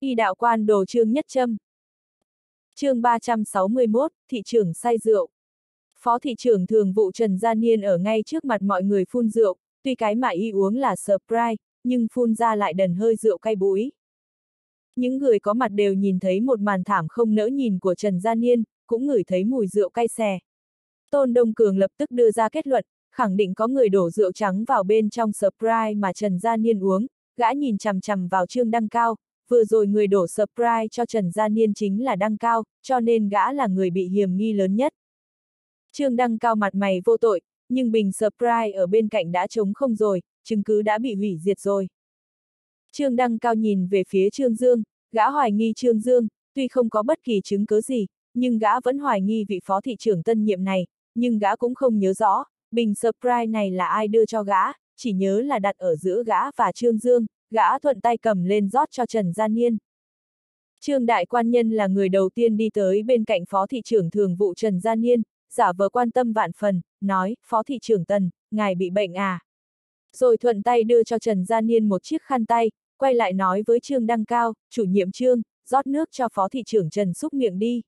Y đạo quan đồ trương nhất châm. chương 361, thị trưởng say rượu. Phó thị trưởng thường vụ Trần Gia Niên ở ngay trước mặt mọi người phun rượu, tuy cái mà y uống là surprise, nhưng phun ra lại đần hơi rượu cay búi. Những người có mặt đều nhìn thấy một màn thảm không nỡ nhìn của Trần Gia Niên, cũng ngửi thấy mùi rượu cay xè. Tôn Đông Cường lập tức đưa ra kết luận, khẳng định có người đổ rượu trắng vào bên trong surprise mà Trần Gia Niên uống, gã nhìn chằm chằm vào Trương Đăng Cao, vừa rồi người đổ surprise cho Trần Gia Niên chính là Đăng Cao, cho nên gã là người bị hiểm nghi lớn nhất. Trương Đăng Cao mặt mày vô tội, nhưng bình surprise ở bên cạnh đã trống không rồi, chứng cứ đã bị hủy diệt rồi. Trương Đăng Cao nhìn về phía Trương Dương, gã hoài nghi Trương Dương, tuy không có bất kỳ chứng cứ gì, nhưng gã vẫn hoài nghi vị phó thị trưởng tân nhiệm này, nhưng gã cũng không nhớ rõ, bình surprise này là ai đưa cho gã, chỉ nhớ là đặt ở giữa gã và Trương Dương, gã thuận tay cầm lên rót cho Trần Gia Niên. Trương Đại Quan Nhân là người đầu tiên đi tới bên cạnh Phó Thị trưởng Thường vụ Trần Gia Niên, giả vờ quan tâm vạn phần, nói, Phó Thị trưởng Tần, ngài bị bệnh à? Rồi thuận tay đưa cho Trần Gia Niên một chiếc khăn tay, quay lại nói với Trương Đăng Cao, chủ nhiệm Trương, rót nước cho Phó Thị trưởng Trần xúc miệng đi.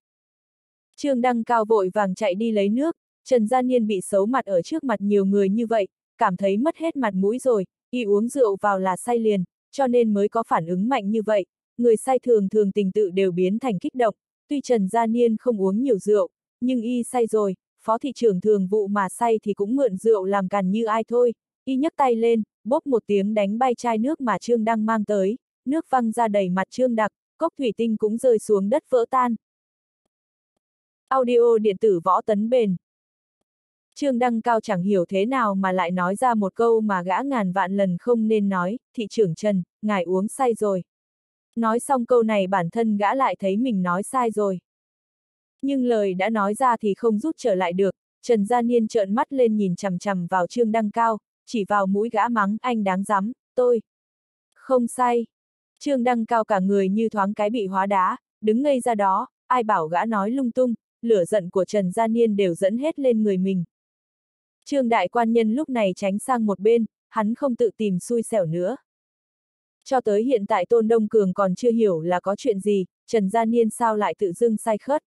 Trương Đăng Cao vội vàng chạy đi lấy nước, Trần Gia Niên bị xấu mặt ở trước mặt nhiều người như vậy, cảm thấy mất hết mặt mũi rồi, y uống rượu vào là say liền, cho nên mới có phản ứng mạnh như vậy, người say thường thường tình tự đều biến thành kích động, tuy Trần Gia Niên không uống nhiều rượu, nhưng y say rồi, phó thị trưởng thường vụ mà say thì cũng mượn rượu làm càn như ai thôi, y nhấc tay lên, bốp một tiếng đánh bay chai nước mà Trương đang mang tới, nước văng ra đầy mặt Trương đặc, cốc thủy tinh cũng rơi xuống đất vỡ tan. Audio điện tử võ tấn bền. Trương Đăng Cao chẳng hiểu thế nào mà lại nói ra một câu mà gã ngàn vạn lần không nên nói, thị trưởng Trần, ngài uống say rồi. Nói xong câu này bản thân gã lại thấy mình nói sai rồi. Nhưng lời đã nói ra thì không rút trở lại được, Trần Gia Niên trợn mắt lên nhìn chằm chằm vào Trương Đăng Cao, chỉ vào mũi gã mắng, anh đáng dám, tôi. Không say. Trương Đăng Cao cả người như thoáng cái bị hóa đá, đứng ngây ra đó, ai bảo gã nói lung tung, lửa giận của Trần Gia Niên đều dẫn hết lên người mình. Trương đại quan nhân lúc này tránh sang một bên, hắn không tự tìm xui xẻo nữa. Cho tới hiện tại Tôn Đông Cường còn chưa hiểu là có chuyện gì, Trần Gia Niên sao lại tự dưng sai khớt.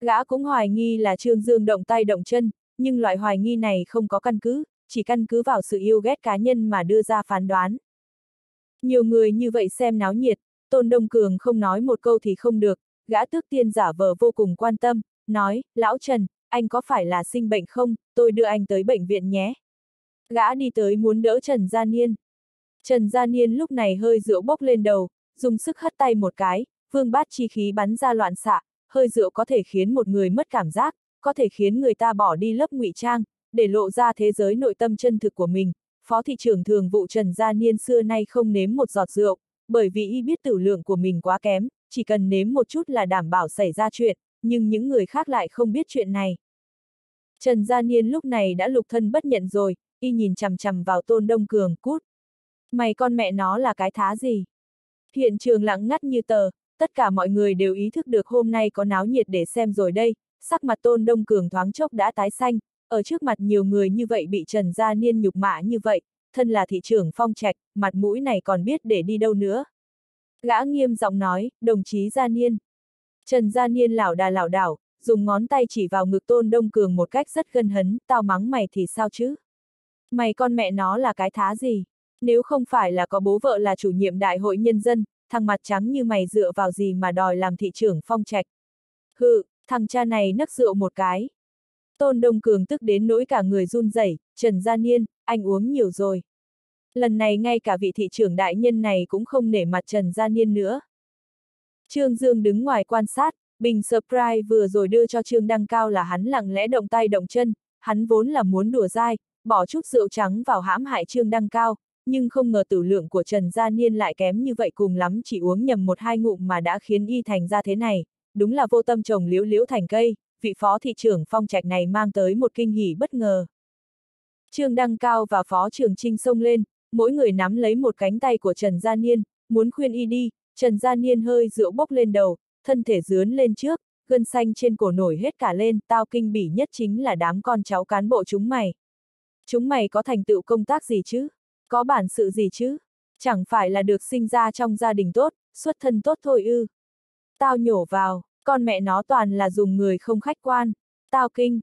Gã cũng hoài nghi là Trương Dương động tay động chân, nhưng loại hoài nghi này không có căn cứ, chỉ căn cứ vào sự yêu ghét cá nhân mà đưa ra phán đoán. Nhiều người như vậy xem náo nhiệt, Tôn Đông Cường không nói một câu thì không được, gã tước tiên giả vờ vô cùng quan tâm, nói, Lão Trần, anh có phải là sinh bệnh không, tôi đưa anh tới bệnh viện nhé. Gã đi tới muốn đỡ Trần Gia Niên. Trần Gia Niên lúc này hơi rượu bốc lên đầu, dùng sức hất tay một cái, vương bát chi khí bắn ra loạn xạ, hơi rượu có thể khiến một người mất cảm giác, có thể khiến người ta bỏ đi lớp ngụy trang, để lộ ra thế giới nội tâm chân thực của mình. Phó thị trưởng thường vụ Trần Gia Niên xưa nay không nếm một giọt rượu, bởi vì y biết tử lượng của mình quá kém, chỉ cần nếm một chút là đảm bảo xảy ra chuyện, nhưng những người khác lại không biết chuyện này. Trần Gia Niên lúc này đã lục thân bất nhận rồi, y nhìn chằm chằm vào Tôn Đông Cường, cút. Mày con mẹ nó là cái thá gì? Hiện trường lặng ngắt như tờ, tất cả mọi người đều ý thức được hôm nay có náo nhiệt để xem rồi đây, sắc mặt Tôn Đông Cường thoáng chốc đã tái xanh, ở trước mặt nhiều người như vậy bị Trần Gia Niên nhục mạ như vậy, thân là thị trưởng phong trạch, mặt mũi này còn biết để đi đâu nữa. Gã nghiêm giọng nói, đồng chí Gia Niên. Trần Gia Niên lảo đà lảo đảo, dùng ngón tay chỉ vào ngực Tôn Đông Cường một cách rất gân hấn, tao mắng mày thì sao chứ? Mày con mẹ nó là cái thá gì? Nếu không phải là có bố vợ là chủ nhiệm đại hội nhân dân, thằng mặt trắng như mày dựa vào gì mà đòi làm thị trưởng phong trạch? Hừ, thằng cha này nấc rượu một cái. Tôn Đông Cường tức đến nỗi cả người run rẩy, Trần Gia Niên, anh uống nhiều rồi. Lần này ngay cả vị thị trưởng đại nhân này cũng không nể mặt Trần Gia Niên nữa. Trương Dương đứng ngoài quan sát, Bình surprise vừa rồi đưa cho Trương Đăng Cao là hắn lặng lẽ động tay động chân, hắn vốn là muốn đùa dai, bỏ chút rượu trắng vào hãm hại Trương Đăng Cao, nhưng không ngờ tử lượng của Trần Gia Niên lại kém như vậy cùng lắm chỉ uống nhầm một hai ngụm mà đã khiến y thành ra thế này, đúng là vô tâm trồng liễu liễu thành cây, vị phó thị trưởng phong trạch này mang tới một kinh hỉ bất ngờ. Trương Đăng Cao và phó trưởng Trinh xông lên, mỗi người nắm lấy một cánh tay của Trần Gia Niên, muốn khuyên y đi, Trần Gia Niên hơi rượu bốc lên đầu, thân thể dướn lên trước, gân xanh trên cổ nổi hết cả lên, tao kinh bỉ nhất chính là đám con cháu cán bộ chúng mày. Chúng mày có thành tựu công tác gì chứ? Có bản sự gì chứ? Chẳng phải là được sinh ra trong gia đình tốt, xuất thân tốt thôi ư. Tao nhổ vào, con mẹ nó toàn là dùng người không khách quan. Tao kinh.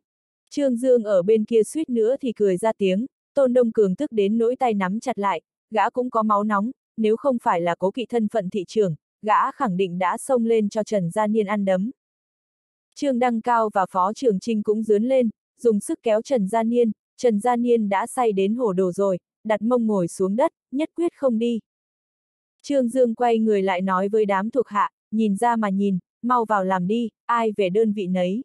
Trương Dương ở bên kia suýt nữa thì cười ra tiếng, Tôn Đông Cường tức đến nỗi tay nắm chặt lại, gã cũng có máu nóng, nếu không phải là cố kỵ thân phận thị trường, gã khẳng định đã xông lên cho Trần Gia Niên ăn đấm. Trương Đăng Cao và Phó Trường Trinh cũng dướn lên, dùng sức kéo Trần Gia Niên, Trần Gia Niên đã say đến hổ đồ rồi, đặt mông ngồi xuống đất, nhất quyết không đi. Trương Dương quay người lại nói với đám thuộc hạ, nhìn ra mà nhìn, mau vào làm đi, ai về đơn vị nấy.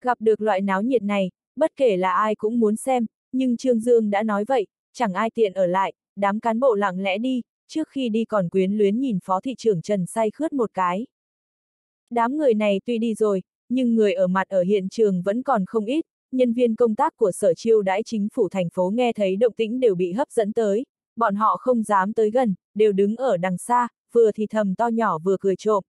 Gặp được loại náo nhiệt này, bất kể là ai cũng muốn xem, nhưng Trương Dương đã nói vậy, chẳng ai tiện ở lại, đám cán bộ lặng lẽ đi, trước khi đi còn quyến luyến nhìn phó thị trưởng Trần say khướt một cái. Đám người này tuy đi rồi, nhưng người ở mặt ở hiện trường vẫn còn không ít, nhân viên công tác của sở chiêu đãi chính phủ thành phố nghe thấy động tĩnh đều bị hấp dẫn tới, bọn họ không dám tới gần, đều đứng ở đằng xa, vừa thì thầm to nhỏ vừa cười trộm.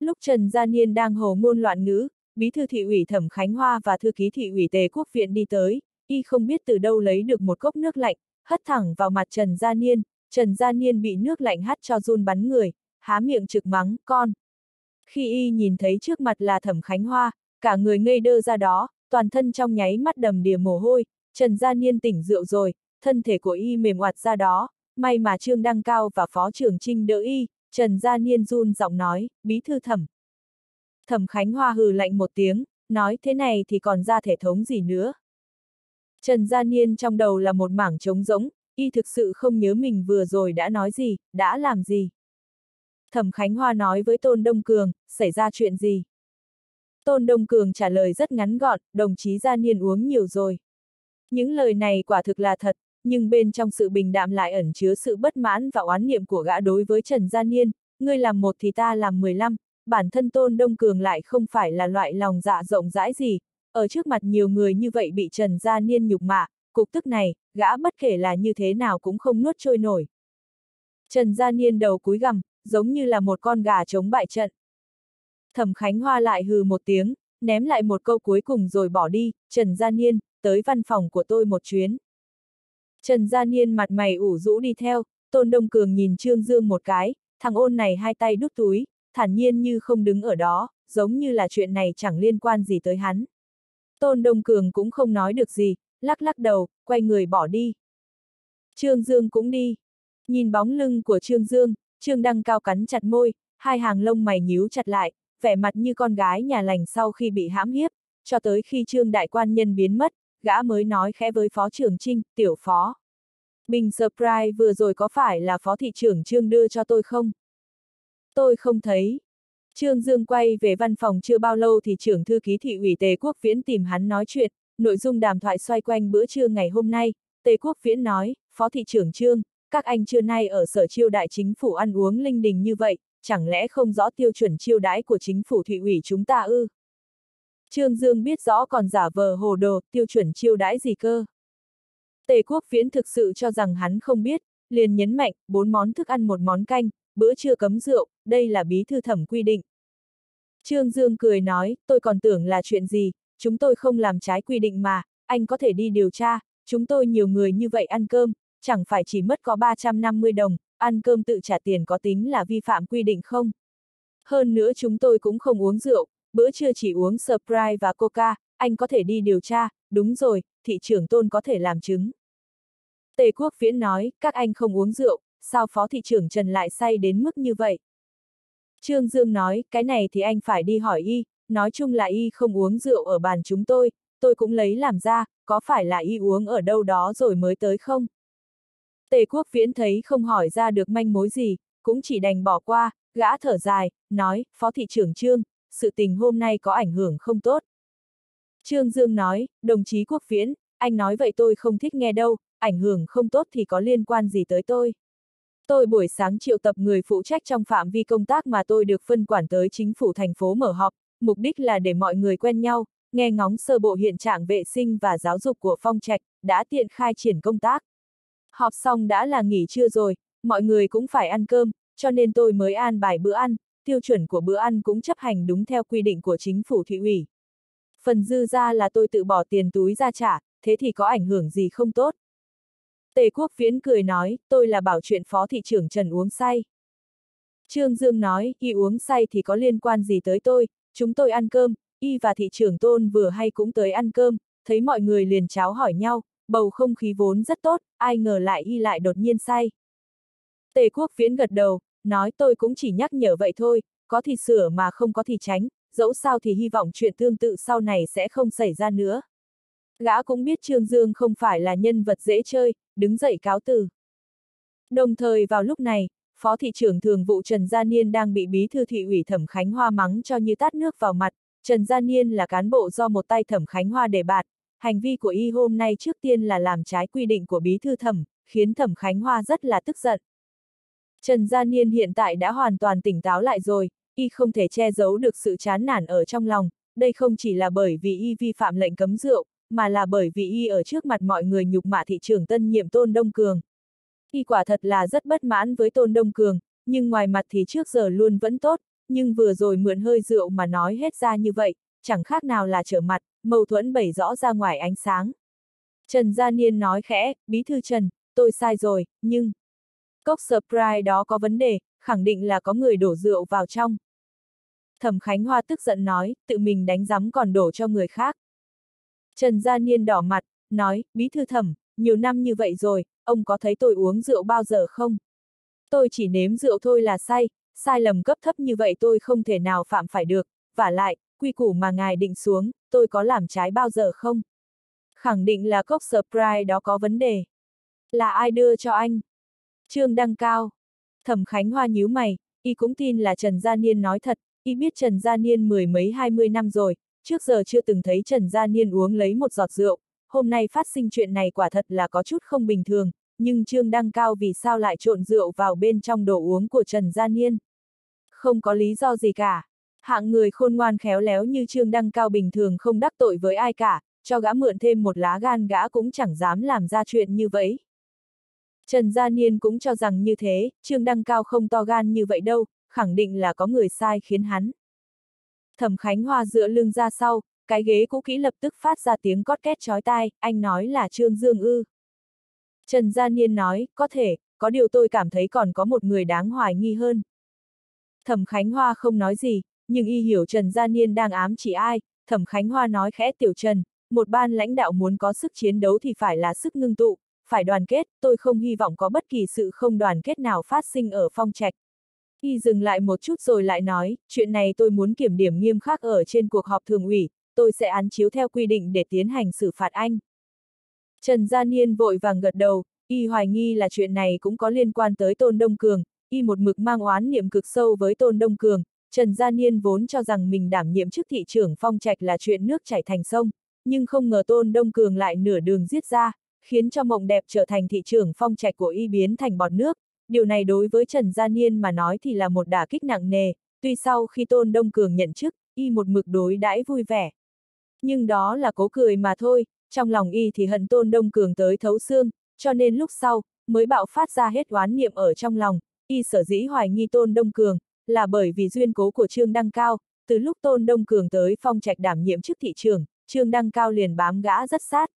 Lúc Trần Gia Niên đang hồ ngôn loạn ngữ, bí thư thị ủy Thẩm Khánh Hoa và thư ký thị ủy Tề Quốc Viện đi tới, y không biết từ đâu lấy được một cốc nước lạnh, hất thẳng vào mặt Trần Gia Niên, Trần Gia Niên bị nước lạnh hắt cho run bắn người, há miệng trực mắng, con. Khi y nhìn thấy trước mặt là Thẩm Khánh Hoa, cả người ngây đơ ra đó, toàn thân trong nháy mắt đầm đìa mồ hôi, Trần Gia Niên tỉnh rượu rồi, thân thể của y mềm oặt ra đó, may mà Trương Đăng Cao và Phó trưởng Trinh đỡ y, Trần Gia Niên run giọng nói, bí thư thẩm. Thẩm Khánh Hoa hừ lạnh một tiếng, nói thế này thì còn ra thể thống gì nữa. Trần Gia Niên trong đầu là một mảng trống rỗng, y thực sự không nhớ mình vừa rồi đã nói gì, đã làm gì. Thẩm Khánh Hoa nói với Tôn Đông Cường, xảy ra chuyện gì? Tôn Đông Cường trả lời rất ngắn gọn, đồng chí Gia Niên uống nhiều rồi. Những lời này quả thực là thật, nhưng bên trong sự bình đạm lại ẩn chứa sự bất mãn và oán niệm của gã đối với Trần Gia Niên, ngươi làm một thì ta làm mười lăm, bản thân Tôn Đông Cường lại không phải là loại lòng dạ rộng rãi gì, ở trước mặt nhiều người như vậy bị Trần Gia Niên nhục mạ, cục tức này, gã bất kể là như thế nào cũng không nuốt trôi nổi. Trần Gia Niên đầu cúi gằm, giống như là một con gà chống bại trận. Thẩm Khánh Hoa lại hừ một tiếng, ném lại một câu cuối cùng rồi bỏ đi, Trần Gia Niên, tới văn phòng của tôi một chuyến. Trần Gia Niên mặt mày ủ rũ đi theo, Tôn Đông Cường nhìn Trương Dương một cái, thằng ôn này hai tay đút túi, thản nhiên như không đứng ở đó, giống như là chuyện này chẳng liên quan gì tới hắn. Tôn Đông Cường cũng không nói được gì, lắc lắc đầu, quay người bỏ đi. Trương Dương cũng đi. Nhìn bóng lưng của Trương Dương, Trương Đăng cao cắn chặt môi, hai hàng lông mày nhíu chặt lại, vẻ mặt như con gái nhà lành sau khi bị hãm hiếp, cho tới khi Trương Đại Quan Nhân biến mất, gã mới nói khẽ với Phó trưởng Trinh, tiểu phó. Bình surprise vừa rồi có phải là Phó Thị trưởng Trương đưa cho tôi không? Tôi không thấy. Trương Dương quay về văn phòng chưa bao lâu thì trưởng thư ký thị ủy Tề Quốc Viễn tìm hắn nói chuyện, nội dung đàm thoại xoay quanh bữa trưa ngày hôm nay, Tề Quốc Viễn nói, Phó Thị trưởng Trương, các anh trưa nay ở sở chiêu đại chính phủ ăn uống linh đình như vậy, chẳng lẽ không rõ tiêu chuẩn chiêu đãi của chính phủ thị ủy chúng ta ư? Trương Dương biết rõ còn giả vờ hồ đồ, tiêu chuẩn chiêu đãi gì cơ. Tề Quốc Viễn thực sự cho rằng hắn không biết, liền nhấn mạnh, bốn món thức ăn một món canh, bữa trưa cấm rượu, đây là bí thư thẩm quy định. Trương Dương cười nói, tôi còn tưởng là chuyện gì, chúng tôi không làm trái quy định mà, anh có thể đi điều tra, chúng tôi nhiều người như vậy ăn cơm, chẳng phải chỉ mất có 350 đồng, ăn cơm tự trả tiền có tính là vi phạm quy định không? Hơn nữa chúng tôi cũng không uống rượu, bữa trưa chỉ uống Sprite và Coca, anh có thể đi điều tra, đúng rồi, thị trưởng tôn có thể làm chứng. Tề Quốc Viễn nói, các anh không uống rượu, sao phó thị trưởng Trần lại say đến mức như vậy? Trương Dương nói, cái này thì anh phải đi hỏi y, nói chung là y không uống rượu ở bàn chúng tôi, tôi cũng lấy làm ra, có phải là y uống ở đâu đó rồi mới tới không? Tề quốc viễn thấy không hỏi ra được manh mối gì, cũng chỉ đành bỏ qua, gã thở dài, nói, phó thị trưởng Trương, sự tình hôm nay có ảnh hưởng không tốt. Trương Dương nói, đồng chí quốc viễn, anh nói vậy tôi không thích nghe đâu, ảnh hưởng không tốt thì có liên quan gì tới tôi. Tôi buổi sáng triệu tập người phụ trách trong phạm vi công tác mà tôi được phân quản tới chính phủ thành phố mở họp, mục đích là để mọi người quen nhau, nghe ngóng sơ bộ hiện trạng vệ sinh và giáo dục của phong trạch, đã tiện khai triển công tác. Họp xong đã là nghỉ trưa rồi, mọi người cũng phải ăn cơm, cho nên tôi mới an bài bữa ăn, tiêu chuẩn của bữa ăn cũng chấp hành đúng theo quy định của chính phủ thị ủy. Phần dư ra là tôi tự bỏ tiền túi ra trả, thế thì có ảnh hưởng gì không tốt. Tề Quốc Viễn cười nói, tôi là bảo chuyện phó thị trưởng Trần uống say. Trương Dương nói, y uống say thì có liên quan gì tới tôi, chúng tôi ăn cơm, y và thị trưởng tôn vừa hay cũng tới ăn cơm, thấy mọi người liền cháo hỏi nhau, bầu không khí vốn rất tốt, ai ngờ lại y lại đột nhiên say. Tề quốc viễn gật đầu, nói tôi cũng chỉ nhắc nhở vậy thôi, có thì sửa mà không có thì tránh, dẫu sao thì hy vọng chuyện tương tự sau này sẽ không xảy ra nữa. Gã cũng biết Trương Dương không phải là nhân vật dễ chơi, đứng dậy cáo từ. Đồng thời vào lúc này, Phó thị trưởng thường vụ Trần Gia Niên đang bị bí thư thị ủy Thẩm Khánh Hoa mắng cho như tát nước vào mặt. Trần Gia Niên là cán bộ do một tay Thẩm Khánh Hoa đề bạt, hành vi của y hôm nay trước tiên là làm trái quy định của bí thư thẩm, khiến Thẩm Khánh Hoa rất là tức giận. Trần Gia Niên hiện tại đã hoàn toàn tỉnh táo lại rồi, y không thể che giấu được sự chán nản ở trong lòng, đây không chỉ là bởi vì y vi phạm lệnh cấm rượu, mà là bởi vì y ở trước mặt mọi người nhục mạ thị trưởng tân nhiệm Tôn Đông Cường. Y quả thật là rất bất mãn với Tôn Đông Cường, nhưng ngoài mặt thì trước giờ luôn vẫn tốt, nhưng vừa rồi mượn hơi rượu mà nói hết ra như vậy, chẳng khác nào là trở mặt, mâu thuẫn bày rõ ra ngoài ánh sáng. Trần Gia Niên nói khẽ, bí thư Trần, tôi sai rồi, nhưng... Cốc surprise đó có vấn đề, khẳng định là có người đổ rượu vào trong. Thẩm Khánh Hoa tức giận nói, tự mình đánh giấm còn đổ cho người khác. Trần Gia Niên đỏ mặt, nói, bí thư thẩm, nhiều năm như vậy rồi, ông có thấy tôi uống rượu bao giờ không? Tôi chỉ nếm rượu thôi là say, sai lầm cấp thấp như vậy tôi không thể nào phạm phải được, và lại, quy củ mà ngài định xuống, tôi có làm trái bao giờ không? Khẳng định là cốc surprise đó có vấn đề. Là ai đưa cho anh? Trương Đăng Cao. Thẩm Khánh Hoa nhíu mày, y cũng tin là Trần Gia Niên nói thật, y biết Trần Gia Niên mười mấy hai mươi năm rồi, trước giờ chưa từng thấy Trần Gia Niên uống lấy một giọt rượu, hôm nay phát sinh chuyện này quả thật là có chút không bình thường, nhưng Trương Đăng Cao vì sao lại trộn rượu vào bên trong đồ uống của Trần Gia Niên? Không có lý do gì cả. Hạng người khôn ngoan khéo léo như Trương Đăng Cao bình thường không đắc tội với ai cả, cho gã mượn thêm một lá gan gã cũng chẳng dám làm ra chuyện như vậy. Trần Gia Niên cũng cho rằng như thế, Trương Đăng Cao không to gan như vậy đâu, khẳng định là có người sai khiến hắn. Thẩm Khánh Hoa dựa lưng ra sau, cái ghế cũ kỹ lập tức phát ra tiếng cót két chói tai, anh nói là Trương Dương ư. Trần Gia Niên nói, có thể, có điều tôi cảm thấy còn có một người đáng hoài nghi hơn. Thẩm Khánh Hoa không nói gì, nhưng y hiểu Trần Gia Niên đang ám chỉ ai, Thẩm Khánh Hoa nói khẽ tiểu Trần, một ban lãnh đạo muốn có sức chiến đấu thì phải là sức ngưng tụ, phải đoàn kết, tôi không hy vọng có bất kỳ sự không đoàn kết nào phát sinh ở phong trạch. Y dừng lại một chút rồi lại nói, chuyện này tôi muốn kiểm điểm nghiêm khắc ở trên cuộc họp thường ủy, tôi sẽ án chiếu theo quy định để tiến hành xử phạt anh. Trần Gia Niên vội vàng gật đầu, y hoài nghi là chuyện này cũng có liên quan tới Tôn Đông Cường, y một mực mang oán niệm cực sâu với Tôn Đông Cường, Trần Gia Niên vốn cho rằng mình đảm nhiệm chức thị trưởng phong trạch là chuyện nước chảy thành sông, nhưng không ngờ Tôn Đông Cường lại nửa đường giết ra, khiến cho mộng đẹp trở thành thị trưởng phong trạch của y biến thành bọt nước. Điều này đối với Trần Gia Niên mà nói thì là một đả kích nặng nề, tuy sau khi Tôn Đông Cường nhận chức, y một mực đối đãi vui vẻ. Nhưng đó là cố cười mà thôi, trong lòng y thì hận Tôn Đông Cường tới thấu xương, cho nên lúc sau, mới bạo phát ra hết oán niệm ở trong lòng, y sở dĩ hoài nghi Tôn Đông Cường, là bởi vì duyên cố của Trương Đăng Cao, từ lúc Tôn Đông Cường tới phong trạch đảm nhiệm chức thị trường, Trương Đăng Cao liền bám gã rất sát.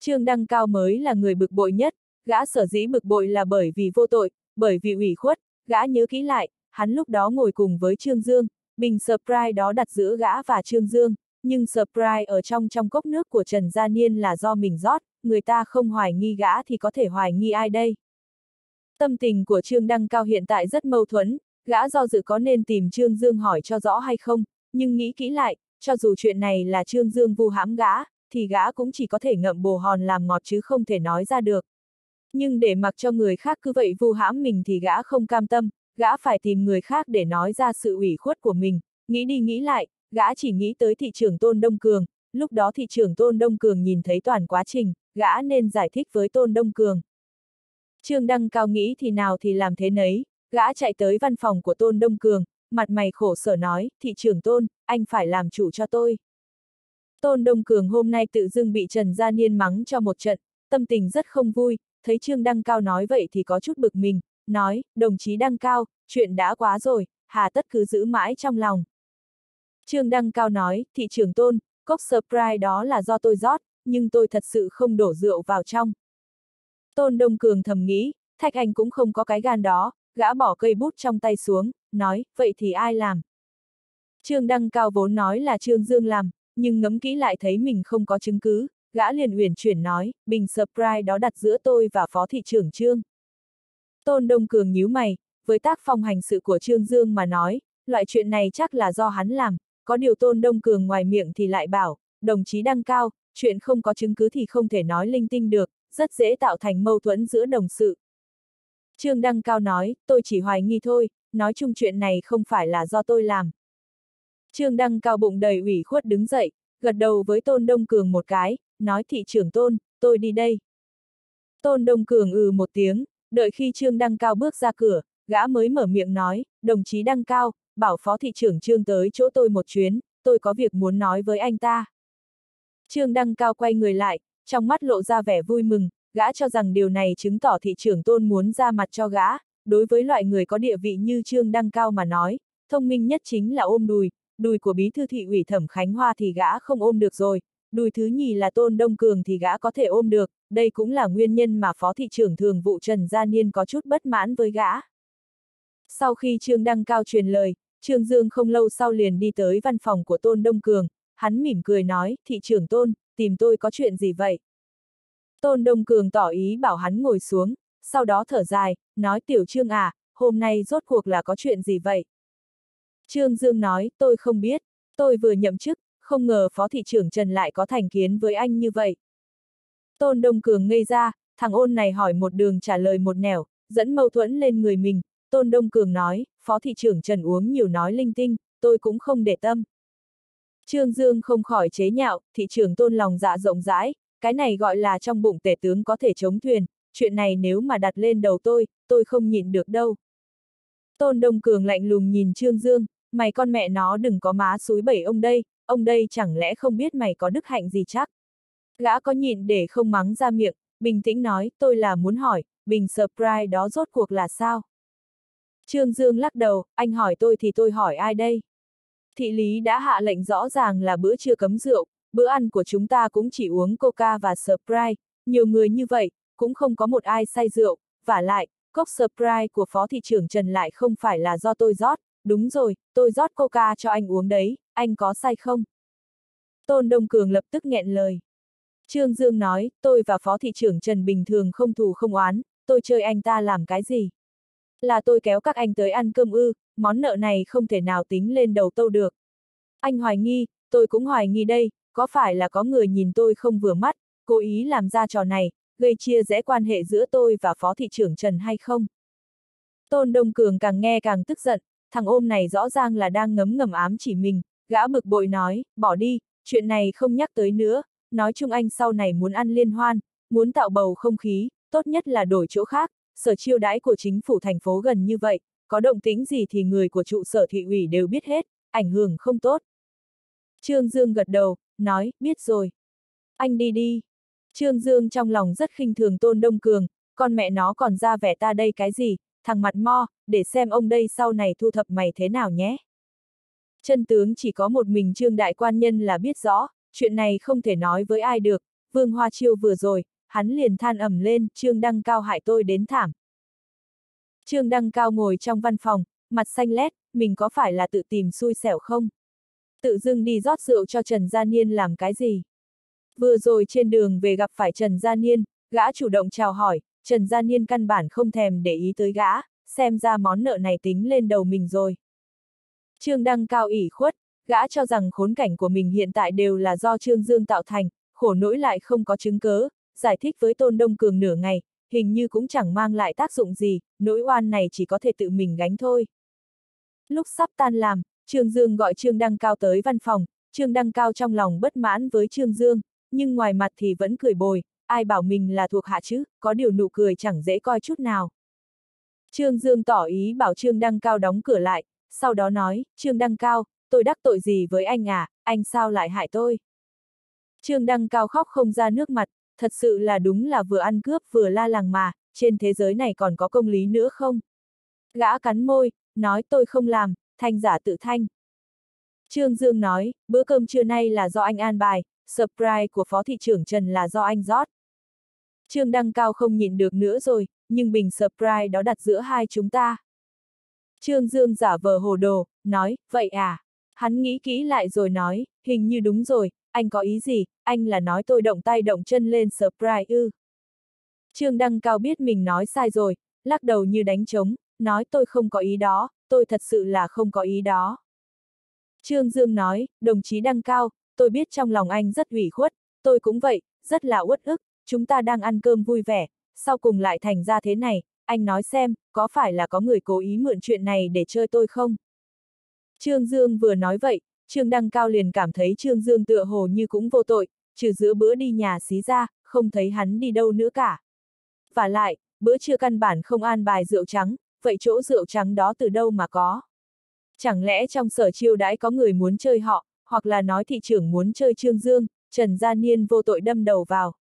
Trương Đăng Cao mới là người bực bội nhất, gã sở dĩ bực bội là bởi vì vô tội, bởi vì ủy khuất, gã nhớ kỹ lại, hắn lúc đó ngồi cùng với Trương Dương, bình surprise đó đặt giữa gã và Trương Dương, nhưng surprise ở trong trong cốc nước của Trần Gia Niên là do mình rót, người ta không hoài nghi gã thì có thể hoài nghi ai đây. Tâm tình của Trương Đăng Cao hiện tại rất mâu thuẫn, gã do dự có nên tìm Trương Dương hỏi cho rõ hay không, nhưng nghĩ kỹ lại, cho dù chuyện này là Trương Dương vu hãm gã, thì gã cũng chỉ có thể ngậm bồ hòn làm ngọt chứ không thể nói ra được. Nhưng để mặc cho người khác cứ vậy vu hãm mình thì gã không cam tâm, gã phải tìm người khác để nói ra sự ủy khuất của mình, nghĩ đi nghĩ lại, gã chỉ nghĩ tới thị trưởng Tôn Đông Cường, lúc đó thị trưởng Tôn Đông Cường nhìn thấy toàn quá trình, gã nên giải thích với Tôn Đông Cường. Trương Đăng Cao nghĩ thì nào thì làm thế nấy, gã chạy tới văn phòng của Tôn Đông Cường, mặt mày khổ sở nói, thị trưởng Tôn, anh phải làm chủ cho tôi. Tôn Đông Cường hôm nay tự dưng bị Trần Gia Niên mắng cho một trận, tâm tình rất không vui, thấy Trương Đăng Cao nói vậy thì có chút bực mình, nói, đồng chí Đăng Cao, chuyện đã quá rồi, hà tất cứ giữ mãi trong lòng. Trương Đăng Cao nói, thị trưởng Tôn, cốc surprise đó là do tôi rót, nhưng tôi thật sự không đổ rượu vào trong. Tôn Đông Cường thầm nghĩ, Thạch Anh cũng không có cái gan đó, gã bỏ cây bút trong tay xuống, nói, vậy thì ai làm? Trương Đăng Cao vốn nói là Trương Dương làm, nhưng ngẫm kỹ lại thấy mình không có chứng cứ, gã liền uyển chuyển nói, bình surprise đó đặt giữa tôi và phó thị trưởng Trương. Tôn Đông Cường nhíu mày, với tác phong hành sự của Trương Dương mà nói, loại chuyện này chắc là do hắn làm, có điều Tôn Đông Cường ngoài miệng thì lại bảo, đồng chí Đăng Cao, chuyện không có chứng cứ thì không thể nói linh tinh được, rất dễ tạo thành mâu thuẫn giữa đồng sự. Trương Đăng Cao nói, tôi chỉ hoài nghi thôi, nói chung chuyện này không phải là do tôi làm. Trương Đăng Cao bụng đầy ủy khuất đứng dậy, gật đầu với Tôn Đông Cường một cái, nói thị trưởng Tôn, tôi đi đây. Tôn Đông Cường ừ một tiếng, đợi khi Trương Đăng Cao bước ra cửa, gã mới mở miệng nói, đồng chí Đăng Cao, bảo phó thị trưởng Trương tới chỗ tôi một chuyến, tôi có việc muốn nói với anh ta. Trương Đăng Cao quay người lại, trong mắt lộ ra vẻ vui mừng, gã cho rằng điều này chứng tỏ thị trưởng tôn muốn ra mặt cho gã, đối với loại người có địa vị như Trương Đăng Cao mà nói, thông minh nhất chính là ôm đùi, đùi của bí thư thị ủy thẩm Khánh Hoa thì gã không ôm được rồi, đùi thứ nhì là tôn đông cường thì gã có thể ôm được, đây cũng là nguyên nhân mà phó thị trưởng thường vụ Trần Gia Niên có chút bất mãn với gã. Sau khi Trương Đăng Cao truyền lời, Trương Dương không lâu sau liền đi tới văn phòng của Tôn Đông Cường, hắn mỉm cười nói, thị trưởng Tôn, tìm tôi có chuyện gì vậy? Tôn Đông Cường tỏ ý bảo hắn ngồi xuống, sau đó thở dài, nói tiểu Trương à, hôm nay rốt cuộc là có chuyện gì vậy? Trương Dương nói, tôi không biết, tôi vừa nhậm chức, không ngờ phó thị trưởng Trần lại có thành kiến với anh như vậy. Tôn Đông Cường ngây ra, thằng ôn này hỏi một đường trả lời một nẻo, dẫn mâu thuẫn lên người mình, Tôn Đông Cường nói, phó thị trưởng Trần uống nhiều nói linh tinh, tôi cũng không để tâm. Trương Dương không khỏi chế nhạo, thị trưởng Tôn lòng dạ rộng rãi, cái này gọi là trong bụng tể tướng có thể chống thuyền, chuyện này nếu mà đặt lên đầu tôi, tôi không nhịn được đâu. Tôn Đông Cường lạnh lùng nhìn Trương Dương, mày con mẹ nó đừng có má suối bảy ông đây, ông đây chẳng lẽ không biết mày có đức hạnh gì chắc. Gã có nhịn để không mắng ra miệng, bình tĩnh nói, tôi là muốn hỏi, bình surprise đó rốt cuộc là sao? Trương Dương lắc đầu, anh hỏi tôi thì tôi hỏi ai đây? Thị lý đã hạ lệnh rõ ràng là bữa trưa cấm rượu, bữa ăn của chúng ta cũng chỉ uống coca và surprise, nhiều người như vậy, cũng không có một ai say rượu, và lại, cốc surprise của phó thị trưởng Trần lại không phải là do tôi rót, đúng rồi, tôi rót coca cho anh uống đấy, anh có say không? Tôn Đông Cường lập tức nghẹn lời. Trương Dương nói, tôi và phó thị trưởng Trần bình thường không thù không oán, tôi chơi anh ta làm cái gì? Là tôi kéo các anh tới ăn cơm ư, món nợ này không thể nào tính lên đầu tâu được. Anh hoài nghi, tôi cũng hoài nghi đây, có phải là có người nhìn tôi không vừa mắt, cố ý làm ra trò này, gây chia rẽ quan hệ giữa tôi và phó thị trưởng Trần hay không? Tôn Đông Cường càng nghe càng tức giận, thằng ôm này rõ ràng là đang ngấm ngầm ám chỉ mình, gã bực bội nói, bỏ đi, chuyện này không nhắc tới nữa, nói chung anh sau này muốn ăn liên hoan, muốn tạo bầu không khí, tốt nhất là đổi chỗ khác, sở chiêu đãi của chính phủ thành phố gần như vậy, có động tĩnh gì thì người của trụ sở thị ủy đều biết hết, ảnh hưởng không tốt. Trương Dương gật đầu, nói, biết rồi. Anh đi đi. Trương Dương trong lòng rất khinh thường Tôn Đông Cường, con mẹ nó còn ra vẻ ta đây cái gì, thằng mặt mo, để xem ông đây sau này thu thập mày thế nào nhé. Chân tướng chỉ có một mình Trương Đại Quan Nhân là biết rõ, chuyện này không thể nói với ai được, Vương Hoa Chiêu vừa rồi, hắn liền than ẩm lên, Trương Đăng Cao hại tôi đến thảm. Trương Đăng Cao ngồi trong văn phòng, mặt xanh lét, mình có phải là tự tìm xui xẻo không? Tự dưng đi rót rượu cho Trần Gia Niên làm cái gì? Vừa rồi trên đường về gặp phải Trần Gia Niên, gã chủ động chào hỏi, Trần Gia Niên căn bản không thèm để ý tới gã, xem ra món nợ này tính lên đầu mình rồi. Trương Đăng Cao ủy khuất, gã cho rằng khốn cảnh của mình hiện tại đều là do Trương Dương tạo thành, khổ nỗi lại không có chứng cớ, giải thích với Tôn Đông Cường nửa ngày, hình như cũng chẳng mang lại tác dụng gì, nỗi oan này chỉ có thể tự mình gánh thôi. Lúc sắp tan làm, Trương Dương gọi Trương Đăng Cao tới văn phòng, Trương Đăng Cao trong lòng bất mãn với Trương Dương, nhưng ngoài mặt thì vẫn cười bồi, ai bảo mình là thuộc hạ chứ, có điều nụ cười chẳng dễ coi chút nào. Trương Dương tỏ ý bảo Trương Đăng Cao đóng cửa lại, sau đó nói, Trương Đăng Cao, tôi đắc tội gì với anh à, anh sao lại hại tôi? Trương Đăng Cao khóc không ra nước mặt, thật sự là đúng là vừa ăn cướp vừa la làng mà, trên thế giới này còn có công lý nữa không? Gã cắn môi, nói tôi không làm, thanh giả tự thanh. Trương Dương nói, bữa cơm trưa nay là do anh an bài, surprise của phó thị trưởng Trần là do anh rót. Trương Đăng Cao không nhìn được nữa rồi, nhưng bình surprise đó đặt giữa hai chúng ta. Trương Dương giả vờ hồ đồ, nói, vậy à? Hắn nghĩ kỹ lại rồi nói, hình như đúng rồi, anh có ý gì, anh là nói tôi động tay động chân lên surprise ư. Trương Đăng Cao biết mình nói sai rồi, lắc đầu như đánh trống, nói tôi không có ý đó, tôi thật sự là không có ý đó. Trương Dương nói, đồng chí Đăng Cao, tôi biết trong lòng anh rất ủy khuất, tôi cũng vậy, rất là uất ức, chúng ta đang ăn cơm vui vẻ, sau cùng lại thành ra thế này, anh nói xem, có phải là có người cố ý mượn chuyện này để chơi tôi không? Trương Dương vừa nói vậy, Trương Đăng Cao liền cảm thấy Trương Dương tựa hồ như cũng vô tội, trừ giữa bữa đi nhà xí ra, không thấy hắn đi đâu nữa cả. Và lại, bữa trưa căn bản không an bài rượu trắng, vậy chỗ rượu trắng đó từ đâu mà có? Chẳng lẽ trong sở chiêu đãi có người muốn chơi họ, hoặc là nói thị trưởng muốn chơi Trương Dương, Trần Gia Niên vô tội đâm đầu vào.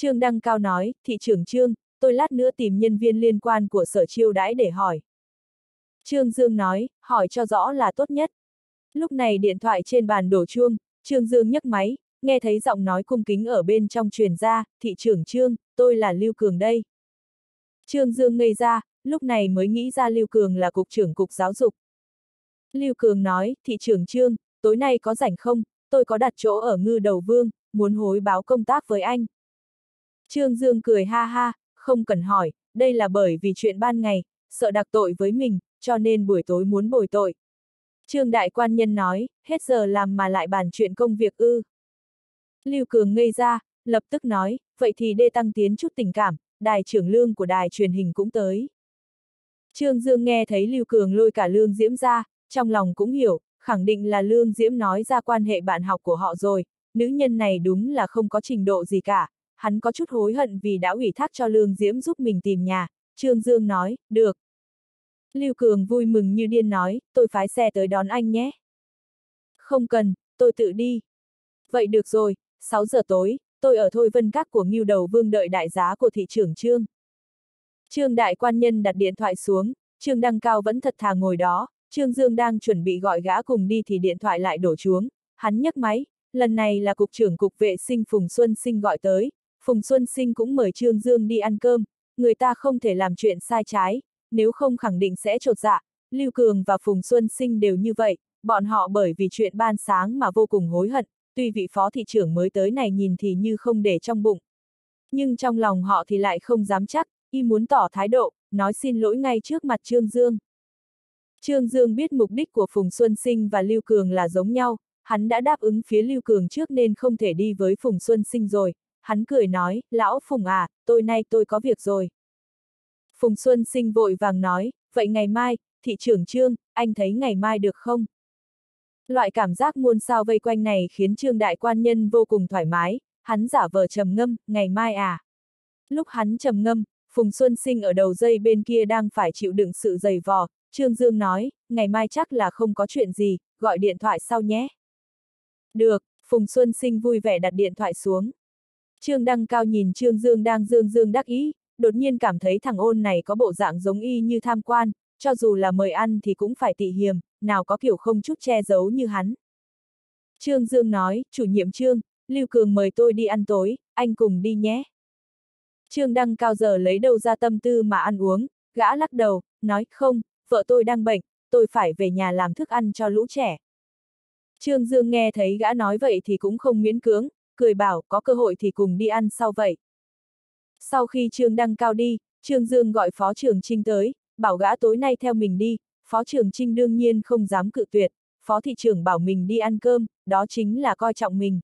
Trương Đăng Cao nói, thị trưởng Trương, tôi lát nữa tìm nhân viên liên quan của sở chiêu đãi để hỏi. Trương Dương nói, hỏi cho rõ là tốt nhất. Lúc này điện thoại trên bàn đổ chuông, Trương Dương nhấc máy, nghe thấy giọng nói cung kính ở bên trong truyền ra, thị trưởng Trương, tôi là Lưu Cường đây. Trương Dương ngây ra, lúc này mới nghĩ ra Lưu Cường là cục trưởng cục giáo dục. Lưu Cường nói, thị trưởng Trương, tối nay có rảnh không, tôi có đặt chỗ ở ngư đầu vương, muốn hối báo công tác với anh. Trương Dương cười ha ha, không cần hỏi, đây là bởi vì chuyện ban ngày, sợ đặc tội với mình, cho nên buổi tối muốn bồi tội. Trương Đại Quan Nhân nói, hết giờ làm mà lại bàn chuyện công việc ư. Lưu Cường ngây ra, lập tức nói, vậy thì đê tăng tiến chút tình cảm, đài trưởng lương của đài truyền hình cũng tới. Trương Dương nghe thấy Lưu Cường lôi cả lương diễm ra, trong lòng cũng hiểu, khẳng định là lương diễm nói ra quan hệ bạn học của họ rồi, nữ nhân này đúng là không có trình độ gì cả, hắn có chút hối hận vì đã ủy thác cho lương diễm giúp mình tìm nhà, Trương Dương nói, được. Lưu Cường vui mừng như điên nói, tôi phái xe tới đón anh nhé. Không cần, tôi tự đi. Vậy được rồi, 6 giờ tối, tôi ở Thôi Vân Các của Ngưu Đầu Vương đợi đại giá của thị trưởng Trương. Trương Đại Quan Nhân đặt điện thoại xuống, Trương Đăng Cao vẫn thật thà ngồi đó, Trương Dương đang chuẩn bị gọi gã cùng đi thì điện thoại lại đổ chuông, hắn nhấc máy, lần này là Cục trưởng Cục Vệ sinh Phùng Xuân Sinh gọi tới, Phùng Xuân Sinh cũng mời Trương Dương đi ăn cơm, người ta không thể làm chuyện sai trái, nếu không khẳng định sẽ trột dạ, Lưu Cường và Phùng Xuân Sinh đều như vậy, bọn họ bởi vì chuyện ban sáng mà vô cùng hối hận, tuy vị phó thị trưởng mới tới này nhìn thì như không để trong bụng. Nhưng trong lòng họ thì lại không dám chắc, y muốn tỏ thái độ, nói xin lỗi ngay trước mặt Trương Dương. Trương Dương biết mục đích của Phùng Xuân Sinh và Lưu Cường là giống nhau, hắn đã đáp ứng phía Lưu Cường trước nên không thể đi với Phùng Xuân Sinh rồi, hắn cười nói, lão Phùng à, tôi nay tôi có việc rồi. Phùng Xuân Sinh vội vàng nói, vậy ngày mai, thị trưởng Trương, anh thấy ngày mai được không? Loại cảm giác muôn sao vây quanh này khiến Trương Đại Quan Nhân vô cùng thoải mái, hắn giả vờ trầm ngâm, ngày mai à? Lúc hắn trầm ngâm, Phùng Xuân Sinh ở đầu dây bên kia đang phải chịu đựng sự dày vò, Trương Dương nói, ngày mai chắc là không có chuyện gì, gọi điện thoại sau nhé. Được, Phùng Xuân Sinh vui vẻ đặt điện thoại xuống. Trương Đăng Cao nhìn Trương Dương đang dương dương đắc ý, đột nhiên cảm thấy thằng ôn này có bộ dạng giống y như tham quan, cho dù là mời ăn thì cũng phải tị hiềm, nào có kiểu không chút che giấu như hắn. Trương Dương nói, chủ nhiệm Trương, Lưu Cường mời tôi đi ăn tối, anh cùng đi nhé. Trương Đăng Cao giờ lấy đâu ra tâm tư mà ăn uống, gã lắc đầu, nói không, vợ tôi đang bệnh, tôi phải về nhà làm thức ăn cho lũ trẻ. Trương Dương nghe thấy gã nói vậy thì cũng không miễn cưỡng, cười bảo có cơ hội thì cùng đi ăn sau vậy. Sau khi Trương Đăng Cao đi, Trương Dương gọi Phó trường Trinh tới, bảo gã tối nay theo mình đi, Phó trường Trinh đương nhiên không dám cự tuyệt, Phó thị trưởng bảo mình đi ăn cơm, đó chính là coi trọng mình.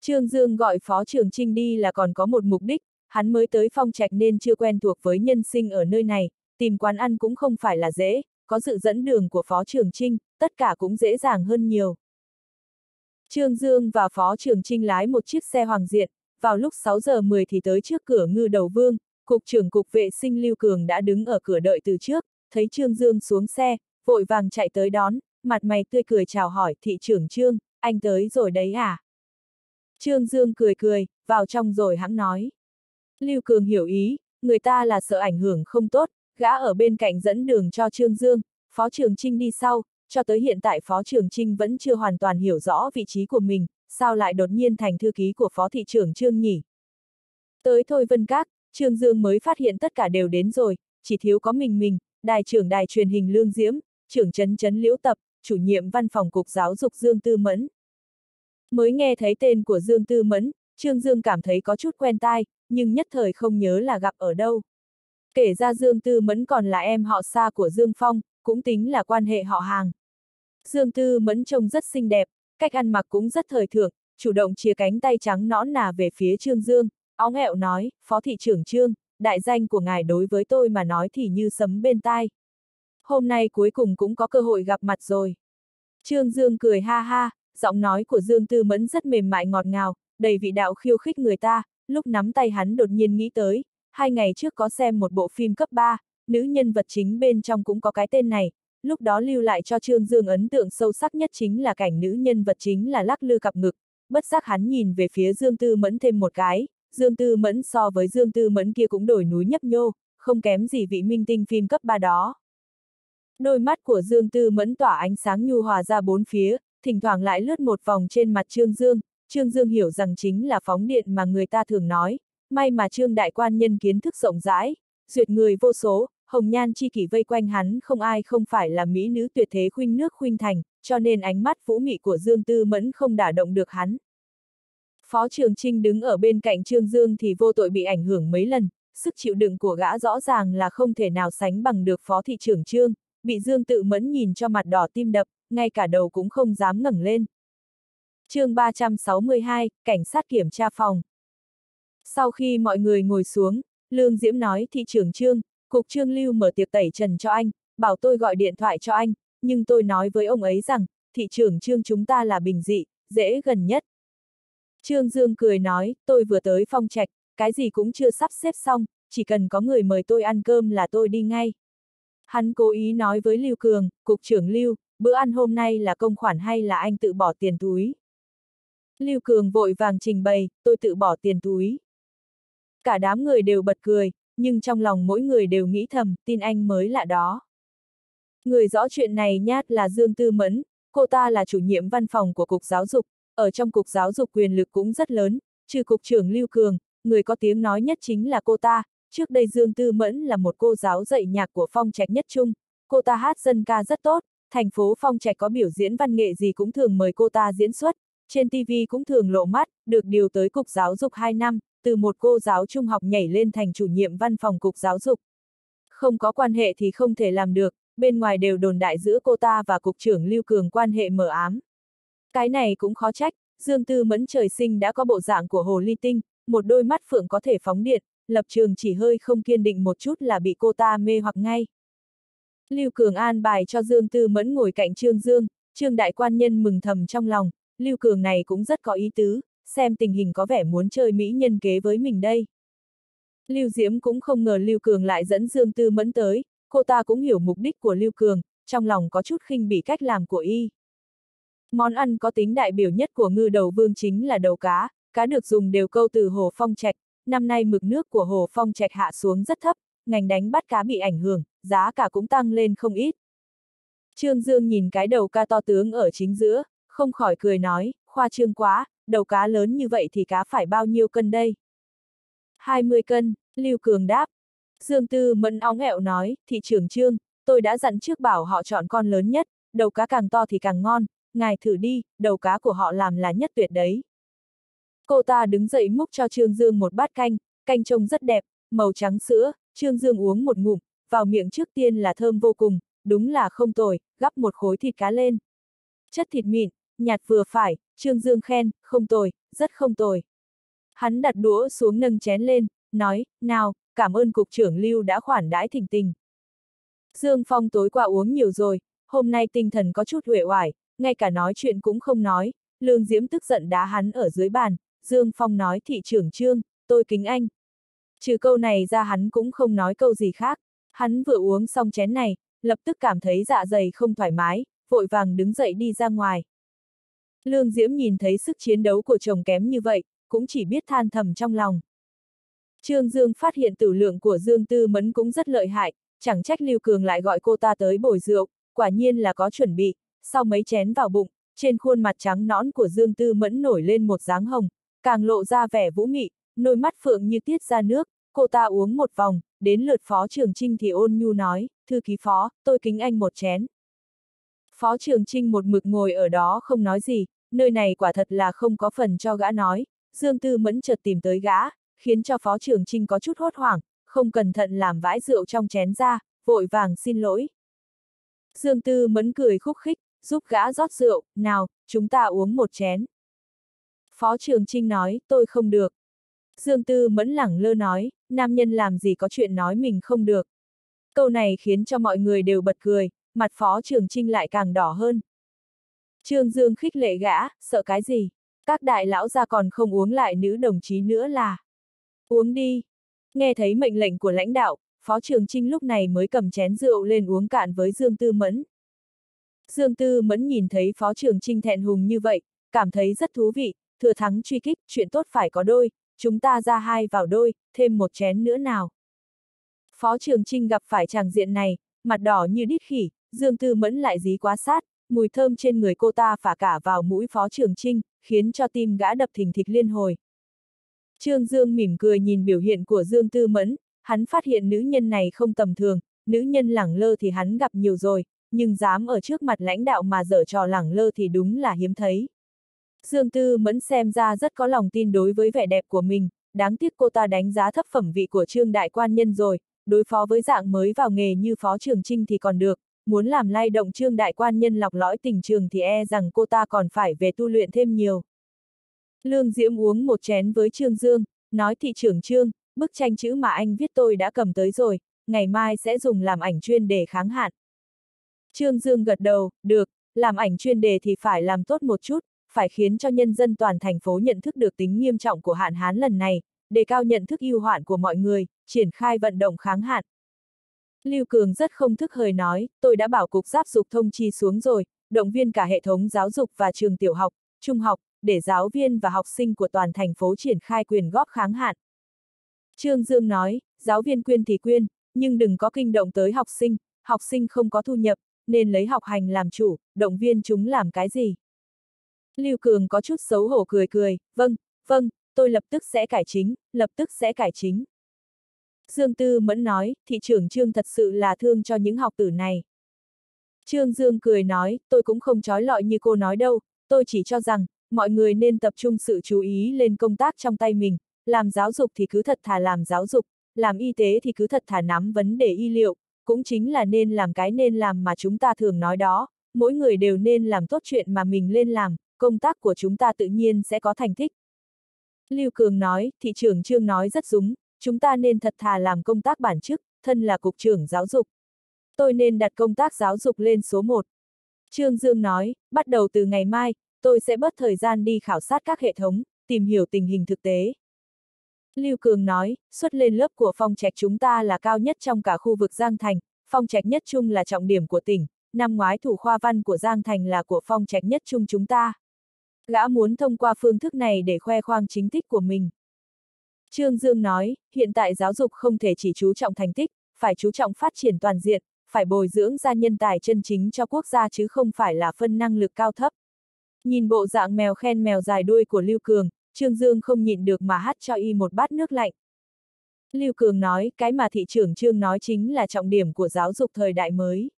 Trương Dương gọi Phó trường Trinh đi là còn có một mục đích, hắn mới tới phong trạch nên chưa quen thuộc với nhân sinh ở nơi này, tìm quán ăn cũng không phải là dễ, có sự dẫn đường của Phó trường Trinh, tất cả cũng dễ dàng hơn nhiều. Trương Dương và Phó Trường Trinh lái một chiếc xe hoàng diện, vào lúc 6 giờ 10 thì tới trước cửa ngư đầu vương, cục trưởng cục vệ sinh Lưu Cường đã đứng ở cửa đợi từ trước, thấy Trương Dương xuống xe, vội vàng chạy tới đón, mặt mày tươi cười chào hỏi thị trưởng Trương, anh tới rồi đấy à? Trương Dương cười cười, vào trong rồi hãng nói. Lưu Cường hiểu ý, người ta là sợ ảnh hưởng không tốt, gã ở bên cạnh dẫn đường cho Trương Dương, Phó Trường Trinh đi sau, cho tới hiện tại Phó Trường Trinh vẫn chưa hoàn toàn hiểu rõ vị trí của mình, sao lại đột nhiên thành thư ký của Phó Thị trưởng Trương nhỉ? Tới Thôi Vân Các, Trương Dương mới phát hiện tất cả đều đến rồi, chỉ thiếu có mình mình, đài trưởng đài truyền hình Lương Diễm, trưởng trấn trấn Liễu Tập, chủ nhiệm văn phòng Cục Giáo dục Dương Tư Mẫn. Mới nghe thấy tên của Dương Tư Mẫn, Trương Dương cảm thấy có chút quen tai, nhưng nhất thời không nhớ là gặp ở đâu. Kể ra Dương Tư Mẫn còn là em họ xa của Dương Phong, cũng tính là quan hệ họ hàng. Dương Tư Mẫn trông rất xinh đẹp, cách ăn mặc cũng rất thời thượng, chủ động chia cánh tay trắng nõn nà về phía Trương Dương, óng ẹo nói, Phó thị trưởng Trương, đại danh của ngài đối với tôi mà nói thì như sấm bên tai. Hôm nay cuối cùng cũng có cơ hội gặp mặt rồi. Trương Dương cười ha ha, giọng nói của Dương Tư Mẫn rất mềm mại ngọt ngào, đầy vị đạo khiêu khích người ta, lúc nắm tay hắn đột nhiên nghĩ tới, hai ngày trước có xem một bộ phim cấp 3, nữ nhân vật chính bên trong cũng có cái tên này, lúc đó lưu lại cho Trương Dương ấn tượng sâu sắc nhất chính là cảnh nữ nhân vật chính là lắc lư cặp ngực, bất giác hắn nhìn về phía Dương Tư Mẫn thêm một cái, Dương Tư Mẫn so với Dương Tư Mẫn kia cũng đổi núi nhấp nhô, không kém gì vị minh tinh phim cấp 3 đó. Đôi mắt của Dương Tư Mẫn tỏa ánh sáng nhu hòa ra bốn phía, thỉnh thoảng lại lướt một vòng trên mặt Trương Dương, Trương Dương hiểu rằng chính là phóng điện mà người ta thường nói, may mà Trương Đại Quan nhân kiến thức rộng rãi, duyệt người vô số, hồng nhan chi kỷ vây quanh hắn không ai không phải là mỹ nữ tuyệt thế khuynh nước khuynh thành, cho nên ánh mắt vũ mị của Dương Tư Mẫn không đả động được hắn. Phó Trường Trinh đứng ở bên cạnh Trương Dương thì vô tội bị ảnh hưởng mấy lần, sức chịu đựng của gã rõ ràng là không thể nào sánh bằng được Phó Thị trưởng Trương, bị Dương Tự Mẫn nhìn cho mặt đỏ tim đập, ngay cả đầu cũng không dám ngẩng lên. chương 362, Cảnh sát kiểm tra phòng. Sau khi mọi người ngồi xuống, Lương Diễm nói thị trưởng Trương, Cục Trương Lưu mở tiệc tẩy trần cho anh, bảo tôi gọi điện thoại cho anh, nhưng tôi nói với ông ấy rằng, thị trưởng Trương chúng ta là bình dị, dễ gần nhất. Trương Dương cười nói, tôi vừa tới phong trạch, cái gì cũng chưa sắp xếp xong, chỉ cần có người mời tôi ăn cơm là tôi đi ngay. Hắn cố ý nói với Lưu Cường, cục trưởng Lưu, bữa ăn hôm nay là công khoản hay là anh tự bỏ tiền túi? Lưu Cường vội vàng trình bày, tôi tự bỏ tiền túi. Cả đám người đều bật cười, nhưng trong lòng mỗi người đều nghĩ thầm, tin anh mới là đó. Người rõ chuyện này nhát là Dương Tư Mẫn, cô ta là chủ nhiệm văn phòng của Cục Giáo dục, ở trong Cục Giáo dục quyền lực cũng rất lớn, trừ Cục trưởng Lưu Cường, người có tiếng nói nhất chính là cô ta, trước đây Dương Tư Mẫn là một cô giáo dạy nhạc của Phong Trạch Nhất Trung, cô ta hát dân ca rất tốt, thành phố Phong Trạch có biểu diễn văn nghệ gì cũng thường mời cô ta diễn xuất, trên TV cũng thường lộ mắt, được điều tới Cục Giáo dục 2 năm, từ một cô giáo trung học nhảy lên thành chủ nhiệm văn phòng Cục Giáo dục. Không có quan hệ thì không thể làm được, bên ngoài đều đồn đại giữa cô ta và Cục trưởng Lưu Cường quan hệ mờ ám. Cái này cũng khó trách, Dương Tư Mẫn trời sinh đã có bộ dạng của hồ ly tinh, một đôi mắt phượng có thể phóng điện, lập trường chỉ hơi không kiên định một chút là bị cô ta mê hoặc ngay. Lưu Cường an bài cho Dương Tư Mẫn ngồi cạnh Trương Dương, Trương Đại Quan Nhân mừng thầm trong lòng, Lưu Cường này cũng rất có ý tứ, xem tình hình có vẻ muốn chơi mỹ nhân kế với mình đây. Lưu Diễm cũng không ngờ Lưu Cường lại dẫn Dương Tư Mẫn tới, cô ta cũng hiểu mục đích của Lưu Cường, trong lòng có chút khinh bỉ cách làm của y. Món ăn có tính đại biểu nhất của ngư đầu vương chính là đầu cá, cá được dùng đều câu từ hồ phong trạch, năm nay mực nước của hồ phong trạch hạ xuống rất thấp, ngành đánh bắt cá bị ảnh hưởng, giá cả cũng tăng lên không ít. Trương Dương nhìn cái đầu ca to tướng ở chính giữa, không khỏi cười nói, khoa trương quá, đầu cá lớn như vậy thì cá phải bao nhiêu cân đây? 20 cân, Lưu Cường đáp. Dương Tư Mẫn óng ẹo nói, thị trưởng Trương, tôi đã dặn trước bảo họ chọn con lớn nhất, đầu cá càng to thì càng ngon, ngài thử đi, đầu cá của họ làm là nhất tuyệt đấy. Cô ta đứng dậy múc cho Trương Dương một bát canh, canh trông rất đẹp, màu trắng sữa, Trương Dương uống một ngụm, vào miệng trước tiên là thơm vô cùng, đúng là không tồi, gắp một khối thịt cá lên. Chất thịt mịn, nhạt vừa phải, Trương Dương khen, không tồi, rất không tồi. Hắn đặt đũa xuống nâng chén lên, nói, nào, cảm ơn cục trưởng Lưu đã khoản đãi thỉnh tình. Dương Phong tối qua uống nhiều rồi, hôm nay tinh thần có chút huệ oải, ngay cả nói chuyện cũng không nói, Lương Diễm tức giận đá hắn ở dưới bàn, Dương Phong nói thị trưởng Trương, tôi kính anh. Trừ câu này ra hắn cũng không nói câu gì khác, hắn vừa uống xong chén này, lập tức cảm thấy dạ dày không thoải mái, vội vàng đứng dậy đi ra ngoài. Lương Diễm nhìn thấy sức chiến đấu của chồng kém như vậy, cũng chỉ biết than thầm trong lòng. Trương Dương phát hiện tử lượng của Dương Tư Mẫn cũng rất lợi hại, chẳng trách Lưu Cường lại gọi cô ta tới bồi rượu, quả nhiên là có chuẩn bị, sau mấy chén vào bụng, trên khuôn mặt trắng nõn của Dương Tư Mẫn nổi lên một dáng hồng, càng lộ ra vẻ vũ mị, đôi mắt phượng như tiết ra nước, cô ta uống một vòng, đến lượt Phó Trường Trinh thì ôn nhu nói, thư ký Phó, tôi kính anh một chén. Phó Trường Trinh một mực ngồi ở đó không nói gì, nơi này quả thật là không có phần cho gã nói, Dương Tư Mẫn chợt tìm tới gã, khiến cho Phó Trường Trinh có chút hốt hoảng, không cẩn thận làm vãi rượu trong chén ra, vội vàng xin lỗi. Dương Tư Mẫn cười khúc khích, giúp gã rót rượu, nào, chúng ta uống một chén. Phó Trường Trinh nói, tôi không được. Dương Tư Mẫn lẳng lơ nói, nam nhân làm gì có chuyện nói mình không được. Câu này khiến cho mọi người đều bật cười, mặt Phó Trường Trinh lại càng đỏ hơn. Trương Dương khích lệ gã, sợ cái gì? Các đại lão ra còn không uống lại nữ đồng chí nữa là. Uống đi. Nghe thấy mệnh lệnh của lãnh đạo, Phó Trường Trinh lúc này mới cầm chén rượu lên uống cạn với Dương Tư Mẫn. Dương Tư Mẫn nhìn thấy Phó Trường Trinh thẹn hùng như vậy, cảm thấy rất thú vị, thừa thắng truy kích, chuyện tốt phải có đôi, chúng ta ra hai vào đôi, thêm một chén nữa nào. Phó Trường Trinh gặp phải chàng diện này, mặt đỏ như đít khỉ, Dương Tư Mẫn lại dí quá sát, mùi thơm trên người cô ta phả cả vào mũi Phó Trường Trinh, khiến cho tim gã đập thình thịch liên hồi. Trương Dương mỉm cười nhìn biểu hiện của Dương Tư Mẫn, hắn phát hiện nữ nhân này không tầm thường, nữ nhân lẳng lơ thì hắn gặp nhiều rồi, nhưng dám ở trước mặt lãnh đạo mà dở trò lẳng lơ thì đúng là hiếm thấy. Dương Tư Mẫn xem ra rất có lòng tin đối với vẻ đẹp của mình, đáng tiếc cô ta đánh giá thấp phẩm vị của Trương Đại Quan Nhân rồi, đối phó với dạng mới vào nghề như Phó Trường Trinh thì còn được, muốn làm lay động Trương Đại Quan Nhân lọc lõi tình trường thì e rằng cô ta còn phải về tu luyện thêm nhiều. Lương Diễm uống một chén với Trương Dương, nói thị trưởng Trương, bức tranh chữ mà anh viết tôi đã cầm tới rồi, ngày mai sẽ dùng làm ảnh chuyên đề kháng hạn. Trương Dương gật đầu, được, làm ảnh chuyên đề thì phải làm tốt một chút, phải khiến cho nhân dân toàn thành phố nhận thức được tính nghiêm trọng của hạn hán lần này, đề cao nhận thức ưu hoạn của mọi người, triển khai vận động kháng hạn. Lưu Cường rất không thức hời nói, tôi đã bảo cục giáp dục thông chi xuống rồi, động viên cả hệ thống giáo dục và trường tiểu học, trung học, để giáo viên và học sinh của toàn thành phố triển khai quyền góp kháng hạn. Trương Dương nói, giáo viên quyên thì quyên, nhưng đừng có kinh động tới học sinh, học sinh không có thu nhập, nên lấy học hành làm chủ, động viên chúng làm cái gì. Lưu Cường có chút xấu hổ cười cười, vâng, vâng, tôi lập tức sẽ cải chính, lập tức sẽ cải chính. Dương Tư Mẫn nói, thị trưởng Trương thật sự là thương cho những học tử này. Trương Dương cười nói, tôi cũng không trói lọi như cô nói đâu, tôi chỉ cho rằng, mọi người nên tập trung sự chú ý lên công tác trong tay mình, làm giáo dục thì cứ thật thà làm giáo dục, làm y tế thì cứ thật thà nắm vấn đề y liệu, cũng chính là nên làm cái nên làm mà chúng ta thường nói đó, mỗi người đều nên làm tốt chuyện mà mình lên làm, công tác của chúng ta tự nhiên sẽ có thành tích. Lưu Cường nói, thị trưởng Trương nói rất đúng, chúng ta nên thật thà làm công tác bản chức, thân là cục trưởng giáo dục. Tôi nên đặt công tác giáo dục lên số 1. Trương Dương nói, bắt đầu từ ngày mai, tôi sẽ bớt thời gian đi khảo sát các hệ thống, tìm hiểu tình hình thực tế. Lưu Cường nói, xuất lên lớp của phong trạch chúng ta là cao nhất trong cả khu vực Giang Thành, phong trạch nhất trung là trọng điểm của tỉnh, năm ngoái thủ khoa văn của Giang Thành là của phong trạch nhất trung chúng ta. Gã muốn thông qua phương thức này để khoe khoang chính tích của mình. Trương Dương nói, hiện tại giáo dục không thể chỉ chú trọng thành tích, phải chú trọng phát triển toàn diện, phải bồi dưỡng ra nhân tài chân chính cho quốc gia chứ không phải là phân năng lực cao thấp. Nhìn bộ dạng mèo khen mèo dài đuôi của Lưu Cường, Trương Dương không nhịn được mà hắt cho y một bát nước lạnh. Lưu Cường nói, cái mà thị trưởng Trương nói chính là trọng điểm của giáo dục thời đại mới.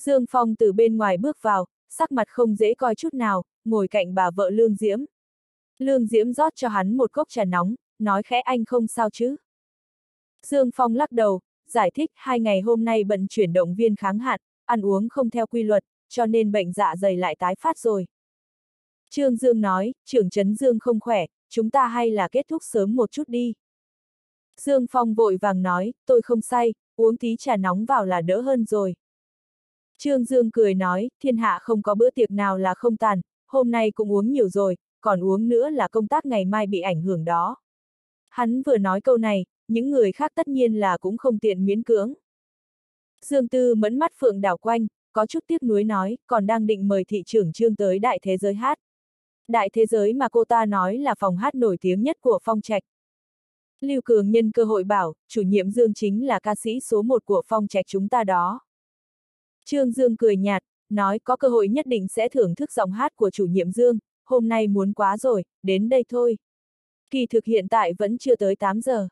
Dương Phong từ bên ngoài bước vào, sắc mặt không dễ coi chút nào, ngồi cạnh bà vợ Lương Diễm. Lương Diễm rót cho hắn một cốc trà nóng, nói khẽ anh không sao chứ. Dương Phong lắc đầu, giải thích hai ngày hôm nay bận chuyển động viên kháng hạn, ăn uống không theo quy luật, cho nên bệnh dạ dày lại tái phát rồi. Trương Dương nói, trưởng Trấn Dương không khỏe, chúng ta hay là kết thúc sớm một chút đi. Dương Phong vội vàng nói, tôi không say, uống tí trà nóng vào là đỡ hơn rồi. Trương Dương cười nói, thiên hạ không có bữa tiệc nào là không tàn, hôm nay cũng uống nhiều rồi, còn uống nữa là công tác ngày mai bị ảnh hưởng đó. Hắn vừa nói câu này, những người khác tất nhiên là cũng không tiện miễn cưỡng. Dương Tư mẫn mắt phượng đảo quanh, có chút tiếc nuối nói, còn đang định mời thị trưởng trương tới đại thế giới hát. Đại thế giới mà cô ta nói là phòng hát nổi tiếng nhất của phong trạch. Lưu Cường nhân cơ hội bảo, chủ nhiệm Dương chính là ca sĩ số một của phong trạch chúng ta đó. Trương Dương cười nhạt, nói có cơ hội nhất định sẽ thưởng thức giọng hát của chủ nhiệm Dương, hôm nay muốn quá rồi, đến đây thôi. Kỳ thực hiện tại vẫn chưa tới 8 giờ.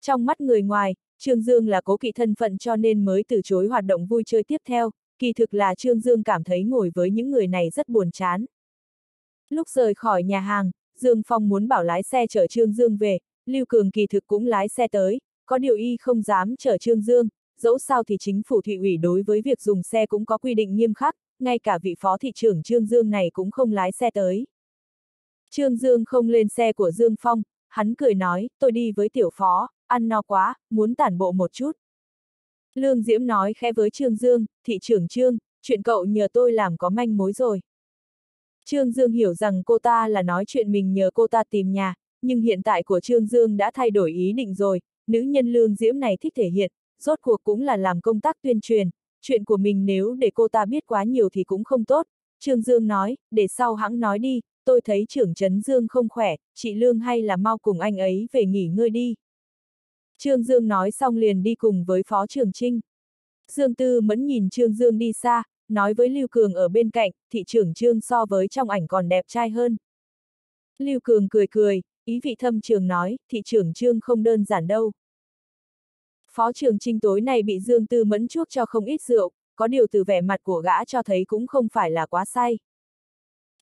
Trong mắt người ngoài, Trương Dương là cố kỵ thân phận cho nên mới từ chối hoạt động vui chơi tiếp theo, kỳ thực là Trương Dương cảm thấy ngồi với những người này rất buồn chán. Lúc rời khỏi nhà hàng, Dương Phong muốn bảo lái xe chở Trương Dương về, Lưu Cường kỳ thực cũng lái xe tới, có điều y không dám chở Trương Dương, dẫu sao thì chính phủ thị ủy đối với việc dùng xe cũng có quy định nghiêm khắc, ngay cả vị phó thị trưởng Trương Dương này cũng không lái xe tới. Trương Dương không lên xe của Dương Phong, hắn cười nói, tôi đi với tiểu phó, ăn no quá, muốn tản bộ một chút. Lương Diễm nói khẽ với Trương Dương, thị trưởng Trương, chuyện cậu nhờ tôi làm có manh mối rồi. Trương Dương hiểu rằng cô ta là nói chuyện mình nhờ cô ta tìm nhà, nhưng hiện tại của Trương Dương đã thay đổi ý định rồi, nữ nhân Lương Diễm này thích thể hiện, rốt cuộc cũng là làm công tác tuyên truyền, chuyện của mình nếu để cô ta biết quá nhiều thì cũng không tốt. Trương Dương nói, để sau hãng nói đi, tôi thấy trưởng Trấn Dương không khỏe, chị Lương hay là mau cùng anh ấy về nghỉ ngơi đi. Trương Dương nói xong liền đi cùng với Phó Trường Trinh. Dương Tư mẫn nhìn Trương Dương đi xa, nói với Lưu Cường ở bên cạnh, thị trưởng Trương so với trong ảnh còn đẹp trai hơn. Lưu Cường cười cười, ý vị thâm trường nói, thị trưởng Trương không đơn giản đâu. Phó Trường Trinh tối này bị Dương Tư mẫn chuốc cho không ít rượu, có điều từ vẻ mặt của gã cho thấy cũng không phải là quá say.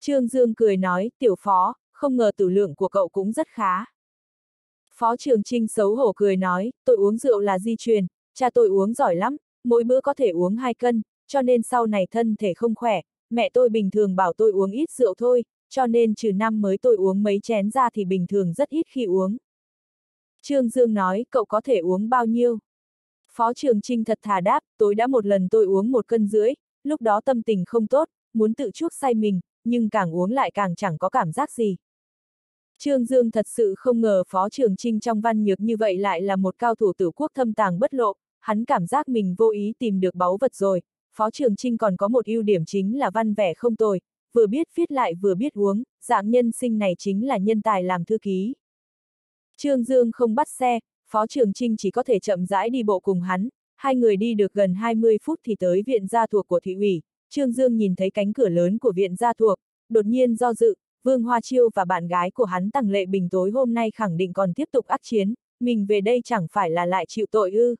Trương Dương cười nói, tiểu phó, không ngờ tử lượng của cậu cũng rất khá. Phó Trường Trinh xấu hổ cười nói, tôi uống rượu là di truyền, cha tôi uống giỏi lắm, mỗi bữa có thể uống hai cân, cho nên sau này thân thể không khỏe, mẹ tôi bình thường bảo tôi uống ít rượu thôi, cho nên trừ năm mới tôi uống mấy chén ra thì bình thường rất ít khi uống. Trương Dương nói, cậu có thể uống bao nhiêu? Phó Trường Trinh thật thà đáp, tối đã một lần tôi uống một cân rưỡi, lúc đó tâm tình không tốt, muốn tự chuốc say mình, nhưng càng uống lại càng chẳng có cảm giác gì. Trương Dương thật sự không ngờ Phó Trường Trinh trong văn nhược như vậy lại là một cao thủ tử quốc thâm tàng bất lộ, hắn cảm giác mình vô ý tìm được báu vật rồi. Phó Trường Trinh còn có một ưu điểm chính là văn vẻ không tồi, vừa biết viết lại vừa biết uống, dạng nhân sinh này chính là nhân tài làm thư ký. Trương Dương không bắt xe, Phó Trường Trinh chỉ có thể chậm rãi đi bộ cùng hắn, hai người đi được gần 20 phút thì tới viện gia thuộc của thị ủy, Trương Dương nhìn thấy cánh cửa lớn của viện gia thuộc, đột nhiên do dự, Vương Hoa Chiêu và bạn gái của hắn Tằng Lệ Bình tối hôm nay khẳng định còn tiếp tục ác chiến, mình về đây chẳng phải là lại chịu tội ư.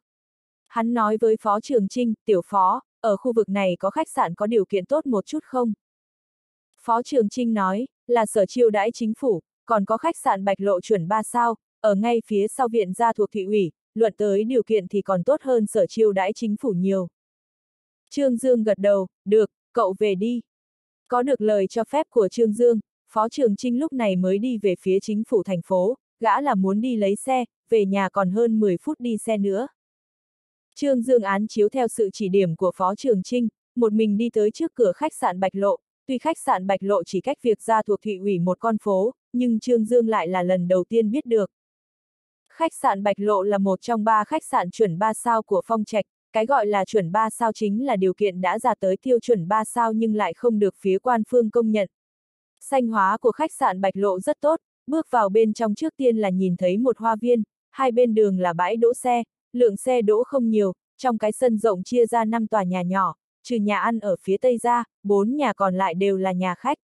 Hắn nói với Phó Trường Trinh, tiểu phó, ở khu vực này có khách sạn có điều kiện tốt một chút không? Phó Trường Trinh nói, là sở chiêu đãi chính phủ, còn có khách sạn Bạch Lộ chuẩn 3 sao, ở ngay phía sau viện gia thuộc thị ủy, luận tới điều kiện thì còn tốt hơn sở chiêu đãi chính phủ nhiều. Trương Dương gật đầu, được, cậu về đi. Có được lời cho phép của Trương Dương, Phó Trường Trinh lúc này mới đi về phía chính phủ thành phố, gã là muốn đi lấy xe, về nhà còn hơn 10 phút đi xe nữa. Trương Dương án chiếu theo sự chỉ điểm của Phó Trường Trinh, một mình đi tới trước cửa khách sạn Bạch Lộ, tuy khách sạn Bạch Lộ chỉ cách việc ra thuộc thị ủy một con phố, nhưng Trương Dương lại là lần đầu tiên biết được. Khách sạn Bạch Lộ là một trong ba khách sạn chuẩn ba sao của Phong Trạch, cái gọi là chuẩn 3 sao chính là điều kiện đã ra tới tiêu chuẩn 3 sao nhưng lại không được phía quan phương công nhận. Xanh hóa của khách sạn Bạch Lộ rất tốt, bước vào bên trong trước tiên là nhìn thấy một hoa viên, hai bên đường là bãi đỗ xe, lượng xe đỗ không nhiều, trong cái sân rộng chia ra 5 tòa nhà nhỏ, trừ nhà ăn ở phía tây ra, bốn nhà còn lại đều là nhà khách.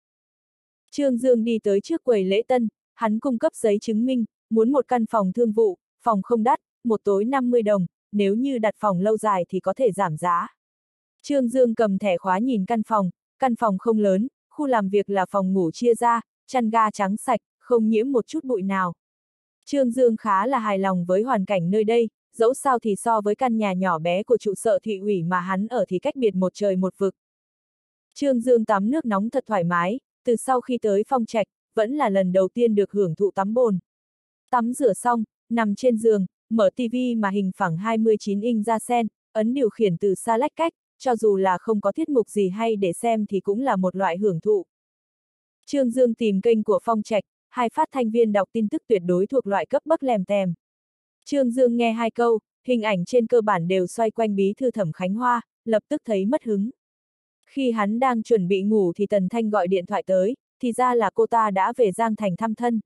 Trương Dương đi tới trước quầy lễ tân, hắn cung cấp giấy chứng minh, muốn một căn phòng thương vụ, phòng không đắt, một tối 50 đồng, nếu như đặt phòng lâu dài thì có thể giảm giá. Trương Dương cầm thẻ khóa nhìn căn phòng, căn phòng không lớn, khu làm việc là phòng ngủ chia ra, chăn ga trắng sạch, không nhiễm một chút bụi nào. Trương Dương khá là hài lòng với hoàn cảnh nơi đây, dẫu sao thì so với căn nhà nhỏ bé của trụ sở thị ủy mà hắn ở thì cách biệt một trời một vực. Trương Dương tắm nước nóng thật thoải mái, từ sau khi tới phong trạch, vẫn là lần đầu tiên được hưởng thụ tắm bồn. Tắm rửa xong, nằm trên giường, mở TV mà hình phẳng 29 inch ra sen, ấn điều khiển từ xa lách cách, cho dù là không có tiết mục gì hay để xem thì cũng là một loại hưởng thụ. Trương Dương tìm kênh của Phong Trạch, hai phát thanh viên đọc tin tức tuyệt đối thuộc loại cấp bậc lèm tèm. Trương Dương nghe hai câu, hình ảnh trên cơ bản đều xoay quanh bí thư thẩm Khánh Hoa, lập tức thấy mất hứng. Khi hắn đang chuẩn bị ngủ thì Tần Thanh gọi điện thoại tới, thì ra là cô ta đã về Giang Thành thăm thân.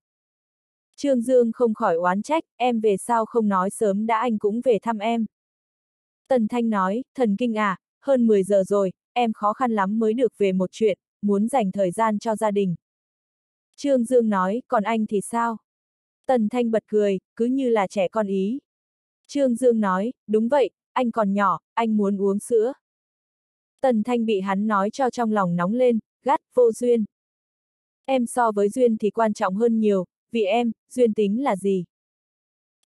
Trương Dương không khỏi oán trách, em về sao không nói sớm đã anh cũng về thăm em. Tần Thanh nói, thần kinh à, hơn 10 giờ rồi, em khó khăn lắm mới được về một chuyện, muốn dành thời gian cho gia đình. Trương Dương nói, còn anh thì sao? Tần Thanh bật cười, cứ như là trẻ con ý. Trương Dương nói, đúng vậy, anh còn nhỏ, anh muốn uống sữa. Tần Thanh bị hắn nói cho trong lòng nóng lên, gắt, vô duyên. Em so với duyên thì quan trọng hơn nhiều, vì em, duyên tính là gì?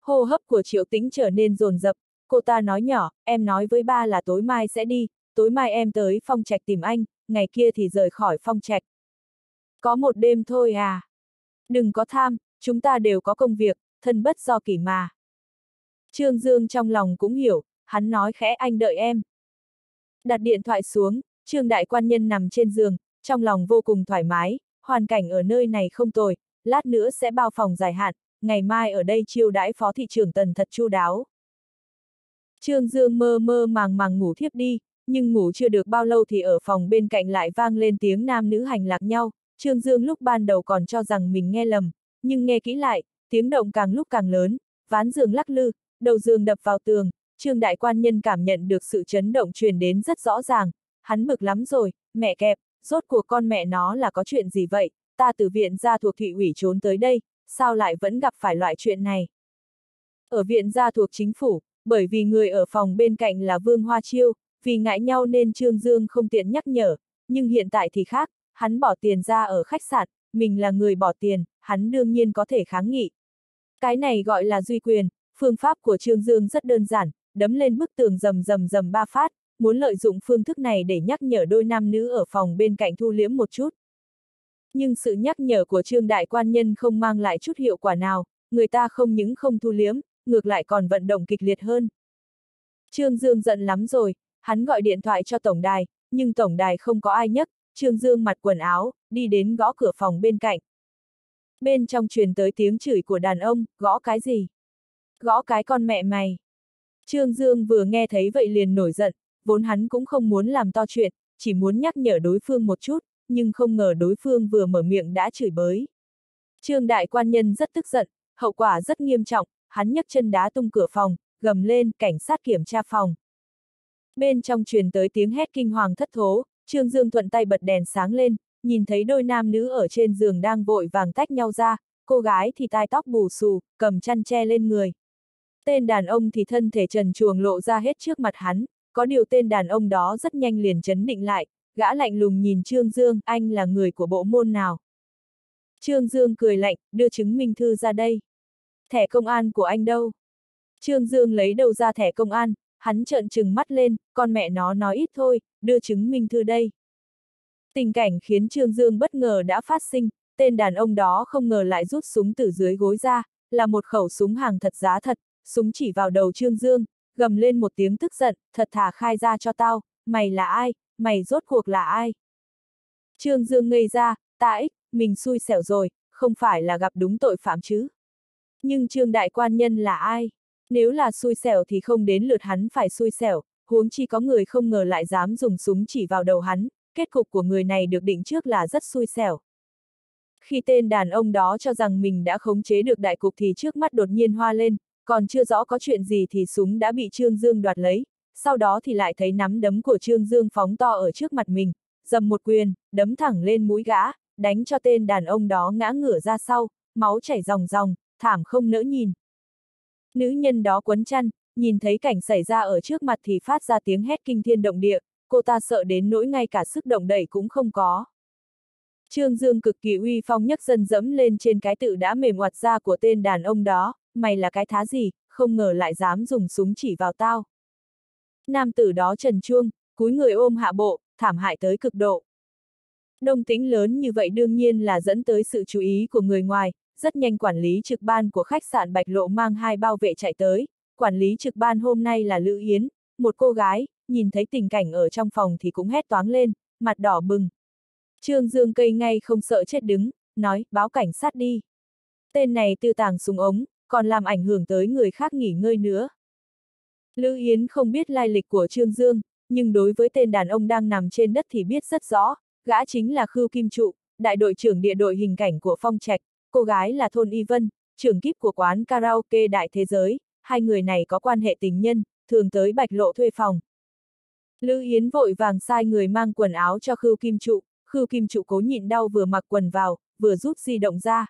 Hô hấp của triệu tính trở nên rồn rập, cô ta nói nhỏ, em nói với ba là tối mai sẽ đi, tối mai em tới phong trạch tìm anh, ngày kia thì rời khỏi phong trạch. Có một đêm thôi à? Đừng có tham, chúng ta đều có công việc, thân bất do kỷ mà. Trương Dương trong lòng cũng hiểu, hắn nói khẽ anh đợi em. Đặt điện thoại xuống, Trương Đại Quan Nhân nằm trên giường, trong lòng vô cùng thoải mái, hoàn cảnh ở nơi này không tồi, lát nữa sẽ bao phòng dài hạn, ngày mai ở đây chiêu đãi phó thị trưởng tần thật chu đáo. Trương Dương mơ mơ màng màng ngủ thiếp đi, nhưng ngủ chưa được bao lâu thì ở phòng bên cạnh lại vang lên tiếng nam nữ hành lạc nhau, Trương Dương lúc ban đầu còn cho rằng mình nghe lầm, nhưng nghe kỹ lại, tiếng động càng lúc càng lớn, ván giường lắc lư, đầu giường đập vào tường, Trương Đại Quan Nhân cảm nhận được sự chấn động truyền đến rất rõ ràng, hắn bực lắm rồi, mẹ kẹp, rốt cuộc con mẹ nó là có chuyện gì vậy, ta từ viện gia thuộc thị ủy trốn tới đây, sao lại vẫn gặp phải loại chuyện này. Ở viện gia thuộc chính phủ, bởi vì người ở phòng bên cạnh là Vương Hoa Chiêu, vì ngại nhau nên Trương Dương không tiện nhắc nhở, nhưng hiện tại thì khác, hắn bỏ tiền ra ở khách sạn, mình là người bỏ tiền, hắn đương nhiên có thể kháng nghị. Cái này gọi là duy quyền, phương pháp của Trương Dương rất đơn giản, đấm lên bức tường rầm rầm rầm ba phát, muốn lợi dụng phương thức này để nhắc nhở đôi nam nữ ở phòng bên cạnh thu liễm một chút. Nhưng sự nhắc nhở của Trương Đại Quan Nhân không mang lại chút hiệu quả nào, người ta không những không thu liếm, ngược lại còn vận động kịch liệt hơn. Trương Dương giận lắm rồi, hắn gọi điện thoại cho tổng đài, nhưng tổng đài không có ai nhấc, Trương Dương mặt quần áo, đi đến gõ cửa phòng bên cạnh. Bên trong truyền tới tiếng chửi của đàn ông, gõ cái gì? Gõ cái con mẹ mày. Trương Dương vừa nghe thấy vậy liền nổi giận, vốn hắn cũng không muốn làm to chuyện, chỉ muốn nhắc nhở đối phương một chút, nhưng không ngờ đối phương vừa mở miệng đã chửi bới. Trương đại quan nhân rất tức giận, hậu quả rất nghiêm trọng, hắn nhấc chân đá tung cửa phòng, gầm lên, cảnh sát kiểm tra phòng. Bên trong truyền tới tiếng hét kinh hoàng thất thố, Trương Dương thuận tay bật đèn sáng lên, nhìn thấy đôi nam nữ ở trên giường đang vội vàng tách nhau ra, cô gái thì tai tóc bù xù, cầm chăn che lên người. Tên đàn ông thì thân thể trần chuồng lộ ra hết trước mặt hắn, có điều tên đàn ông đó rất nhanh liền chấn định lại, gã lạnh lùng nhìn Trương Dương, anh là người của bộ môn nào? Trương Dương cười lạnh, đưa chứng minh thư ra đây. Thẻ công an của anh đâu? Trương Dương lấy đầu ra thẻ công an, hắn trợn trừng mắt lên, con mẹ nó nói ít thôi, đưa chứng minh thư đây. Tình cảnh khiến Trương Dương bất ngờ đã phát sinh, tên đàn ông đó không ngờ lại rút súng từ dưới gối ra, là một khẩu súng hàng thật giá thật, súng chỉ vào đầu Trương Dương, gầm lên một tiếng tức giận, thật thà khai ra cho tao, mày là ai, mày rốt cuộc là ai? Trương Dương ngây ra, ta ích, mình xui xẻo rồi, không phải là gặp đúng tội phạm chứ. Nhưng Trương Đại Quan Nhân là ai? Nếu là xui xẻo thì không đến lượt hắn phải xui xẻo, huống chi có người không ngờ lại dám dùng súng chỉ vào đầu hắn, kết cục của người này được định trước là rất xui xẻo. Khi tên đàn ông đó cho rằng mình đã khống chế được đại cục thì trước mắt đột nhiên hoa lên, còn chưa rõ có chuyện gì thì súng đã bị Trương Dương đoạt lấy, sau đó thì lại thấy nắm đấm của Trương Dương phóng to ở trước mặt mình, dầm một quyền, đấm thẳng lên mũi gã, đánh cho tên đàn ông đó ngã ngửa ra sau, máu chảy ròng ròng, thảm không nỡ nhìn. Nữ nhân đó quấn chăn, nhìn thấy cảnh xảy ra ở trước mặt thì phát ra tiếng hét kinh thiên động địa, cô ta sợ đến nỗi ngay cả sức động đẩy cũng không có. Trương Dương cực kỳ uy phong nhấc dân dẫm lên trên cái tự đã mềm hoạt ra của tên đàn ông đó, mày là cái thá gì, không ngờ lại dám dùng súng chỉ vào tao. Nam tử đó trần chuông, cúi người ôm hạ bộ, thảm hại tới cực độ. Đông tính lớn như vậy đương nhiên là dẫn tới sự chú ý của người ngoài, rất nhanh quản lý trực ban của khách sạn Bạch Lộ mang hai bao vệ chạy tới, quản lý trực ban hôm nay là Lữ Yến, một cô gái, nhìn thấy tình cảnh ở trong phòng thì cũng hét toáng lên, mặt đỏ bừng. Trương Dương cây ngay không sợ chết đứng, nói, báo cảnh sát đi. Tên này tư tàng súng ống, còn làm ảnh hưởng tới người khác nghỉ ngơi nữa. Lữ Yến không biết lai lịch của Trương Dương, nhưng đối với tên đàn ông đang nằm trên đất thì biết rất rõ, gã chính là Khưu Kim Trụ, đại đội trưởng địa đội hình cảnh của Phong Trạch, cô gái là Thôn Y Vân, trưởng kíp của quán karaoke đại thế giới, hai người này có quan hệ tình nhân, thường tới bạch lộ thuê phòng. Lữ Yến vội vàng sai người mang quần áo cho Khưu Kim Trụ, Khưu Kim Trụ cố nhịn đau vừa mặc quần vào, vừa rút di động ra.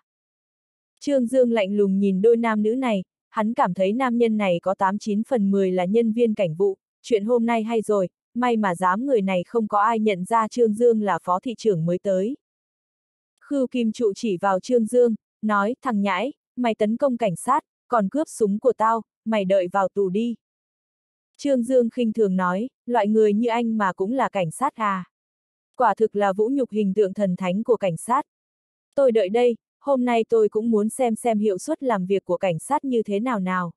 Trương Dương lạnh lùng nhìn đôi nam nữ này, hắn cảm thấy nam nhân này có 89 phần 10 là nhân viên cảnh vụ, chuyện hôm nay hay rồi, may mà dám người này không có ai nhận ra Trương Dương là phó thị trưởng mới tới. Khưu Kim Trụ chỉ vào Trương Dương, nói, thằng nhãi, mày tấn công cảnh sát, còn cướp súng của tao, mày đợi vào tù đi. Trương Dương khinh thường nói, loại người như anh mà cũng là cảnh sát à. Quả thực là vũ nhục hình tượng thần thánh của cảnh sát. Tôi đợi đây, hôm nay tôi cũng muốn xem xem hiệu suất làm việc của cảnh sát như thế nào nào.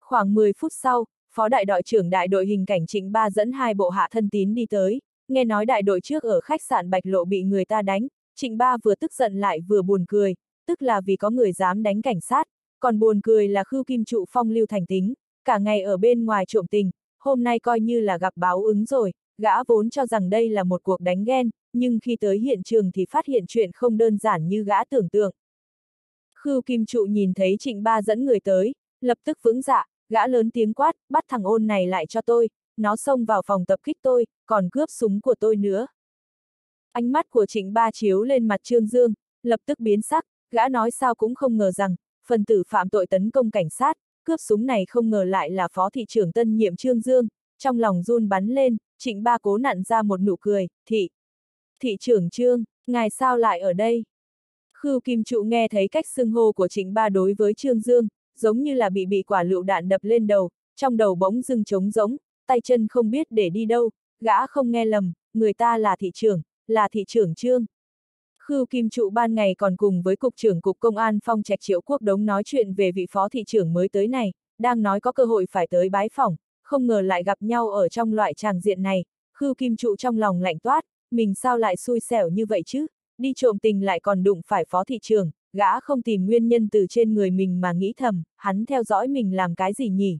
Khoảng 10 phút sau, Phó đại đội trưởng đại đội hình cảnh Trịnh Ba dẫn hai bộ hạ thân tín đi tới, nghe nói đại đội trước ở khách sạn Bạch Lộ bị người ta đánh, Trịnh Ba vừa tức giận lại vừa buồn cười, tức là vì có người dám đánh cảnh sát, còn buồn cười là Khưu Kim Trụ phong lưu thành tính, cả ngày ở bên ngoài trộm tình, hôm nay coi như là gặp báo ứng rồi, gã vốn cho rằng đây là một cuộc đánh ghen, nhưng khi tới hiện trường thì phát hiện chuyện không đơn giản như gã tưởng tượng. Khưu Kim Trụ nhìn thấy Trịnh Ba dẫn người tới, lập tức vững dạ, gã lớn tiếng quát, bắt thằng ôn này lại cho tôi, nó xông vào phòng tập kích tôi, còn cướp súng của tôi nữa. Ánh mắt của Trịnh Ba chiếu lên mặt Trương Dương, lập tức biến sắc, gã nói sao cũng không ngờ rằng, phần tử phạm tội tấn công cảnh sát, cướp súng này không ngờ lại là phó thị trưởng tân nhiệm Trương Dương, trong lòng run bắn lên, trịnh ba cố nặn ra một nụ cười, thị. Thị trưởng Trương, ngài sao lại ở đây? Khưu Kim Trụ nghe thấy cách xưng hô của trịnh ba đối với Trương Dương, giống như là bị bị quả lựu đạn đập lên đầu, trong đầu bỗng dưng trống rỗng, tay chân không biết để đi đâu, gã không nghe lầm, người ta là thị trưởng, là thị trưởng Trương. Khưu Kim Trụ ban ngày còn cùng với Cục trưởng Cục Công an Phong Trạch Triệu Quốc Đống nói chuyện về vị phó thị trưởng mới tới này, đang nói có cơ hội phải tới bái phỏng, không ngờ lại gặp nhau ở trong loại tràng diện này, Khưu Kim Trụ trong lòng lạnh toát, mình sao lại xui xẻo như vậy chứ, đi trộm tình lại còn đụng phải phó thị Trường, gã không tìm nguyên nhân từ trên người mình mà nghĩ thầm, hắn theo dõi mình làm cái gì nhỉ?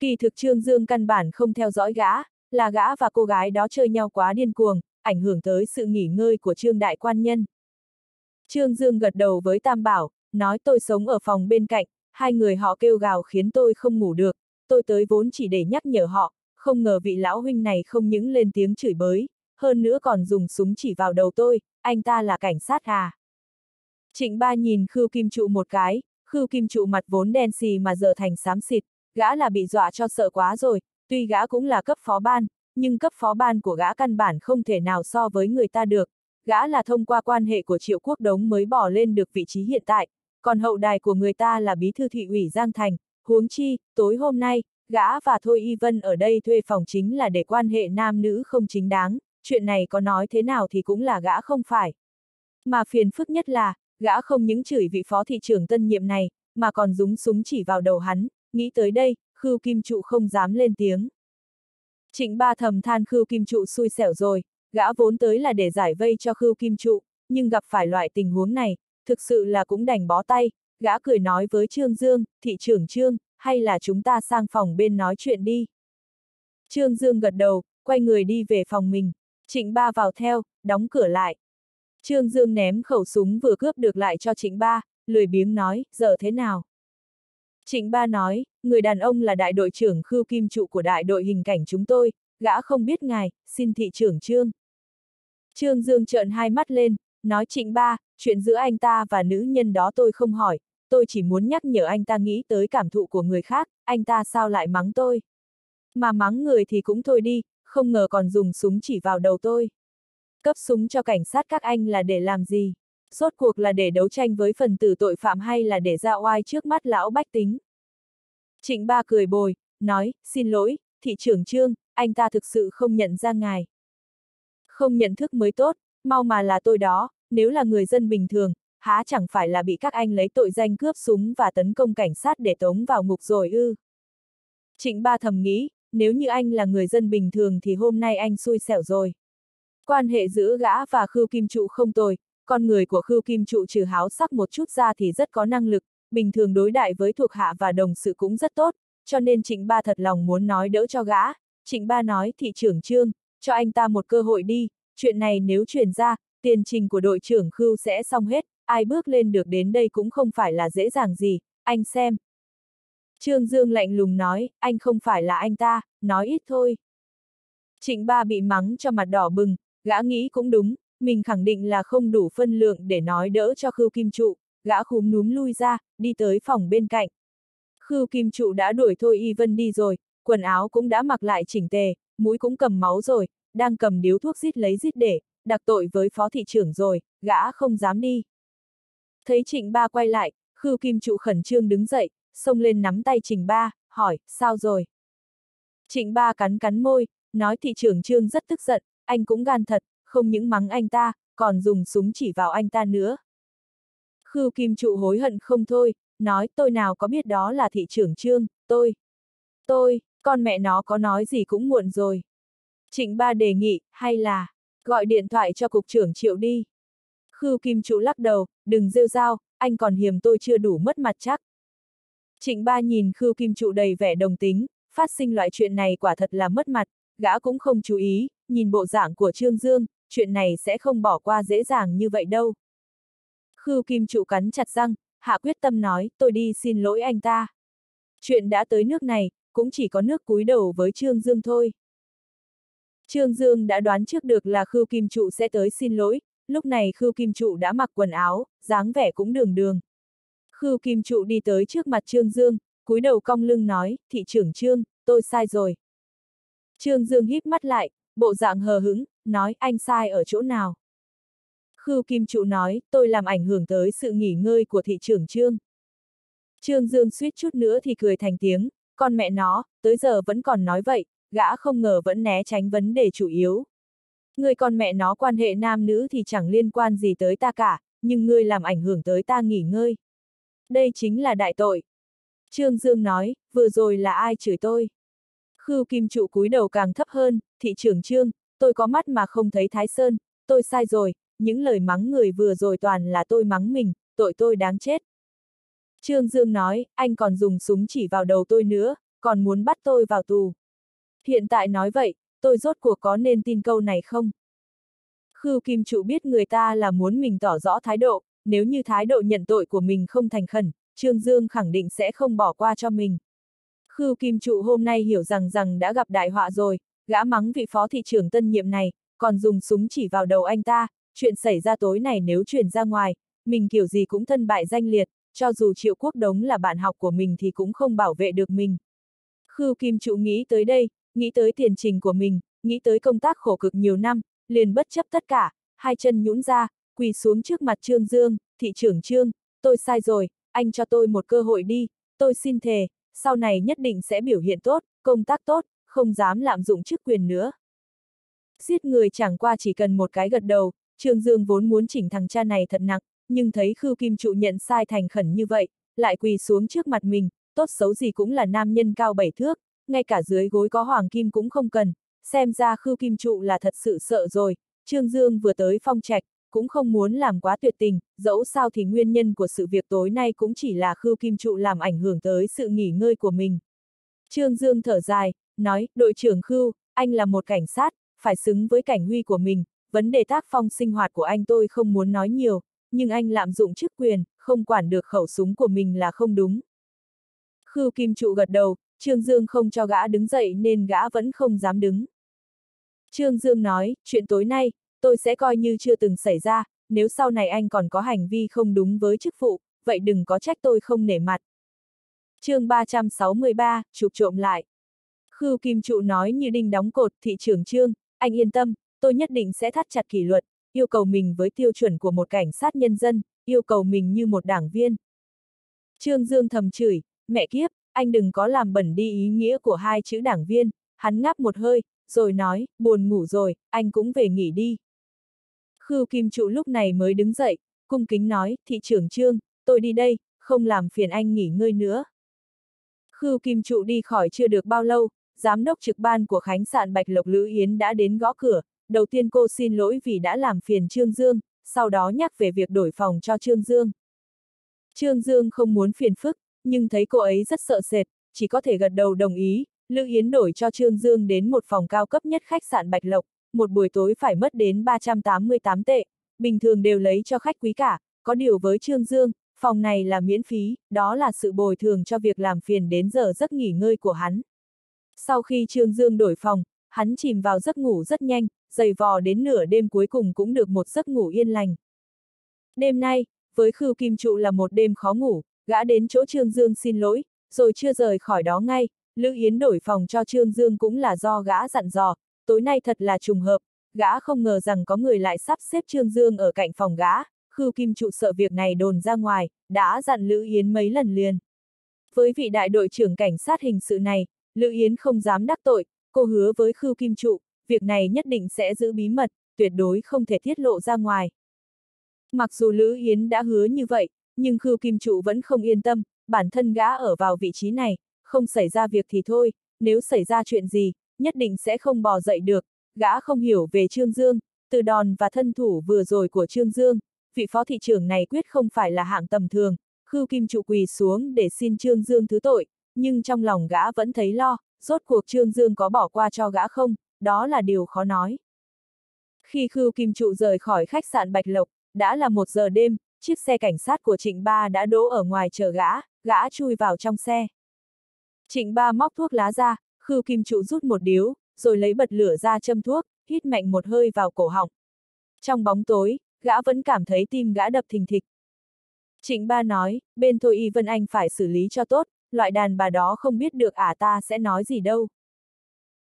Kỳ thực Trương Dương căn bản không theo dõi gã, là gã và cô gái đó chơi nhau quá điên cuồng, ảnh hưởng tới sự nghỉ ngơi của Trương Đại Quan Nhân. Trương Dương gật đầu với Tam Bảo, nói tôi sống ở phòng bên cạnh, hai người họ kêu gào khiến tôi không ngủ được, tôi tới vốn chỉ để nhắc nhở họ, không ngờ vị lão huynh này không những lên tiếng chửi bới, hơn nữa còn dùng súng chỉ vào đầu tôi, anh ta là cảnh sát à. Trịnh ba nhìn Khưu Kim Trụ một cái, Khưu Kim Trụ mặt vốn đen xì mà giờ thành xám xịt, gã là bị dọa cho sợ quá rồi, tuy gã cũng là cấp phó ban, nhưng cấp phó ban của gã căn bản không thể nào so với người ta được. Gã là thông qua quan hệ của Triệu Quốc Đống mới bỏ lên được vị trí hiện tại, còn hậu đài của người ta là bí thư thị ủy Giang Thành, huống chi, tối hôm nay, gã và Thôi Y Vân ở đây thuê phòng chính là để quan hệ nam nữ không chính đáng, chuyện này có nói thế nào thì cũng là gã không phải. Mà phiền phức nhất là, gã không những chửi vị phó thị trưởng tân nhiệm này, mà còn dúng súng chỉ vào đầu hắn, nghĩ tới đây, Khưu Kim Trụ không dám lên tiếng. Trịnh ba thầm than Khưu Kim Trụ xui xẻo rồi, gã vốn tới là để giải vây cho Khưu Kim Trụ, nhưng gặp phải loại tình huống này, thực sự là cũng đành bó tay, gã cười nói với Trương Dương, thị trưởng Trương, hay là chúng ta sang phòng bên nói chuyện đi. Trương Dương gật đầu, quay người đi về phòng mình, trịnh ba vào theo, đóng cửa lại. Trương Dương ném khẩu súng vừa cướp được lại cho trịnh ba, lười biếng nói, giờ thế nào? Trịnh Ba nói, người đàn ông là đại đội trưởng Khưu Kim Trụ của đại đội hình cảnh chúng tôi, gã không biết ngài, xin thị trưởng Trương. Trương Dương trợn hai mắt lên, nói Trịnh Ba, chuyện giữa anh ta và nữ nhân đó tôi không hỏi, tôi chỉ muốn nhắc nhở anh ta nghĩ tới cảm thụ của người khác, anh ta sao lại mắng tôi. Mà mắng người thì cũng thôi đi, không ngờ còn dùng súng chỉ vào đầu tôi. Cấp súng cho cảnh sát các anh là để làm gì? Rốt cuộc là để đấu tranh với phần tử tội phạm hay là để ra oai trước mắt lão bách tính? Trịnh Ba cười bồi, nói, xin lỗi, thị trưởng trương, anh ta thực sự không nhận ra ngài. Không nhận thức mới tốt, mau mà là tôi đó, nếu là người dân bình thường, há chẳng phải là bị các anh lấy tội danh cướp súng và tấn công cảnh sát để tống vào ngục rồi ư. Trịnh Ba thầm nghĩ, nếu như anh là người dân bình thường thì hôm nay anh xui xẻo rồi. Quan hệ giữa gã và Khưu Kim Trụ không tồi, con người của Khưu Kim Trụ trừ háo sắc một chút ra thì rất có năng lực, bình thường đối đại với thuộc hạ và đồng sự cũng rất tốt, cho nên Trịnh Ba thật lòng muốn nói đỡ cho gã. Trịnh Ba nói thị trưởng Trương, cho anh ta một cơ hội đi, chuyện này nếu truyền ra, tiền trình của đội trưởng Khưu sẽ xong hết, ai bước lên được đến đây cũng không phải là dễ dàng gì, anh xem. Trương Dương lạnh lùng nói, anh không phải là anh ta, nói ít thôi. Trịnh Ba bị mắng cho mặt đỏ bừng, gã nghĩ cũng đúng, mình khẳng định là không đủ phân lượng để nói đỡ cho Khưu Kim Trụ, gã khúm núm lui ra, đi tới phòng bên cạnh. Khưu Kim Trụ đã đuổi thôi Y Vân đi rồi, quần áo cũng đã mặc lại chỉnh tề, mũi cũng cầm máu rồi, đang cầm điếu thuốc rít lấy rít để, đặc tội với phó thị trưởng rồi, gã không dám đi. Thấy Trịnh Ba quay lại, Khưu Kim Trụ khẩn trương đứng dậy, xông lên nắm tay Trịnh Ba, hỏi, sao rồi? Trịnh Ba cắn cắn môi, nói thị trưởng Trương rất tức giận, anh cũng gan thật, không những mắng anh ta, còn dùng súng chỉ vào anh ta nữa. Khưu Kim Trụ hối hận không thôi, nói tôi nào có biết đó là thị trưởng Trương, tôi. Tôi, con mẹ nó có nói gì cũng muộn rồi. Trịnh Ba đề nghị, hay là, gọi điện thoại cho cục trưởng Triệu đi. Khưu Kim Trụ lắc đầu, đừng rêu rao, anh còn hiềm tôi chưa đủ mất mặt chắc. Trịnh Ba nhìn Khưu Kim Trụ đầy vẻ đồng tính, phát sinh loại chuyện này quả thật là mất mặt, gã cũng không chú ý, nhìn bộ dạng của Trương Dương, chuyện này sẽ không bỏ qua dễ dàng như vậy đâu. Khưu Kim Trụ cắn chặt răng, hạ quyết tâm nói, tôi đi xin lỗi anh ta. Chuyện đã tới nước này, cũng chỉ có nước cúi đầu với Trương Dương thôi. Trương Dương đã đoán trước được là Khưu Kim Trụ sẽ tới xin lỗi, lúc này Khưu Kim Trụ đã mặc quần áo, dáng vẻ cũng đường đường. Khưu Kim Trụ đi tới trước mặt Trương Dương, cúi đầu cong lưng nói, thị trưởng Trương, tôi sai rồi. Trương Dương híp mắt lại, bộ dạng hờ hững, nói anh sai ở chỗ nào. Khưu Kim Trụ nói, tôi làm ảnh hưởng tới sự nghỉ ngơi của thị trưởng Trương. Trương Dương suýt chút nữa thì cười thành tiếng, con mẹ nó, tới giờ vẫn còn nói vậy, gã không ngờ vẫn né tránh vấn đề chủ yếu. Người con mẹ nó quan hệ nam nữ thì chẳng liên quan gì tới ta cả, nhưng ngươi làm ảnh hưởng tới ta nghỉ ngơi. Đây chính là đại tội. Trương Dương nói, vừa rồi là ai chửi tôi? Khưu Kim Trụ cúi đầu càng thấp hơn, thị trưởng Trương, tôi có mắt mà không thấy Thái Sơn, tôi sai rồi, những lời mắng người vừa rồi toàn là tôi mắng mình, tội tôi đáng chết. Trương Dương nói, anh còn dùng súng chỉ vào đầu tôi nữa, còn muốn bắt tôi vào tù. Hiện tại nói vậy, tôi rốt cuộc có nên tin câu này không? Khưu Kim Trụ biết người ta là muốn mình tỏ rõ thái độ, nếu như thái độ nhận tội của mình không thành khẩn, Trương Dương khẳng định sẽ không bỏ qua cho mình. Khưu Kim Trụ hôm nay hiểu rằng rằng đã gặp đại họa rồi, gã mắng vị phó thị trưởng tân nhiệm này, còn dùng súng chỉ vào đầu anh ta, chuyện xảy ra tối này nếu truyền ra ngoài, mình kiểu gì cũng thân bại danh liệt, cho dù Triệu Quốc Đống là bạn học của mình thì cũng không bảo vệ được mình. Khưu Kim Trụ nghĩ tới đây, nghĩ tới tiền trình của mình, nghĩ tới công tác khổ cực nhiều năm, liền bất chấp tất cả, hai chân nhũn ra, quỳ xuống trước mặt Trương Dương, thị trưởng Trương, tôi sai rồi, anh cho tôi một cơ hội đi, tôi xin thề, sau này nhất định sẽ biểu hiện tốt, công tác tốt, không dám lạm dụng chức quyền nữa. Giết người chẳng qua chỉ cần một cái gật đầu, Trương Dương vốn muốn chỉnh thằng cha này thật nặng, nhưng thấy Khưu Kim Trụ nhận sai thành khẩn như vậy, lại quỳ xuống trước mặt mình, tốt xấu gì cũng là nam nhân cao bảy thước, ngay cả dưới gối có hoàng kim cũng không cần, xem ra Khưu Kim Trụ là thật sự sợ rồi, Trương Dương vừa tới phong trạch, cũng không muốn làm quá tuyệt tình, dẫu sao thì nguyên nhân của sự việc tối nay cũng chỉ là Khưu Kim Trụ làm ảnh hưởng tới sự nghỉ ngơi của mình. Trương Dương thở dài, nói, đội trưởng Khưu, anh là một cảnh sát, phải xứng với cảnh huy của mình, vấn đề tác phong sinh hoạt của anh tôi không muốn nói nhiều, nhưng anh lạm dụng chức quyền, không quản được khẩu súng của mình là không đúng. Khưu Kim Trụ gật đầu, Trương Dương không cho gã đứng dậy nên gã vẫn không dám đứng. Trương Dương nói, chuyện tối nay, tôi sẽ coi như chưa từng xảy ra, nếu sau này anh còn có hành vi không đúng với chức vụ, vậy đừng có trách tôi không nể mặt. chương 363, chụp trộm lại. Khưu Kim Trụ nói như đinh đóng cột, thị trưởng Trương, anh yên tâm, tôi nhất định sẽ thắt chặt kỷ luật, yêu cầu mình với tiêu chuẩn của một cảnh sát nhân dân, yêu cầu mình như một đảng viên. Trương Dương thầm chửi, mẹ kiếp, anh đừng có làm bẩn đi ý nghĩa của hai chữ đảng viên, hắn ngáp một hơi, rồi nói, buồn ngủ rồi, anh cũng về nghỉ đi. Khưu Kim Trụ lúc này mới đứng dậy, cung kính nói, thị trưởng Trương, tôi đi đây, không làm phiền anh nghỉ ngơi nữa. Khưu Kim Trụ đi khỏi chưa được bao lâu, giám đốc trực ban của khách sạn Bạch Lộc Lữ Yến đã đến gõ cửa, đầu tiên cô xin lỗi vì đã làm phiền Trương Dương, sau đó nhắc về việc đổi phòng cho Trương Dương. Trương Dương không muốn phiền phức, nhưng thấy cô ấy rất sợ sệt, chỉ có thể gật đầu đồng ý, Lữ Yến đổi cho Trương Dương đến một phòng cao cấp nhất khách sạn Bạch Lộc, một buổi tối phải mất đến 388 tệ, bình thường đều lấy cho khách quý cả, có điều với Trương Dương, phòng này là miễn phí, đó là sự bồi thường cho việc làm phiền đến giờ giấc nghỉ ngơi của hắn. Sau khi Trương Dương đổi phòng, hắn chìm vào giấc ngủ rất nhanh, dày vò đến nửa đêm cuối cùng cũng được một giấc ngủ yên lành. Đêm nay, với Khưu Kim Trụ là một đêm khó ngủ, gã đến chỗ Trương Dương xin lỗi, rồi chưa rời khỏi đó ngay, Lữ Yến đổi phòng cho Trương Dương cũng là do gã dặn dò, tối nay thật là trùng hợp, gã không ngờ rằng có người lại sắp xếp Trương Dương ở cạnh phòng gã, Khưu Kim trụ sợ việc này đồn ra ngoài, đã dặn Lữ Yến mấy lần liền. Với vị đại đội trưởng cảnh sát hình sự này, Lữ Yến không dám đắc tội, cô hứa với Khưu Kim trụ, việc này nhất định sẽ giữ bí mật, tuyệt đối không thể tiết lộ ra ngoài. Mặc dù Lữ Yến đã hứa như vậy, nhưng Khưu Kim trụ vẫn không yên tâm, bản thân gã ở vào vị trí này, không xảy ra việc thì thôi, nếu xảy ra chuyện gì, nhất định sẽ không bò dậy được, gã không hiểu về Trương Dương, từ đòn và thân thủ vừa rồi của Trương Dương, vị phó thị trưởng này quyết không phải là hạng tầm thường, Khưu Kim trụ quỳ xuống để xin Trương Dương thứ tội, nhưng trong lòng gã vẫn thấy lo, rốt cuộc Trương Dương có bỏ qua cho gã không, đó là điều khó nói. Khi Khưu Kim trụ rời khỏi khách sạn Bạch Lộc, đã là một giờ đêm, chiếc xe cảnh sát của Trịnh Ba đã đỗ ở ngoài chờ gã, gã chui vào trong xe. Trịnh Ba móc thuốc lá ra, Khưu Kim trụ rút một điếu, rồi lấy bật lửa ra châm thuốc, hít mạnh một hơi vào cổ họng. Trong bóng tối, gã vẫn cảm thấy tim gã đập thình thịch. Trịnh Ba nói, bên Thôi Y Vân Anh phải xử lý cho tốt, loại đàn bà đó không biết được ả ta sẽ nói gì đâu.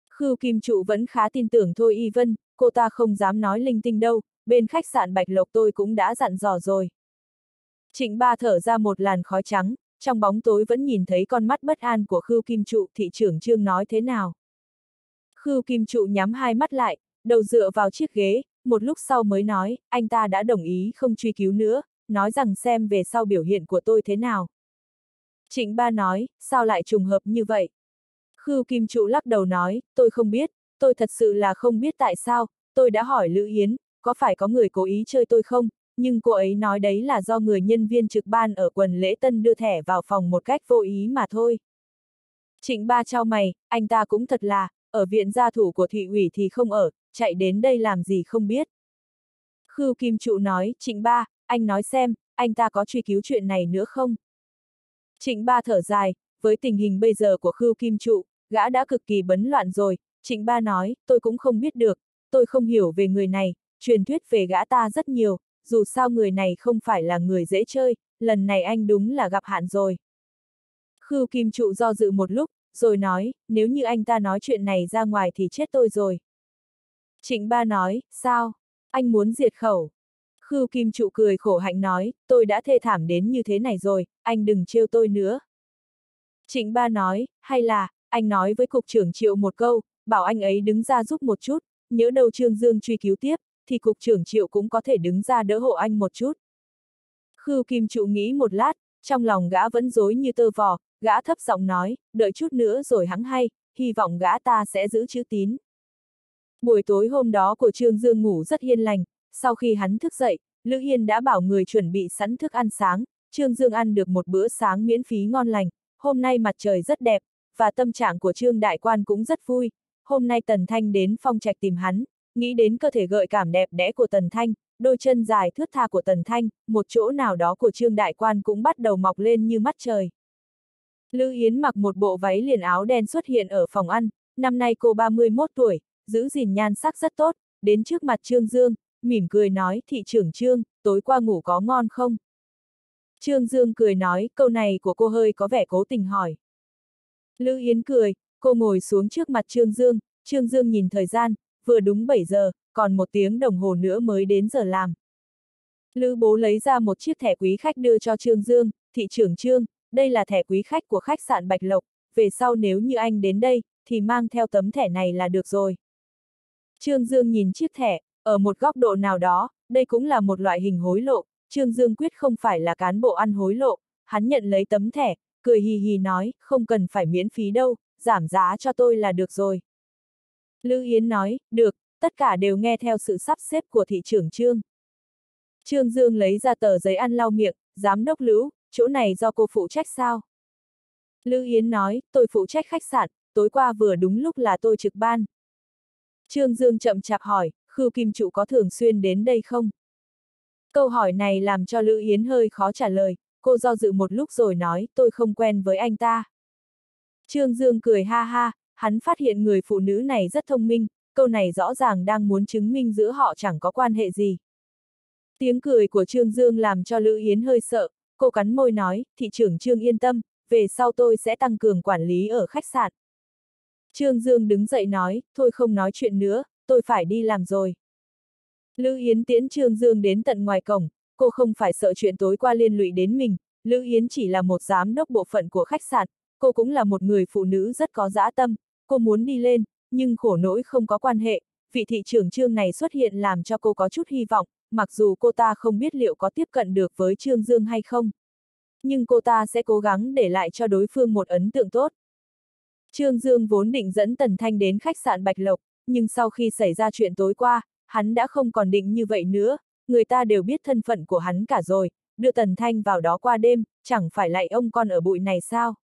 Khưu Kim Trụ vẫn khá tin tưởng Thôi Y Vân, cô ta không dám nói linh tinh đâu, bên khách sạn Bạch Lộc tôi cũng đã dặn dò rồi. Trịnh Ba thở ra một làn khói trắng, trong bóng tối vẫn nhìn thấy con mắt bất an của Khưu Kim Trụ thị trưởng trương nói thế nào. Khưu Kim Trụ nhắm hai mắt lại, đầu dựa vào chiếc ghế, một lúc sau mới nói, anh ta đã đồng ý không truy cứu nữa, nói rằng xem về sau biểu hiện của tôi thế nào. Trịnh Ba nói, sao lại trùng hợp như vậy? Khưu Kim Trụ lắc đầu nói, tôi không biết, tôi thật sự là không biết tại sao, tôi đã hỏi Lữ Yến, có phải có người cố ý chơi tôi không, nhưng cô ấy nói đấy là do người nhân viên trực ban ở quần lễ tân đưa thẻ vào phòng một cách vô ý mà thôi. Trịnh Ba trao mày, anh ta cũng thật là, ở viện gia thủ của thị ủy thì không ở, chạy đến đây làm gì không biết. Khưu Kim Trụ nói, Trịnh Ba, anh nói xem, anh ta có truy cứu chuyện này nữa không? Trịnh Ba thở dài, với tình hình bây giờ của Khưu Kim Trụ, gã đã cực kỳ bấn loạn rồi, Trịnh Ba nói, tôi cũng không biết được, tôi không hiểu về người này, truyền thuyết về gã ta rất nhiều, dù sao người này không phải là người dễ chơi, lần này anh đúng là gặp hạn rồi. Khưu Kim Trụ do dự một lúc, rồi nói, nếu như anh ta nói chuyện này ra ngoài thì chết tôi rồi. Trịnh Ba nói, sao? Anh muốn diệt khẩu. Khưu Kim Trụ cười khổ hạnh nói, tôi đã thê thảm đến như thế này rồi, anh đừng trêu tôi nữa. Trịnh Ba nói, hay là, anh nói với Cục trưởng Triệu một câu, bảo anh ấy đứng ra giúp một chút, nhớ đầu Trương Dương truy cứu tiếp, thì Cục trưởng Triệu cũng có thể đứng ra đỡ hộ anh một chút. Khưu Kim Trụ nghĩ một lát, trong lòng gã vẫn dối như tơ vò, gã thấp giọng nói, đợi chút nữa rồi hắn hay, hy vọng gã ta sẽ giữ chữ tín. Buổi tối hôm đó của Trương Dương ngủ rất yên lành, sau khi hắn thức dậy, Lữ Hiên đã bảo người chuẩn bị sẵn thức ăn sáng, Trương Dương ăn được một bữa sáng miễn phí ngon lành, hôm nay mặt trời rất đẹp, và tâm trạng của Trương Đại Quan cũng rất vui. Hôm nay Tần Thanh đến phong trạch tìm hắn, nghĩ đến cơ thể gợi cảm đẹp đẽ của Tần Thanh, đôi chân dài thướt tha của Tần Thanh, một chỗ nào đó của Trương Đại Quan cũng bắt đầu mọc lên như mắt trời. Lữ Yến mặc một bộ váy liền áo đen xuất hiện ở phòng ăn, năm nay cô 31 tuổi, giữ gìn nhan sắc rất tốt, đến trước mặt Trương Dương, mỉm cười nói, thị trưởng Trương, tối qua ngủ có ngon không? Trương Dương cười nói, câu này của cô hơi có vẻ cố tình hỏi. Lữ Yến cười, cô ngồi xuống trước mặt Trương Dương, Trương Dương nhìn thời gian, vừa đúng 7 giờ, còn một tiếng đồng hồ nữa mới đến giờ làm. Lữ bố lấy ra một chiếc thẻ quý khách đưa cho Trương Dương, thị trưởng Trương, đây là thẻ quý khách của khách sạn Bạch Lộc, về sau nếu như anh đến đây, thì mang theo tấm thẻ này là được rồi. Trương Dương nhìn chiếc thẻ, ở một góc độ nào đó, đây cũng là một loại hình hối lộ, Trương Dương quyết không phải là cán bộ ăn hối lộ, hắn nhận lấy tấm thẻ, cười hì hì nói, không cần phải miễn phí đâu, giảm giá cho tôi là được rồi. Lữ Yến nói, được, tất cả đều nghe theo sự sắp xếp của thị trưởng Trương. Trương Dương lấy ra tờ giấy ăn lau miệng, giám đốc Lữ, chỗ này do cô phụ trách sao? Lữ Yến nói, tôi phụ trách khách sạn, tối qua vừa đúng lúc là tôi trực ban. Trương Dương chậm chạp hỏi, Khưu Kim Trụ có thường xuyên đến đây không? Câu hỏi này làm cho Lữ Yến hơi khó trả lời, cô do dự một lúc rồi nói, tôi không quen với anh ta. Trương Dương cười ha ha, hắn phát hiện người phụ nữ này rất thông minh, câu này rõ ràng đang muốn chứng minh giữa họ chẳng có quan hệ gì. Tiếng cười của Trương Dương làm cho Lữ Yến hơi sợ, cô cắn môi nói, thị trưởng Trương yên tâm, về sau tôi sẽ tăng cường quản lý ở khách sạn. Trương Dương đứng dậy nói, thôi không nói chuyện nữa, tôi phải đi làm rồi. Lữ Yến tiễn Trương Dương đến tận ngoài cổng, cô không phải sợ chuyện tối qua liên lụy đến mình, Lữ Yến chỉ là một giám đốc bộ phận của khách sạn, cô cũng là một người phụ nữ rất có dã tâm, cô muốn đi lên, nhưng khổ nỗi không có quan hệ, vị thị trưởng Trương này xuất hiện làm cho cô có chút hy vọng, mặc dù cô ta không biết liệu có tiếp cận được với Trương Dương hay không. Nhưng cô ta sẽ cố gắng để lại cho đối phương một ấn tượng tốt. Trương Dương vốn định dẫn Tần Thanh đến khách sạn Bạch Lộc, nhưng sau khi xảy ra chuyện tối qua, hắn đã không còn định như vậy nữa, người ta đều biết thân phận của hắn cả rồi, đưa Tần Thanh vào đó qua đêm, chẳng phải lại ông con ở bụi này sao?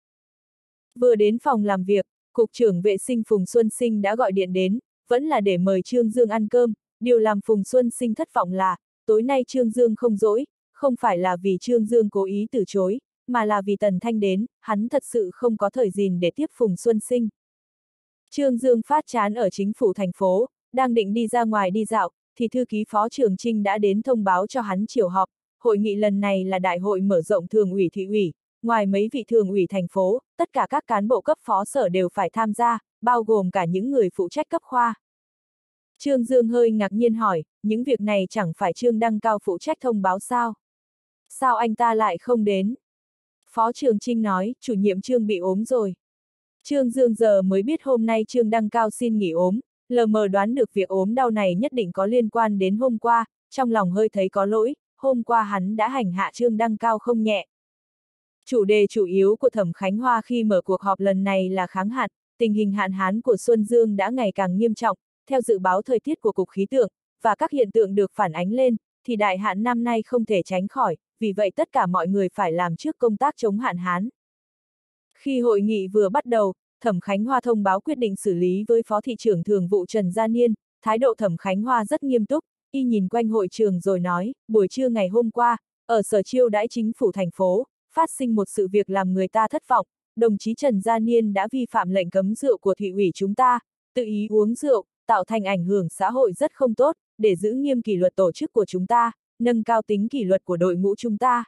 Vừa đến phòng làm việc, Cục trưởng vệ sinh Phùng Xuân Sinh đã gọi điện đến, vẫn là để mời Trương Dương ăn cơm, điều làm Phùng Xuân Sinh thất vọng là, tối nay Trương Dương không dỗi, không phải là vì Trương Dương cố ý từ chối, mà là vì Tần Thanh đến, hắn thật sự không có thời gìn để tiếp Phùng Xuân Sinh. Trương Dương phát chán ở chính phủ thành phố, đang định đi ra ngoài đi dạo, thì thư ký phó trưởng Trinh đã đến thông báo cho hắn chiều họp, hội nghị lần này là đại hội mở rộng thường ủy thị ủy, ngoài mấy vị thường ủy thành phố, tất cả các cán bộ cấp phó sở đều phải tham gia, bao gồm cả những người phụ trách cấp khoa. Trương Dương hơi ngạc nhiên hỏi, những việc này chẳng phải Trương Đăng Cao phụ trách thông báo sao? Sao anh ta lại không đến? Phó Trường Trinh nói, chủ nhiệm Trương bị ốm rồi. Trương Dương giờ mới biết hôm nay Trương Đăng Cao xin nghỉ ốm, lờ mờ đoán được việc ốm đau này nhất định có liên quan đến hôm qua, trong lòng hơi thấy có lỗi, hôm qua hắn đã hành hạ Trương Đăng Cao không nhẹ. Chủ đề chủ yếu của Thẩm Khánh Hoa khi mở cuộc họp lần này là kháng hạn, tình hình hạn hán của Xuân Dương đã ngày càng nghiêm trọng, theo dự báo thời tiết của Cục Khí tượng, và các hiện tượng được phản ánh lên, thì đại hạn năm nay không thể tránh khỏi, vì vậy tất cả mọi người phải làm trước công tác chống hạn hán. Khi hội nghị vừa bắt đầu, Thẩm Khánh Hoa thông báo quyết định xử lý với Phó Thị trưởng Thường vụ Trần Gia Niên, thái độ Thẩm Khánh Hoa rất nghiêm túc, y nhìn quanh hội trường rồi nói, buổi trưa ngày hôm qua, ở sở chiêu đãi chính phủ thành phố, phát sinh một sự việc làm người ta thất vọng, đồng chí Trần Gia Niên đã vi phạm lệnh cấm rượu của thị ủy chúng ta, tự ý uống rượu, tạo thành ảnh hưởng xã hội rất không tốt, để giữ nghiêm kỷ luật tổ chức của chúng ta, nâng cao tính kỷ luật của đội ngũ chúng ta.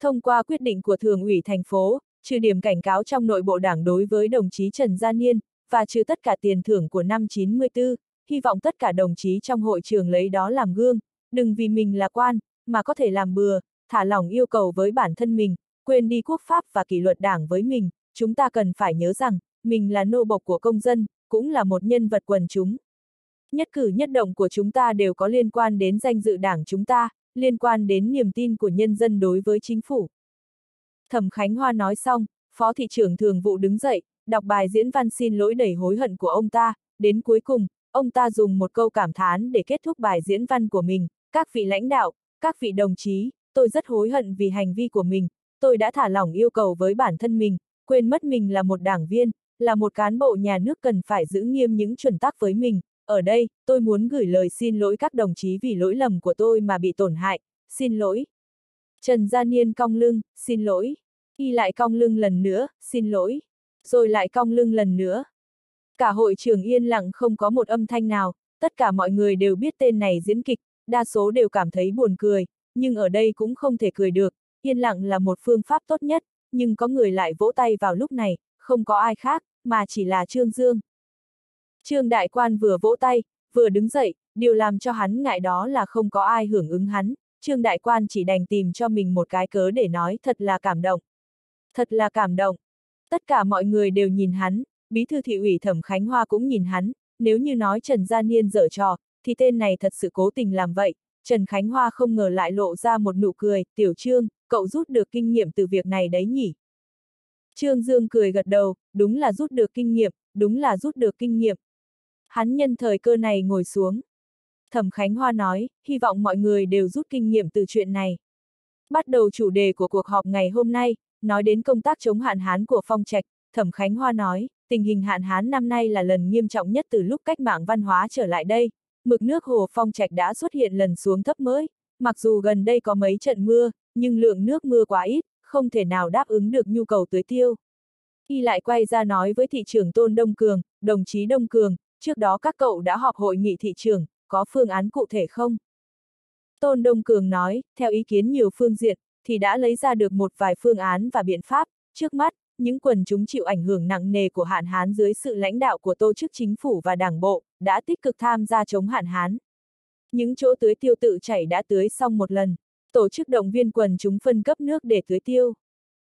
Thông qua quyết định của Thường ủy thành phố, trừ điểm cảnh cáo trong nội bộ đảng đối với đồng chí Trần Gia Niên, và trừ tất cả tiền thưởng của năm 94, hy vọng tất cả đồng chí trong hội trường lấy đó làm gương, đừng vì mình là quan, mà có thể làm bừa, thả lỏng yêu cầu với bản thân mình, quên đi quốc pháp và kỷ luật đảng với mình, chúng ta cần phải nhớ rằng, mình là nô bộc của công dân, cũng là một nhân vật quần chúng. Nhất cử nhất động của chúng ta đều có liên quan đến danh dự đảng chúng ta, liên quan đến niềm tin của nhân dân đối với chính phủ. Thẩm Khánh Hoa nói xong, Phó thị trưởng thường vụ đứng dậy, đọc bài diễn văn xin lỗi đầy hối hận của ông ta, đến cuối cùng, ông ta dùng một câu cảm thán để kết thúc bài diễn văn của mình, các vị lãnh đạo, các vị đồng chí, tôi rất hối hận vì hành vi của mình, tôi đã thả lỏng yêu cầu với bản thân mình, quên mất mình là một đảng viên, là một cán bộ nhà nước cần phải giữ nghiêm những chuẩn tắc với mình. Ở đây, tôi muốn gửi lời xin lỗi các đồng chí vì lỗi lầm của tôi mà bị tổn hại, xin lỗi. Trần Gia Niên cong lưng, xin lỗi. Y lại cong lưng lần nữa, xin lỗi. Rồi lại cong lưng lần nữa. Cả hội trường yên lặng không có một âm thanh nào, tất cả mọi người đều biết tên này diễn kịch, đa số đều cảm thấy buồn cười, nhưng ở đây cũng không thể cười được, yên lặng là một phương pháp tốt nhất, nhưng có người lại vỗ tay vào lúc này, không có ai khác, mà chỉ là Trương Dương. Trương Đại Quan vừa vỗ tay, vừa đứng dậy, điều làm cho hắn ngại đó là không có ai hưởng ứng hắn, Trương Đại Quan chỉ đành tìm cho mình một cái cớ để nói thật là cảm động. Thật là cảm động. Tất cả mọi người đều nhìn hắn, bí thư thị ủy Thẩm Khánh Hoa cũng nhìn hắn, nếu như nói Trần Gia Niên dở trò, thì tên này thật sự cố tình làm vậy, Trần Khánh Hoa không ngờ lại lộ ra một nụ cười, tiểu trương, cậu rút được kinh nghiệm từ việc này đấy nhỉ. Trương Dương cười gật đầu, đúng là rút được kinh nghiệm, đúng là rút được kinh nghiệm. Hắn nhân thời cơ này ngồi xuống. Thẩm Khánh Hoa nói, hy vọng mọi người đều rút kinh nghiệm từ chuyện này. Bắt đầu chủ đề của cuộc họp ngày hôm nay, nói đến công tác chống hạn hán của Phong Trạch, Thẩm Khánh Hoa nói, tình hình hạn hán năm nay là lần nghiêm trọng nhất từ lúc cách mạng văn hóa trở lại đây, mực nước hồ Phong Trạch đã xuất hiện lần xuống thấp mới, mặc dù gần đây có mấy trận mưa, nhưng lượng nước mưa quá ít, không thể nào đáp ứng được nhu cầu tưới tiêu. Y lại quay ra nói với thị trưởng Tôn Đông Cường, đồng chí Đông Cường, trước đó các cậu đã họp hội nghị thị trường, có phương án cụ thể không? Tôn Đông Cường nói, theo ý kiến nhiều phương diện, thì đã lấy ra được một vài phương án và biện pháp, Trước mắt, những quần chúng chịu ảnh hưởng nặng nề của hạn hán dưới sự lãnh đạo của tổ chức chính phủ và đảng bộ, đã tích cực tham gia chống hạn hán. Những chỗ tưới tiêu tự chảy đã tưới xong một lần, tổ chức động viên quần chúng phân cấp nước để tưới tiêu.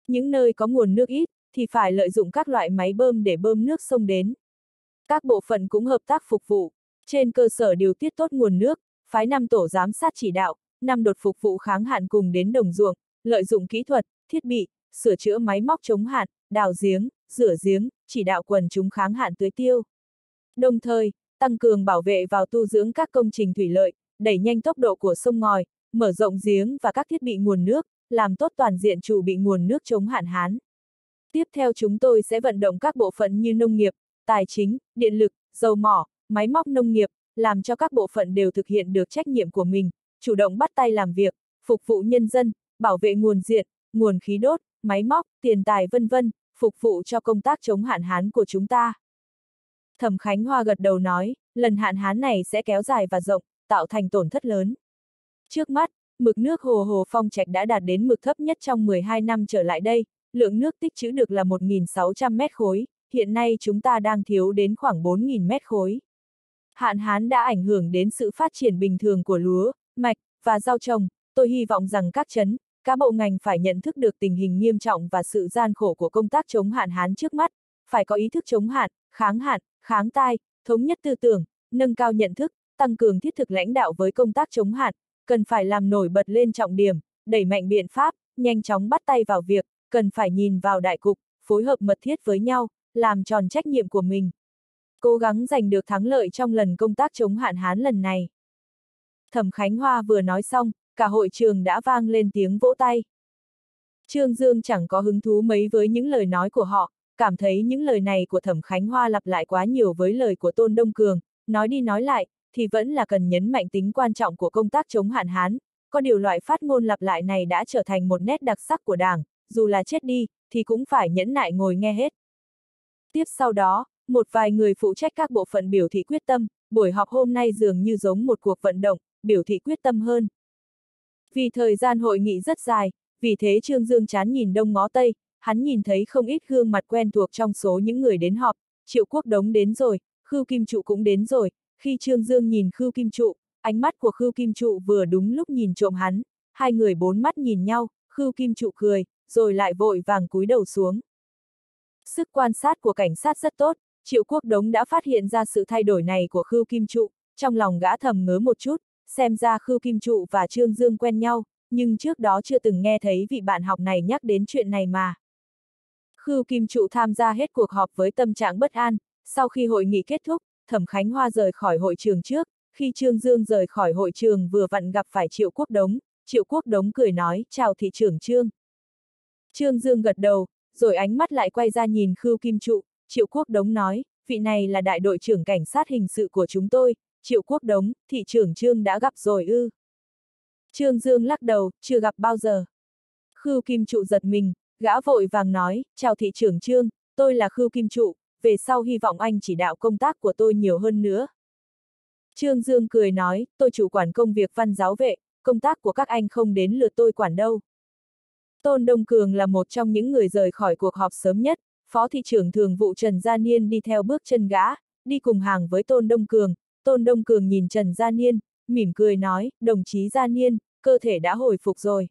Những nơi có nguồn nước ít, thì phải lợi dụng các loại máy bơm để bơm nước sông đến. Các bộ phận cũng hợp tác phục vụ, trên cơ sở điều tiết tốt nguồn nước, phái năm tổ giám sát chỉ đạo, năm đột phục vụ kháng hạn cùng đến đồng ruộng, lợi dụng kỹ thuật, thiết bị, sửa chữa máy móc chống hạn, đào giếng, rửa giếng, chỉ đạo quần chúng kháng hạn tưới tiêu. Đồng thời, tăng cường bảo vệ vào tu dưỡng các công trình thủy lợi, đẩy nhanh tốc độ của sông ngòi, mở rộng giếng và các thiết bị nguồn nước, làm tốt toàn diện chủ bị nguồn nước chống hạn hán. Tiếp theo chúng tôi sẽ vận động các bộ phận như nông nghiệp, tài chính, điện lực, dầu mỏ, máy móc nông nghiệp, làm cho các bộ phận đều thực hiện được trách nhiệm của mình, chủ động bắt tay làm việc, phục vụ nhân dân, bảo vệ nguồn diện, nguồn khí đốt, máy móc, tiền tài vân vân, phục vụ cho công tác chống hạn hán của chúng ta. Thẩm Khánh Hoa gật đầu nói, lần hạn hán này sẽ kéo dài và rộng, tạo thành tổn thất lớn. Trước mắt, mực nước hồ hồ phong trạch đã đạt đến mực thấp nhất trong 12 năm trở lại đây, lượng nước tích trữ được là 1.600 mét khối, hiện nay chúng ta đang thiếu đến khoảng 4.000 mét khối. Hạn hán đã ảnh hưởng đến sự phát triển bình thường của lúa, mạch, và rau trồng, tôi hy vọng rằng các chấn, các bộ ngành phải nhận thức được tình hình nghiêm trọng và sự gian khổ của công tác chống hạn hán trước mắt, phải có ý thức chống hạn, kháng hạn, kháng tai, thống nhất tư tưởng, nâng cao nhận thức, tăng cường thiết thực lãnh đạo với công tác chống hạn, cần phải làm nổi bật lên trọng điểm, đẩy mạnh biện pháp, nhanh chóng bắt tay vào việc, cần phải nhìn vào đại cục, phối hợp mật thiết với nhau, làm tròn trách nhiệm của mình. Cố gắng giành được thắng lợi trong lần công tác chống hạn hán lần này. Thẩm Khánh Hoa vừa nói xong, cả hội trường đã vang lên tiếng vỗ tay. Trương Dương chẳng có hứng thú mấy với những lời nói của họ, cảm thấy những lời này của Thẩm Khánh Hoa lặp lại quá nhiều với lời của Tôn Đông Cường, nói đi nói lại, thì vẫn là cần nhấn mạnh tính quan trọng của công tác chống hạn hán, có điều loại phát ngôn lặp lại này đã trở thành một nét đặc sắc của Đảng, dù là chết đi, thì cũng phải nhẫn nại ngồi nghe hết. Tiếp sau đó, một vài người phụ trách các bộ phận biểu thị quyết tâm, buổi họp hôm nay dường như giống một cuộc vận động, biểu thị quyết tâm hơn. Vì thời gian hội nghị rất dài, vì thế Trương Dương chán nhìn đông ngó tây, hắn nhìn thấy không ít gương mặt quen thuộc trong số những người đến họp, Triệu Quốc Đống đến rồi, Khưu Kim Trụ cũng đến rồi, khi Trương Dương nhìn Khưu Kim Trụ, ánh mắt của Khưu Kim Trụ vừa đúng lúc nhìn trộm hắn, hai người bốn mắt nhìn nhau, Khưu Kim Trụ cười, rồi lại vội vàng cúi đầu xuống. Sức quan sát của cảnh sát rất tốt, Triệu Quốc Đống đã phát hiện ra sự thay đổi này của Khưu Kim Trụ, trong lòng gã thầm ngớ một chút, xem ra Khưu Kim Trụ và Trương Dương quen nhau, nhưng trước đó chưa từng nghe thấy vị bạn học này nhắc đến chuyện này mà. Khưu Kim Trụ tham gia hết cuộc họp với tâm trạng bất an, sau khi hội nghị kết thúc, Thẩm Khánh Hoa rời khỏi hội trường trước, khi Trương Dương rời khỏi hội trường vừa vặn gặp phải Triệu Quốc Đống, Triệu Quốc Đống cười nói, chào thị trưởng Trương. Trương Dương gật đầu, rồi ánh mắt lại quay ra nhìn Khưu Kim Trụ, Triệu Quốc Đống nói, vị này là đại đội trưởng cảnh sát hình sự của chúng tôi, Triệu Quốc Đống, thị trưởng Trương đã gặp rồi ư. Trương Dương lắc đầu, chưa gặp bao giờ. Khưu Kim Trụ giật mình, gã vội vàng nói, chào thị trưởng Trương, tôi là Khưu Kim Trụ, về sau hy vọng anh chỉ đạo công tác của tôi nhiều hơn nữa. Trương Dương cười nói, tôi chủ quản công việc văn giáo vệ, công tác của các anh không đến lượt tôi quản đâu. Tôn Đông Cường là một trong những người rời khỏi cuộc họp sớm nhất, Phó thị trưởng thường vụ Trần Gia Niên đi theo bước chân gã, đi cùng hàng với Tôn Đông Cường. Tôn Đông Cường nhìn Trần Gia Niên, mỉm cười nói, đồng chí Gia Niên, cơ thể đã hồi phục rồi.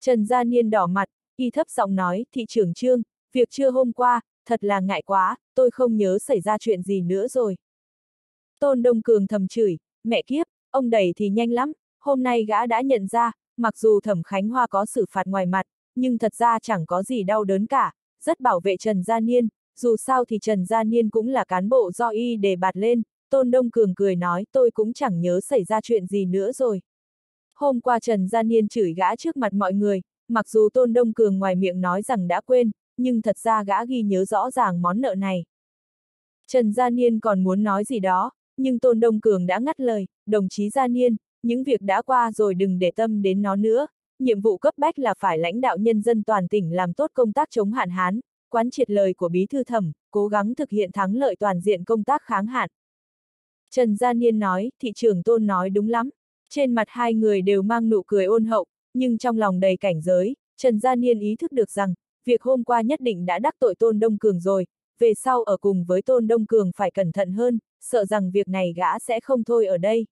Trần Gia Niên đỏ mặt, y thấp giọng nói, thị trưởng Trương, việc chưa hôm qua, thật là ngại quá, tôi không nhớ xảy ra chuyện gì nữa rồi. Tôn Đông Cường thầm chửi, mẹ kiếp, ông đẩy thì nhanh lắm, hôm nay gã đã nhận ra, mặc dù Thẩm Khánh Hoa có xử phạt ngoài mặt, nhưng thật ra chẳng có gì đau đớn cả, rất bảo vệ Trần Gia Niên, dù sao thì Trần Gia Niên cũng là cán bộ do y đề bạt lên, Tôn Đông Cường cười nói tôi cũng chẳng nhớ xảy ra chuyện gì nữa rồi. Hôm qua Trần Gia Niên chửi gã trước mặt mọi người, mặc dù Tôn Đông Cường ngoài miệng nói rằng đã quên, nhưng thật ra gã ghi nhớ rõ ràng món nợ này. Trần Gia Niên còn muốn nói gì đó, nhưng Tôn Đông Cường đã ngắt lời, đồng chí Gia Niên, những việc đã qua rồi đừng để tâm đến nó nữa, nhiệm vụ cấp bách là phải lãnh đạo nhân dân toàn tỉnh làm tốt công tác chống hạn hán, quán triệt lời của Bí Thư Thẩm, cố gắng thực hiện thắng lợi toàn diện công tác kháng hạn. Trần Gia Niên nói, thị trưởng Tôn nói đúng lắm. Trên mặt hai người đều mang nụ cười ôn hậu, nhưng trong lòng đầy cảnh giới, Trần Gia Niên ý thức được rằng, việc hôm qua nhất định đã đắc tội Tôn Đông Cường rồi, về sau ở cùng với Tôn Đông Cường phải cẩn thận hơn, sợ rằng việc này gã sẽ không thôi ở đây.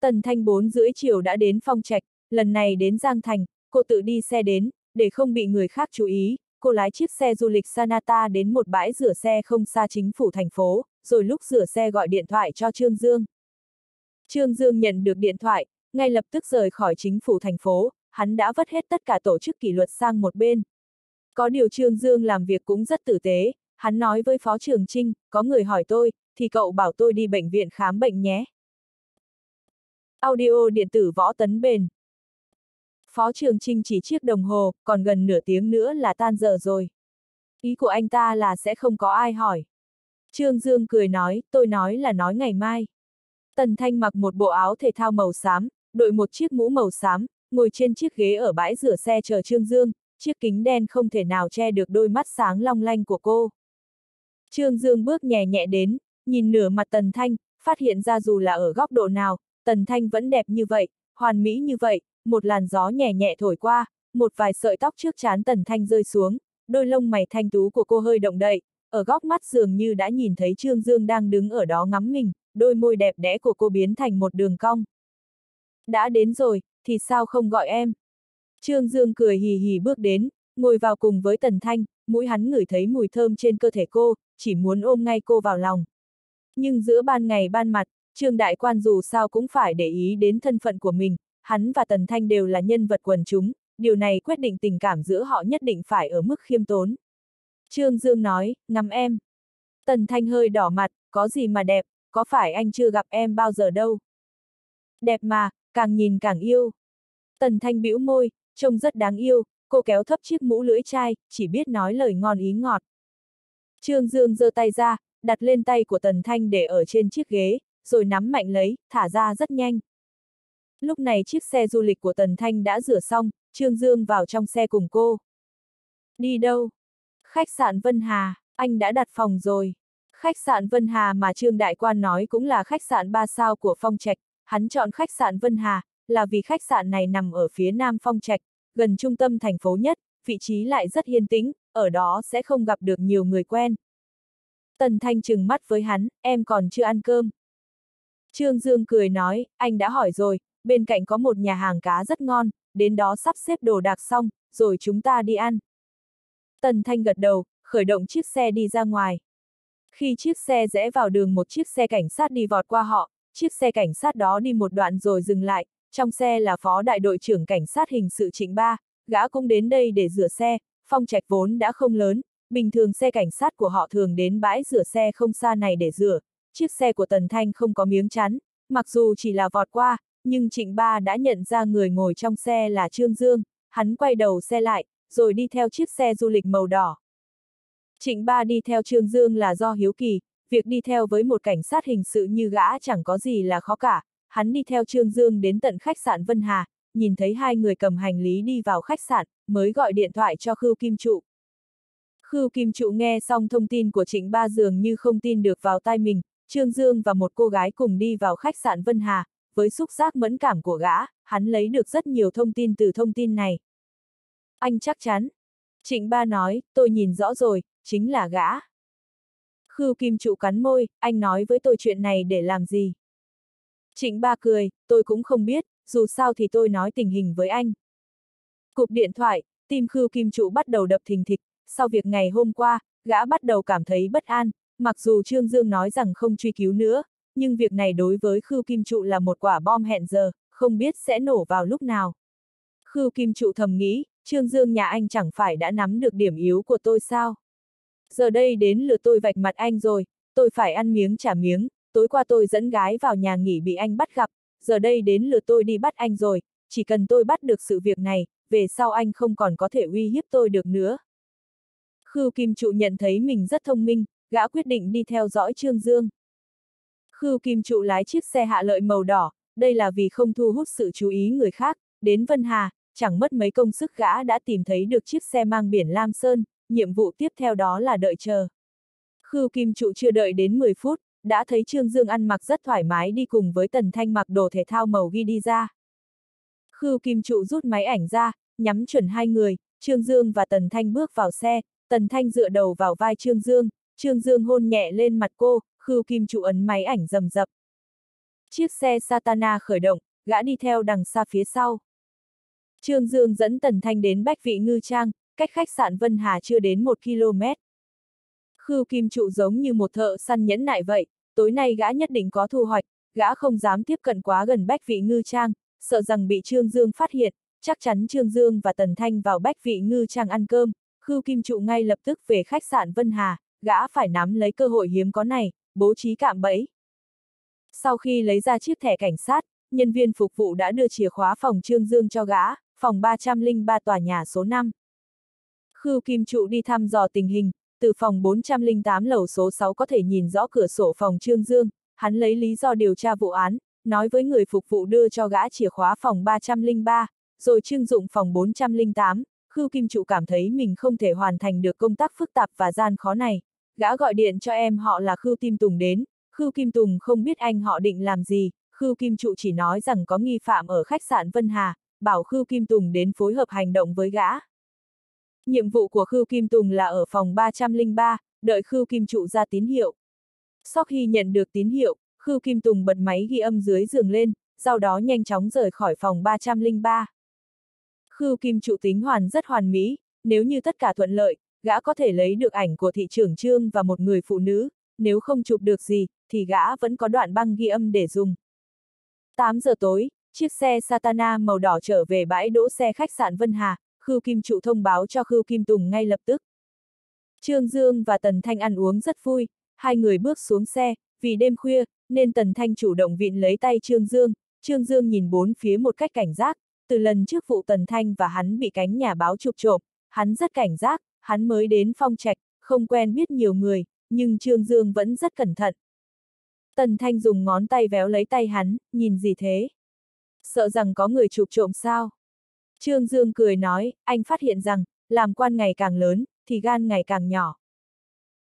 Tần Thanh bốn rưỡi chiều đã đến phong trạch, lần này đến Giang Thành, cô tự đi xe đến, để không bị người khác chú ý, cô lái chiếc xe du lịch Sanata đến một bãi rửa xe không xa chính phủ thành phố, rồi lúc rửa xe gọi điện thoại cho Trương Dương. Trương Dương nhận được điện thoại, ngay lập tức rời khỏi chính phủ thành phố, hắn đã vất hết tất cả tổ chức kỷ luật sang một bên. Có điều Trương Dương làm việc cũng rất tử tế, hắn nói với Phó Trường Trinh, có người hỏi tôi, thì cậu bảo tôi đi bệnh viện khám bệnh nhé. Audio điện tử võ tấn bền. Phó Trường Trinh chỉ chiếc đồng hồ, còn gần nửa tiếng nữa là tan giờ rồi. Ý của anh ta là sẽ không có ai hỏi. Trương Dương cười nói, tôi nói là nói ngày mai. Tần Thanh mặc một bộ áo thể thao màu xám, đội một chiếc mũ màu xám, ngồi trên chiếc ghế ở bãi rửa xe chờ Trương Dương, chiếc kính đen không thể nào che được đôi mắt sáng long lanh của cô. Trương Dương bước nhẹ nhẹ đến, nhìn nửa mặt Tần Thanh, phát hiện ra dù là ở góc độ nào, Tần Thanh vẫn đẹp như vậy, hoàn mỹ như vậy, một làn gió nhẹ nhẹ thổi qua, một vài sợi tóc trước chán Tần Thanh rơi xuống, đôi lông mày thanh tú của cô hơi động đậy, ở góc mắt dường như đã nhìn thấy Trương Dương đang đứng ở đó ngắm mình, đôi môi đẹp đẽ của cô biến thành một đường cong. Đã đến rồi, thì sao không gọi em? Trương Dương cười hì hì bước đến, ngồi vào cùng với Tần Thanh, mũi hắn ngửi thấy mùi thơm trên cơ thể cô, chỉ muốn ôm ngay cô vào lòng. Nhưng giữa ban ngày ban mặt, Trương Đại Quan dù sao cũng phải để ý đến thân phận của mình, hắn và Tần Thanh đều là nhân vật quần chúng, điều này quyết định tình cảm giữa họ nhất định phải ở mức khiêm tốn. Trương Dương nói, ngắm em. Tần Thanh hơi đỏ mặt, có gì mà đẹp, có phải anh chưa gặp em bao giờ đâu. Đẹp mà, càng nhìn càng yêu. Tần Thanh bĩu môi, trông rất đáng yêu, cô kéo thấp chiếc mũ lưỡi chai, chỉ biết nói lời ngon ý ngọt. Trương Dương giơ tay ra, đặt lên tay của Tần Thanh để ở trên chiếc ghế, rồi nắm mạnh lấy, thả ra rất nhanh. Lúc này chiếc xe du lịch của Tần Thanh đã rửa xong, Trương Dương vào trong xe cùng cô. Đi đâu? Khách sạn Vân Hà, anh đã đặt phòng rồi. Khách sạn Vân Hà mà Trương Đại Quan nói cũng là khách sạn 3 sao của Phong Trạch, hắn chọn khách sạn Vân Hà, là vì khách sạn này nằm ở phía nam Phong Trạch, gần trung tâm thành phố nhất, vị trí lại rất yên tĩnh, ở đó sẽ không gặp được nhiều người quen. Tần Thanh trừng mắt với hắn, em còn chưa ăn cơm. Trương Dương cười nói, anh đã hỏi rồi, bên cạnh có một nhà hàng cá rất ngon, đến đó sắp xếp đồ đạc xong, rồi chúng ta đi ăn. Tần Thanh gật đầu, khởi động chiếc xe đi ra ngoài. Khi chiếc xe rẽ vào đường một chiếc xe cảnh sát đi vọt qua họ, chiếc xe cảnh sát đó đi một đoạn rồi dừng lại, trong xe là phó đại đội trưởng cảnh sát hình sự Trịnh Ba, gã cũng đến đây để rửa xe, phong trạch vốn đã không lớn, bình thường xe cảnh sát của họ thường đến bãi rửa xe không xa này để rửa, chiếc xe của Tần Thanh không có miếng chắn, mặc dù chỉ là vọt qua, nhưng Trịnh Ba đã nhận ra người ngồi trong xe là Trương Dương, hắn quay đầu xe lại, rồi đi theo chiếc xe du lịch màu đỏ. Trịnh Ba đi theo Trương Dương là do hiếu kỳ, việc đi theo với một cảnh sát hình sự như gã chẳng có gì là khó cả, hắn đi theo Trương Dương đến tận khách sạn Vân Hà, nhìn thấy hai người cầm hành lý đi vào khách sạn, mới gọi điện thoại cho Khưu Kim Trụ. Khưu Kim Trụ nghe xong thông tin của Trịnh Ba dường như không tin được vào tai mình, Trương Dương và một cô gái cùng đi vào khách sạn Vân Hà, với xúc giác mẫn cảm của gã, hắn lấy được rất nhiều thông tin từ thông tin này. Anh chắc chắn. Trịnh Ba nói, tôi nhìn rõ rồi, chính là gã. Khưu Kim Trụ cắn môi, anh nói với tôi chuyện này để làm gì? Trịnh Ba cười, tôi cũng không biết, dù sao thì tôi nói tình hình với anh. Cục điện thoại, tim Khưu Kim Trụ bắt đầu đập thình thịch, sau việc ngày hôm qua, gã bắt đầu cảm thấy bất an, mặc dù Trương Dương nói rằng không truy cứu nữa, nhưng việc này đối với Khưu Kim Trụ là một quả bom hẹn giờ, không biết sẽ nổ vào lúc nào. Khưu Kim Trụ thầm nghĩ, Trương Dương nhà anh chẳng phải đã nắm được điểm yếu của tôi sao? Giờ đây đến lượt tôi vạch mặt anh rồi, tôi phải ăn miếng trả miếng, tối qua tôi dẫn gái vào nhà nghỉ bị anh bắt gặp, giờ đây đến lượt tôi đi bắt anh rồi, chỉ cần tôi bắt được sự việc này, về sau anh không còn có thể uy hiếp tôi được nữa. Khưu Kim Trụ nhận thấy mình rất thông minh, gã quyết định đi theo dõi Trương Dương. Khưu Kim Trụ lái chiếc xe hạ lợi màu đỏ, đây là vì không thu hút sự chú ý người khác, đến Vân Hà, chẳng mất mấy công sức gã đã tìm thấy được chiếc xe mang biển Lam Sơn, nhiệm vụ tiếp theo đó là đợi chờ. Khưu Kim Trụ chưa đợi đến 10 phút, đã thấy Trương Dương ăn mặc rất thoải mái đi cùng với Tần Thanh mặc đồ thể thao màu ghi đi ra. Khưu Kim Trụ rút máy ảnh ra, nhắm chuẩn hai người, Trương Dương và Tần Thanh bước vào xe, Tần Thanh dựa đầu vào vai Trương Dương, Trương Dương hôn nhẹ lên mặt cô, khưu kim trụ ấn máy ảnh rầm rập. Chiếc xe Satana khởi động, gã đi theo đằng xa phía sau. Trương Dương dẫn Tần Thanh đến Bách Vị Ngư Trang, cách khách sạn Vân Hà chưa đến một km. Khưu kim trụ giống như một thợ săn nhẫn nại vậy, tối nay gã nhất định có thu hoạch, gã không dám tiếp cận quá gần Bách Vị Ngư Trang, sợ rằng bị Trương Dương phát hiện, chắc chắn Trương Dương và Tần Thanh vào Bách Vị Ngư Trang ăn cơm, Khưu Kim Trụ ngay lập tức về khách sạn Vân Hà, gã phải nắm lấy cơ hội hiếm có này, bố trí cạm bẫy. Sau khi lấy ra chiếc thẻ cảnh sát, nhân viên phục vụ đã đưa chìa khóa phòng Trương Dương cho gã, phòng 303 tòa nhà số 5. Khưu Kim Trụ đi thăm dò tình hình, từ phòng 408 lầu số 6 có thể nhìn rõ cửa sổ phòng Trương Dương, hắn lấy lý do điều tra vụ án, nói với người phục vụ đưa cho gã chìa khóa phòng 303, rồi trưng dụng phòng 408, Khưu Kim Trụ cảm thấy mình không thể hoàn thành được công tác phức tạp và gian khó này. Gã gọi điện cho em họ là Khưu Kim Tùng đến, Khưu Kim Tùng không biết anh họ định làm gì, Khưu Kim Trụ chỉ nói rằng có nghi phạm ở khách sạn Vân Hà, bảo Khưu Kim Tùng đến phối hợp hành động với gã. Nhiệm vụ của Khưu Kim Tùng là ở phòng 303, đợi Khưu Kim Trụ ra tín hiệu. Sau khi nhận được tín hiệu, Khưu Kim Tùng bật máy ghi âm dưới giường lên, sau đó nhanh chóng rời khỏi phòng 303. Khưu Kim Trụ tính hoàn rất hoàn mỹ, nếu như tất cả thuận lợi, gã có thể lấy được ảnh của thị trưởng trương và một người phụ nữ, nếu không chụp được gì, thì gã vẫn có đoạn băng ghi âm để dùng. 8 giờ tối, chiếc xe Satana màu đỏ trở về bãi đỗ xe khách sạn Vân Hà, Khưu Kim Trụ thông báo cho Khưu Kim Tùng ngay lập tức. Trương Dương và Tần Thanh ăn uống rất vui, hai người bước xuống xe, vì đêm khuya, nên Tần Thanh chủ động viện lấy tay Trương Dương, Trương Dương nhìn bốn phía một cách cảnh giác, từ lần trước vụ Tần Thanh và hắn bị cánh nhà báo chụp trộm, hắn rất cảnh giác, hắn mới đến phong trạch, không quen biết nhiều người, nhưng Trương Dương vẫn rất cẩn thận. Tần Thanh dùng ngón tay véo lấy tay hắn, nhìn gì thế? Sợ rằng có người chụp trộm sao? Trương Dương cười nói, anh phát hiện rằng, làm quan ngày càng lớn, thì gan ngày càng nhỏ.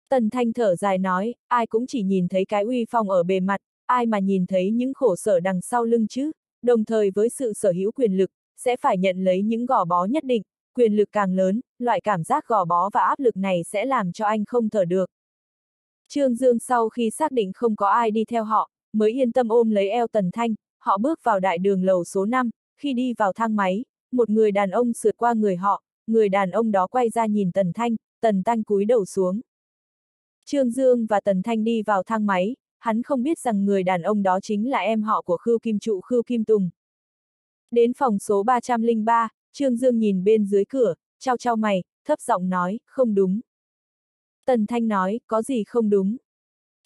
Tần Thanh thở dài nói, ai cũng chỉ nhìn thấy cái uy phong ở bề mặt, ai mà nhìn thấy những khổ sở đằng sau lưng chứ, đồng thời với sự sở hữu quyền lực, sẽ phải nhận lấy những gò bó nhất định, quyền lực càng lớn, loại cảm giác gò bó và áp lực này sẽ làm cho anh không thở được. Trương Dương sau khi xác định không có ai đi theo họ, mới yên tâm ôm lấy eo Tần Thanh, họ bước vào đại đường lầu số 5, khi đi vào thang máy, một người đàn ông sượt qua người họ, người đàn ông đó quay ra nhìn Tần Thanh, Tần Thanh cúi đầu xuống. Trương Dương và Tần Thanh đi vào thang máy, hắn không biết rằng người đàn ông đó chính là em họ của Khưu Kim Trụ Khưu Kim Tùng. Đến phòng số 303, Trương Dương nhìn bên dưới cửa, trao trao mày, thấp giọng nói, không đúng. Tần Thanh nói, có gì không đúng.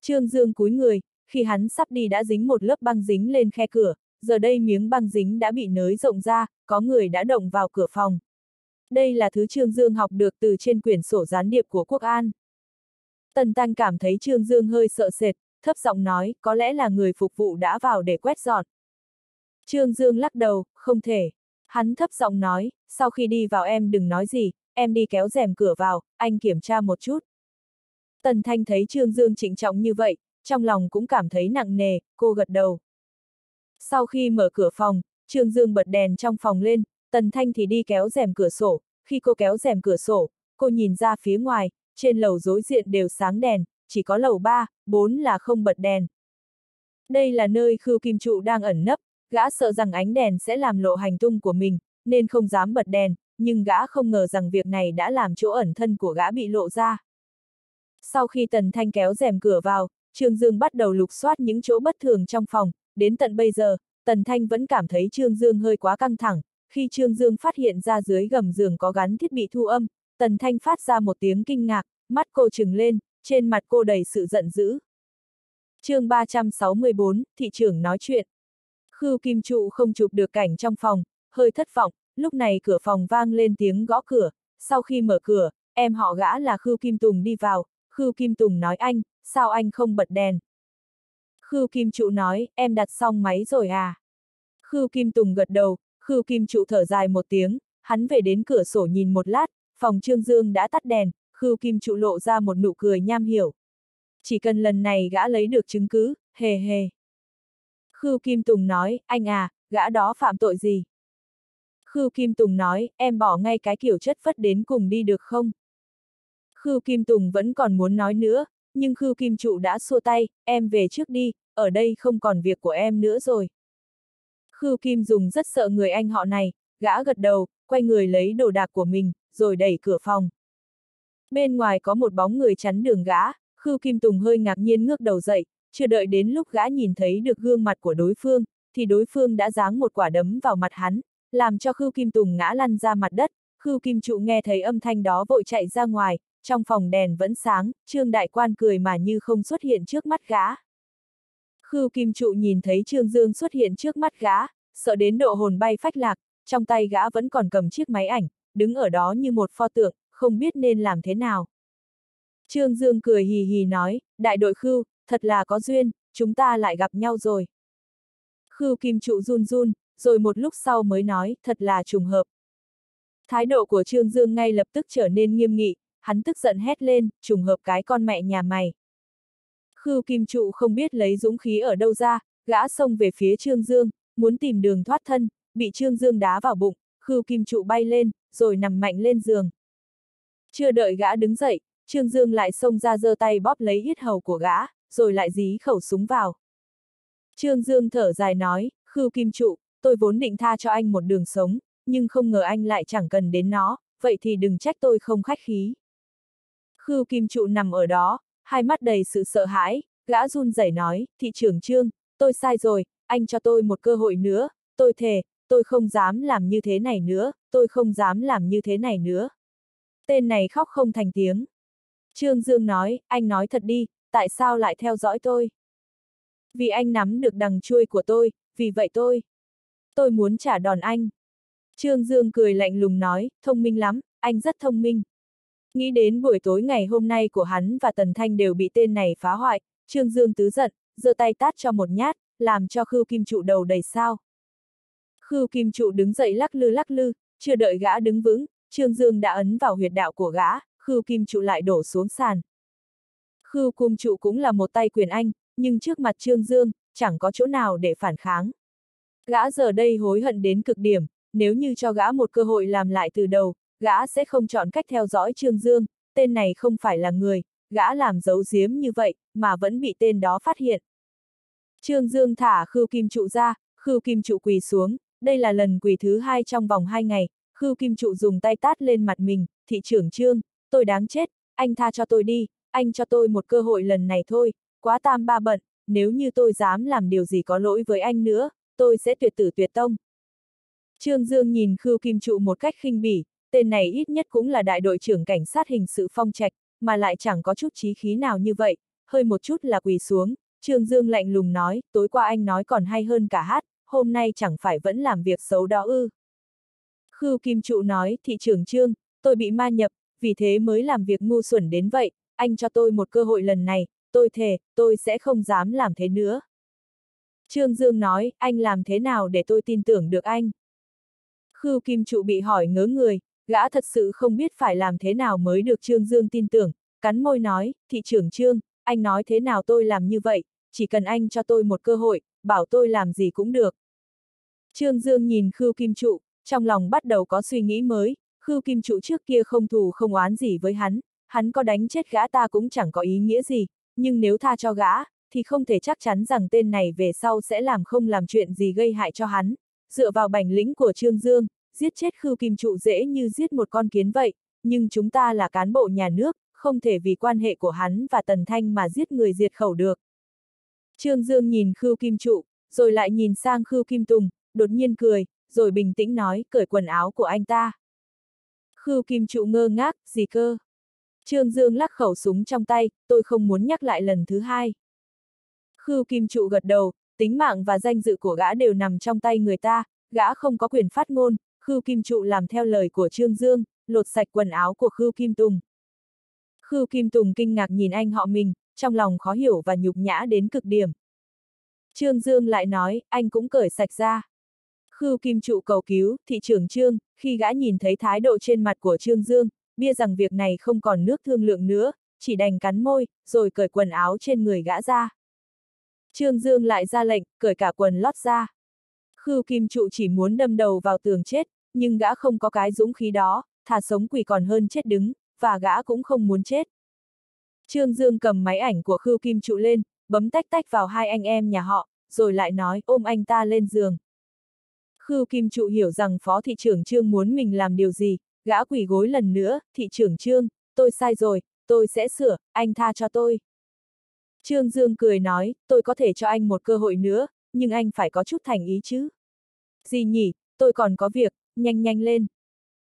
Trương Dương cúi người, khi hắn sắp đi đã dính một lớp băng dính lên khe cửa, giờ đây miếng băng dính đã bị nới rộng ra, có người đã động vào cửa phòng. Đây là thứ Trương Dương học được từ trên quyển sổ gián điệp của Quốc An. Tần Tăng cảm thấy Trương Dương hơi sợ sệt, thấp giọng nói, có lẽ là người phục vụ đã vào để quét dọn. Trương Dương lắc đầu, không thể. Hắn thấp giọng nói, sau khi đi vào em đừng nói gì, em đi kéo rèm cửa vào, anh kiểm tra một chút. Tần Thanh thấy Trương Dương trịnh trọng như vậy, trong lòng cũng cảm thấy nặng nề, cô gật đầu. Sau khi mở cửa phòng, Trương Dương bật đèn trong phòng lên, Tần Thanh thì đi kéo rèm cửa sổ, khi cô kéo rèm cửa sổ, cô nhìn ra phía ngoài, trên lầu đối diện đều sáng đèn, chỉ có lầu 3, 4 là không bật đèn. Đây là nơi Khưu Kim Trụ đang ẩn nấp, gã sợ rằng ánh đèn sẽ làm lộ hành tung của mình, nên không dám bật đèn, nhưng gã không ngờ rằng việc này đã làm chỗ ẩn thân của gã bị lộ ra. Sau khi Tần Thanh kéo rèm cửa vào, Trương Dương bắt đầu lục soát những chỗ bất thường trong phòng, đến tận bây giờ, Tần Thanh vẫn cảm thấy Trương Dương hơi quá căng thẳng, khi Trương Dương phát hiện ra dưới gầm giường có gắn thiết bị thu âm, Tần Thanh phát ra một tiếng kinh ngạc, mắt cô trừng lên, trên mặt cô đầy sự giận dữ. chương 364, thị trưởng nói chuyện. Khưu Kim Trụ không chụp được cảnh trong phòng, hơi thất vọng, lúc này cửa phòng vang lên tiếng gõ cửa, sau khi mở cửa, em họ gã là Khưu Kim Tùng đi vào, Khưu Kim Tùng nói anh, sao anh không bật đèn? Khưu Kim Trụ nói, em đặt xong máy rồi à? Khưu Kim Tùng gật đầu, Khưu Kim Trụ thở dài một tiếng, hắn về đến cửa sổ nhìn một lát, phòng Trương Dương đã tắt đèn, Khưu Kim Trụ lộ ra một nụ cười nham hiểu. Chỉ cần lần này gã lấy được chứng cứ, hề hề. Khưu Kim Tùng nói, anh à, gã đó phạm tội gì? Khưu Kim Tùng nói, em bỏ ngay cái kiểu chất phất đến cùng đi được không? Khưu Kim Tùng vẫn còn muốn nói nữa, nhưng Khưu Kim Trụ đã xua tay, em về trước đi, ở đây không còn việc của em nữa rồi. Khưu Kim Dùng rất sợ người anh họ này, gã gật đầu, quay người lấy đồ đạc của mình, rồi đẩy cửa phòng. Bên ngoài có một bóng người chắn đường gã, Khưu Kim Tùng hơi ngạc nhiên ngước đầu dậy, chưa đợi đến lúc gã nhìn thấy được gương mặt của đối phương, thì đối phương đã giáng một quả đấm vào mặt hắn, làm cho Khưu Kim Tùng ngã lăn ra mặt đất, Khưu Kim Trụ nghe thấy âm thanh đó vội chạy ra ngoài, trong phòng đèn vẫn sáng, Trương Đại Quan cười mà như không xuất hiện trước mắt gã. Khưu Kim Trụ nhìn thấy Trương Dương xuất hiện trước mắt gã, sợ đến độ hồn bay phách lạc, trong tay gã vẫn còn cầm chiếc máy ảnh, đứng ở đó như một pho tượng, không biết nên làm thế nào. Trương Dương cười hì hì nói, đại đội Khưu, thật là có duyên, chúng ta lại gặp nhau rồi. Khưu Kim Trụ run run, rồi một lúc sau mới nói, thật là trùng hợp. Thái độ của Trương Dương ngay lập tức trở nên nghiêm nghị, hắn tức giận hét lên, trùng hợp cái con mẹ nhà mày. Khưu Kim Trụ không biết lấy dũng khí ở đâu ra, gã xông về phía Trương Dương, muốn tìm đường thoát thân, bị Trương Dương đá vào bụng, Khưu Kim Trụ bay lên, rồi nằm mạnh lên giường. Chưa đợi gã đứng dậy, Trương Dương lại xông ra giơ tay bóp lấy yết hầu của gã, rồi lại dí khẩu súng vào. Trương Dương thở dài nói, Khưu Kim Trụ, tôi vốn định tha cho anh một đường sống, nhưng không ngờ anh lại chẳng cần đến nó, vậy thì đừng trách tôi không khách khí. Khưu Kim Trụ nằm ở đó, hai mắt đầy sự sợ hãi, gã run rẩy nói, thị trưởng Trương, tôi sai rồi, anh cho tôi một cơ hội nữa, tôi thề, tôi không dám làm như thế này nữa, tôi không dám làm như thế này nữa. Tên này khóc không thành tiếng. Trương Dương nói, anh nói thật đi, tại sao lại theo dõi tôi? Vì anh nắm được đằng chuôi của tôi, vì vậy tôi. Tôi muốn trả đòn anh. Trương Dương cười lạnh lùng nói, thông minh lắm, anh rất thông minh. Nghĩ đến buổi tối ngày hôm nay của hắn và Tần Thanh đều bị tên này phá hoại, Trương Dương tứ giận, giơ tay tát cho một nhát, làm cho Khưu Kim Trụ đầu đầy sao. Khưu Kim Trụ đứng dậy lắc lư lắc lư, chưa đợi gã đứng vững, Trương Dương đã ấn vào huyệt đạo của gã, Khưu Kim Trụ lại đổ xuống sàn. Khưu Kim Trụ cũng là một tay quyền anh, nhưng trước mặt Trương Dương, chẳng có chỗ nào để phản kháng. Gã giờ đây hối hận đến cực điểm, nếu như cho gã một cơ hội làm lại từ đầu, gã sẽ không chọn cách theo dõi Trương Dương, tên này không phải là người, gã làm giấu giếm như vậy, mà vẫn bị tên đó phát hiện. Trương Dương thả Khưu Kim Trụ ra, Khưu Kim Trụ quỳ xuống, đây là lần quỳ thứ hai trong vòng hai ngày, Khưu Kim Trụ dùng tay tát lên mặt mình, thị trưởng Trương, tôi đáng chết, anh tha cho tôi đi, anh cho tôi một cơ hội lần này thôi, quá tam ba bận, nếu như tôi dám làm điều gì có lỗi với anh nữa, tôi sẽ tuyệt tử tuyệt tông. Trương Dương nhìn Khưu Kim Trụ một cách khinh bỉ, tên này ít nhất cũng là đại đội trưởng cảnh sát hình sự phong trạch, mà lại chẳng có chút trí khí nào như vậy, hơi một chút là quỳ xuống, Trương Dương lạnh lùng nói, tối qua anh nói còn hay hơn cả hát, hôm nay chẳng phải vẫn làm việc xấu đó ư. Khưu Kim Trụ nói, thị trưởng Trương, tôi bị ma nhập, vì thế mới làm việc ngu xuẩn đến vậy, anh cho tôi một cơ hội lần này, tôi thề, tôi sẽ không dám làm thế nữa. Trương Dương nói, anh làm thế nào để tôi tin tưởng được anh? Khưu Kim Trụ bị hỏi ngớ người, gã thật sự không biết phải làm thế nào mới được Trương Dương tin tưởng, cắn môi nói, thị trưởng Trương, anh nói thế nào tôi làm như vậy, chỉ cần anh cho tôi một cơ hội, bảo tôi làm gì cũng được. Trương Dương nhìn Khưu Kim Trụ, trong lòng bắt đầu có suy nghĩ mới, Khưu Kim Trụ trước kia không thù không oán gì với hắn, hắn có đánh chết gã ta cũng chẳng có ý nghĩa gì, nhưng nếu tha cho gã, thì không thể chắc chắn rằng tên này về sau sẽ làm không làm chuyện gì gây hại cho hắn. Dựa vào bản lĩnh của Trương Dương, giết chết Khưu Kim Trụ dễ như giết một con kiến vậy, nhưng chúng ta là cán bộ nhà nước, không thể vì quan hệ của hắn và Tần Thanh mà giết người diệt khẩu được. Trương Dương nhìn Khưu Kim Trụ, rồi lại nhìn sang Khưu Kim Tùng, đột nhiên cười, rồi bình tĩnh nói, cởi quần áo của anh ta. Khưu Kim Trụ ngơ ngác, gì cơ? Trương Dương lắc khẩu súng trong tay, tôi không muốn nhắc lại lần thứ hai. Khưu Kim Trụ gật đầu, tính mạng và danh dự của gã đều nằm trong tay người ta, gã không có quyền phát ngôn, Khưu Kim Trụ làm theo lời của Trương Dương, lột sạch quần áo của Khưu Kim Tùng. Khưu Kim Tùng kinh ngạc nhìn anh họ mình, trong lòng khó hiểu và nhục nhã đến cực điểm. Trương Dương lại nói, anh cũng cởi sạch ra. Khưu Kim Trụ cầu cứu, thị trưởng Trương, khi gã nhìn thấy thái độ trên mặt của Trương Dương, bia rằng việc này không còn nước thương lượng nữa, chỉ đành cắn môi, rồi cởi quần áo trên người gã ra. Trương Dương lại ra lệnh, cởi cả quần lót ra. Khưu Kim Trụ chỉ muốn đâm đầu vào tường chết, nhưng gã không có cái dũng khí đó, thà sống quỷ còn hơn chết đứng, và gã cũng không muốn chết. Trương Dương cầm máy ảnh của Khưu Kim Trụ lên, bấm tách tách vào hai anh em nhà họ, rồi lại nói ôm anh ta lên giường. Khưu Kim Trụ hiểu rằng Phó Thị trưởng Trương muốn mình làm điều gì, gã quỷ gối lần nữa, Thị trưởng Trương, tôi sai rồi, tôi sẽ sửa, anh tha cho tôi. Trương Dương cười nói, tôi có thể cho anh một cơ hội nữa, nhưng anh phải có chút thành ý chứ. Gì nhỉ, tôi còn có việc, nhanh nhanh lên.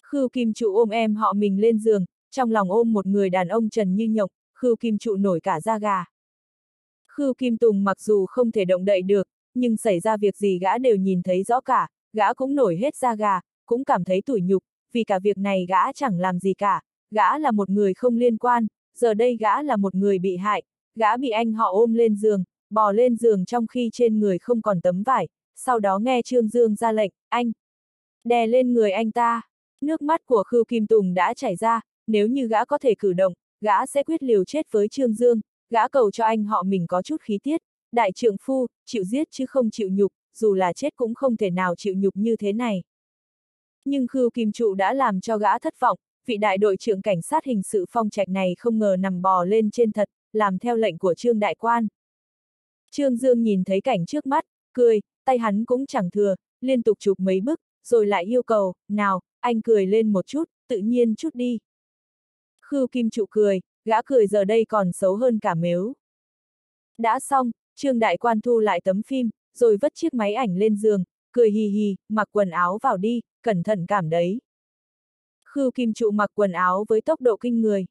Khưu Kim Trụ ôm em họ mình lên giường, trong lòng ôm một người đàn ông trần như nhộng, Khưu Kim Trụ nổi cả da gà. Khưu Kim Tùng mặc dù không thể động đậy được, nhưng xảy ra việc gì gã đều nhìn thấy rõ cả, gã cũng nổi hết da gà, cũng cảm thấy tủi nhục, vì cả việc này gã chẳng làm gì cả, gã là một người không liên quan, giờ đây gã là một người bị hại, gã bị anh họ ôm lên giường, bò lên giường trong khi trên người không còn tấm vải, sau đó nghe Trương Dương ra lệnh, anh, đè lên người anh ta. Nước mắt của Khưu Kim Tùng đã chảy ra, nếu như gã có thể cử động, gã sẽ quyết liều chết với Trương Dương, gã cầu cho anh họ mình có chút khí tiết, đại trượng phu, chịu giết chứ không chịu nhục, dù là chết cũng không thể nào chịu nhục như thế này. Nhưng Khưu Kim Trụ đã làm cho gã thất vọng, vị đại đội trưởng cảnh sát hình sự phong trạch này không ngờ nằm bò lên trên thật, làm theo lệnh của Trương Đại Quan. Trương Dương nhìn thấy cảnh trước mắt, cười, tay hắn cũng chẳng thừa, liên tục chụp mấy bức, rồi lại yêu cầu, nào, anh cười lên một chút, tự nhiên chút đi. Khưu Kim Trụ cười, gã cười giờ đây còn xấu hơn cả mếu. Đã xong, Trương Đại Quan thu lại tấm phim, rồi vất chiếc máy ảnh lên giường, cười hì hì, mặc quần áo vào đi, cẩn thận cảm đấy. Khưu Kim Trụ mặc quần áo với tốc độ kinh người.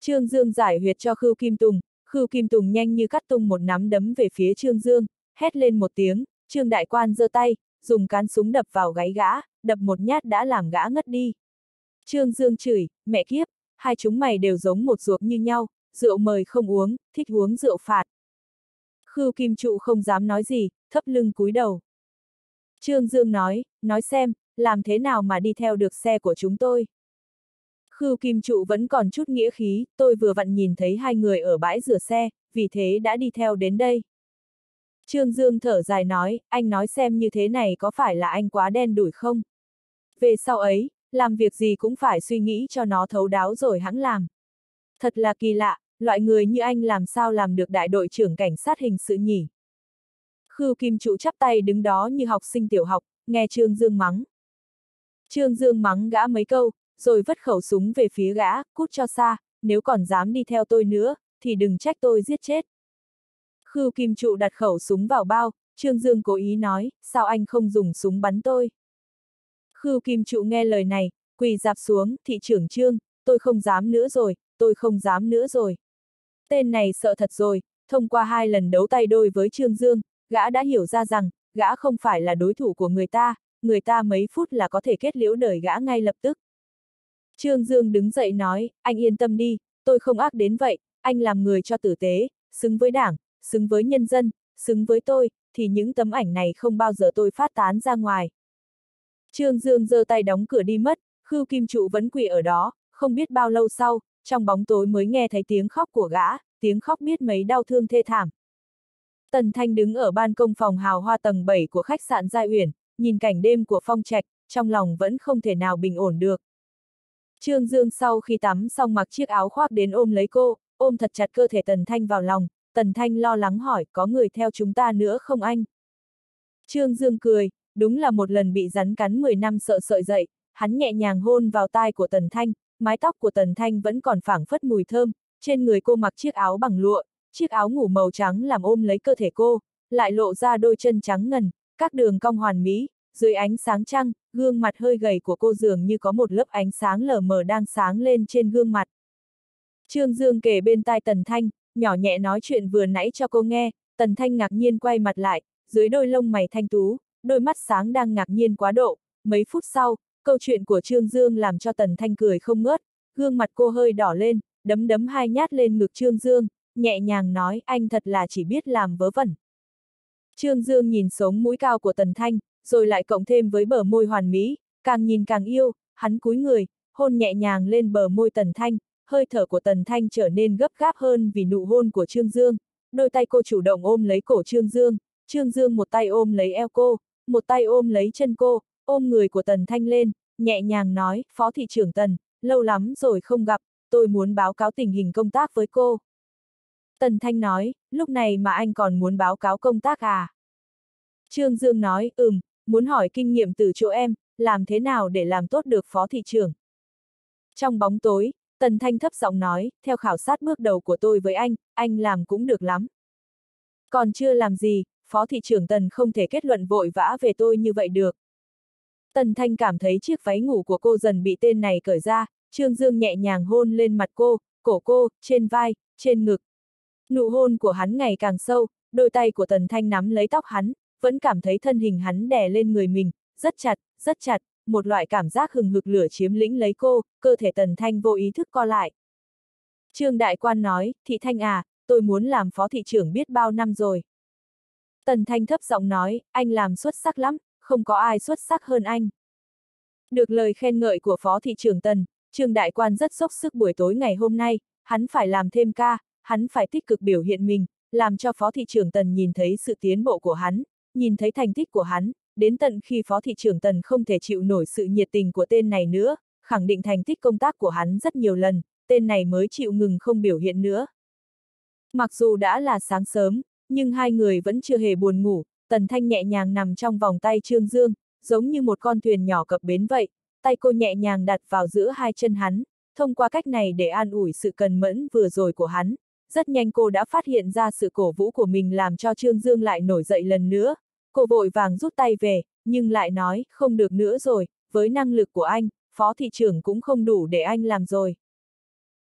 Trương Dương giải huyệt cho Khưu Kim Tùng, Khưu Kim Tùng nhanh như cắt tung một nắm đấm về phía Trương Dương, hét lên một tiếng, Trương Đại Quan giơ tay, dùng cán súng đập vào gáy gã, đập một nhát đã làm gã ngất đi. Trương Dương chửi, mẹ kiếp, hai chúng mày đều giống một ruột như nhau, rượu mời không uống, thích uống rượu phạt. Khưu Kim Trụ không dám nói gì, thấp lưng cúi đầu. Trương Dương nói, nói xem, làm thế nào mà đi theo được xe của chúng tôi. Khưu Kim Trụ vẫn còn chút nghĩa khí, tôi vừa vặn nhìn thấy hai người ở bãi rửa xe, vì thế đã đi theo đến đây. Trương Dương thở dài nói, anh nói xem như thế này có phải là anh quá đen đủi không? Về sau ấy, làm việc gì cũng phải suy nghĩ cho nó thấu đáo rồi hãng làm. Thật là kỳ lạ, loại người như anh làm sao làm được đại đội trưởng cảnh sát hình sự nhỉ? Khưu Kim Trụ chắp tay đứng đó như học sinh tiểu học, nghe Trương Dương mắng. Trương Dương mắng gã mấy câu, rồi vất khẩu súng về phía gã, cút cho xa, nếu còn dám đi theo tôi nữa, thì đừng trách tôi giết chết. Khưu Kim Trụ đặt khẩu súng vào bao, Trương Dương cố ý nói, sao anh không dùng súng bắn tôi? Khưu Kim Trụ nghe lời này, quỳ dạp xuống, thị trưởng Trương, tôi không dám nữa rồi, tôi không dám nữa rồi. Tên này sợ thật rồi, thông qua hai lần đấu tay đôi với Trương Dương, gã đã hiểu ra rằng, gã không phải là đối thủ của người ta, người ta mấy phút là có thể kết liễu đời gã ngay lập tức. Trương Dương đứng dậy nói, anh yên tâm đi, tôi không ác đến vậy, anh làm người cho tử tế, xứng với đảng, xứng với nhân dân, xứng với tôi, thì những tấm ảnh này không bao giờ tôi phát tán ra ngoài. Trương Dương giơ tay đóng cửa đi mất, Khưu Kim Trụ vẫn quỳ ở đó, không biết bao lâu sau, trong bóng tối mới nghe thấy tiếng khóc của gã, tiếng khóc biết mấy đau thương thê thảm. Tần Thanh đứng ở ban công phòng hào hoa tầng 7 của khách sạn gia Uyển, nhìn cảnh đêm của phong trạch, trong lòng vẫn không thể nào bình ổn được. Trương Dương sau khi tắm xong mặc chiếc áo khoác đến ôm lấy cô, ôm thật chặt cơ thể Tần Thanh vào lòng, Tần Thanh lo lắng hỏi, có người theo chúng ta nữa không anh? Trương Dương cười, đúng là một lần bị rắn cắn 10 năm sợ sợi dậy, hắn nhẹ nhàng hôn vào tai của Tần Thanh, mái tóc của Tần Thanh vẫn còn phảng phất mùi thơm, trên người cô mặc chiếc áo bằng lụa, chiếc áo ngủ màu trắng làm ôm lấy cơ thể cô, lại lộ ra đôi chân trắng ngần, các đường cong hoàn mỹ, dưới ánh sáng trăng, gương mặt hơi gầy của cô dường như có một lớp ánh sáng lờ mờ đang sáng lên trên gương mặt. Trương Dương kể bên tai Tần Thanh, nhỏ nhẹ nói chuyện vừa nãy cho cô nghe, Tần Thanh ngạc nhiên quay mặt lại, dưới đôi lông mày thanh tú, đôi mắt sáng đang ngạc nhiên quá độ, mấy phút sau, câu chuyện của Trương Dương làm cho Tần Thanh cười không ngớt, gương mặt cô hơi đỏ lên, đấm đấm hai nhát lên ngực Trương Dương, nhẹ nhàng nói anh thật là chỉ biết làm vớ vẩn. Trương Dương nhìn sống mũi cao của Tần Thanh, rồi lại cộng thêm với bờ môi hoàn mỹ, càng nhìn càng yêu, hắn cúi người, hôn nhẹ nhàng lên bờ môi Tần Thanh, hơi thở của Tần Thanh trở nên gấp gáp hơn vì nụ hôn của Trương Dương, đôi tay cô chủ động ôm lấy cổ Trương Dương, Trương Dương một tay ôm lấy eo cô, một tay ôm lấy chân cô, ôm người của Tần Thanh lên, nhẹ nhàng nói, Phó thị trưởng Tần, lâu lắm rồi không gặp, tôi muốn báo cáo tình hình công tác với cô. Tần Thanh nói, lúc này mà anh còn muốn báo cáo công tác à? Trương Dương nói, ừm, muốn hỏi kinh nghiệm từ chỗ em, làm thế nào để làm tốt được phó thị trưởng. Trong bóng tối, Tần Thanh thấp giọng nói, theo khảo sát bước đầu của tôi với anh, anh làm cũng được lắm. Còn chưa làm gì, phó thị trưởng Tần không thể kết luận vội vã về tôi như vậy được. Tần Thanh cảm thấy chiếc váy ngủ của cô dần bị tên này cởi ra, Trương Dương nhẹ nhàng hôn lên mặt cô, cổ cô, trên vai, trên ngực. Nụ hôn của hắn ngày càng sâu, đôi tay của Tần Thanh nắm lấy tóc hắn, vẫn cảm thấy thân hình hắn đè lên người mình, rất chặt, rất chặt, một loại cảm giác hừng hực lửa chiếm lĩnh lấy cô, cơ thể Tần Thanh vô ý thức co lại. Trương Đại Quan nói, Thị Thanh à, tôi muốn làm phó thị trưởng biết bao năm rồi. Tần Thanh thấp giọng nói, anh làm xuất sắc lắm, không có ai xuất sắc hơn anh. Được lời khen ngợi của phó thị trưởng Tần, Trương Đại Quan rất sốc sức buổi tối ngày hôm nay, hắn phải làm thêm ca, hắn phải tích cực biểu hiện mình, làm cho phó thị trưởng Tần nhìn thấy sự tiến bộ của hắn, nhìn thấy thành tích của hắn, đến tận khi phó thị trưởng Tần không thể chịu nổi sự nhiệt tình của tên này nữa, khẳng định thành tích công tác của hắn rất nhiều lần, tên này mới chịu ngừng không biểu hiện nữa. Mặc dù đã là sáng sớm, nhưng hai người vẫn chưa hề buồn ngủ, Tần Thanh nhẹ nhàng nằm trong vòng tay Trương Dương, giống như một con thuyền nhỏ cập bến vậy, tay cô nhẹ nhàng đặt vào giữa hai chân hắn, thông qua cách này để an ủi sự cần mẫn vừa rồi của hắn. Rất nhanh cô đã phát hiện ra sự cổ vũ của mình làm cho Trương Dương lại nổi dậy lần nữa. Cô vội vàng rút tay về, nhưng lại nói, không được nữa rồi, với năng lực của anh, phó thị trưởng cũng không đủ để anh làm rồi.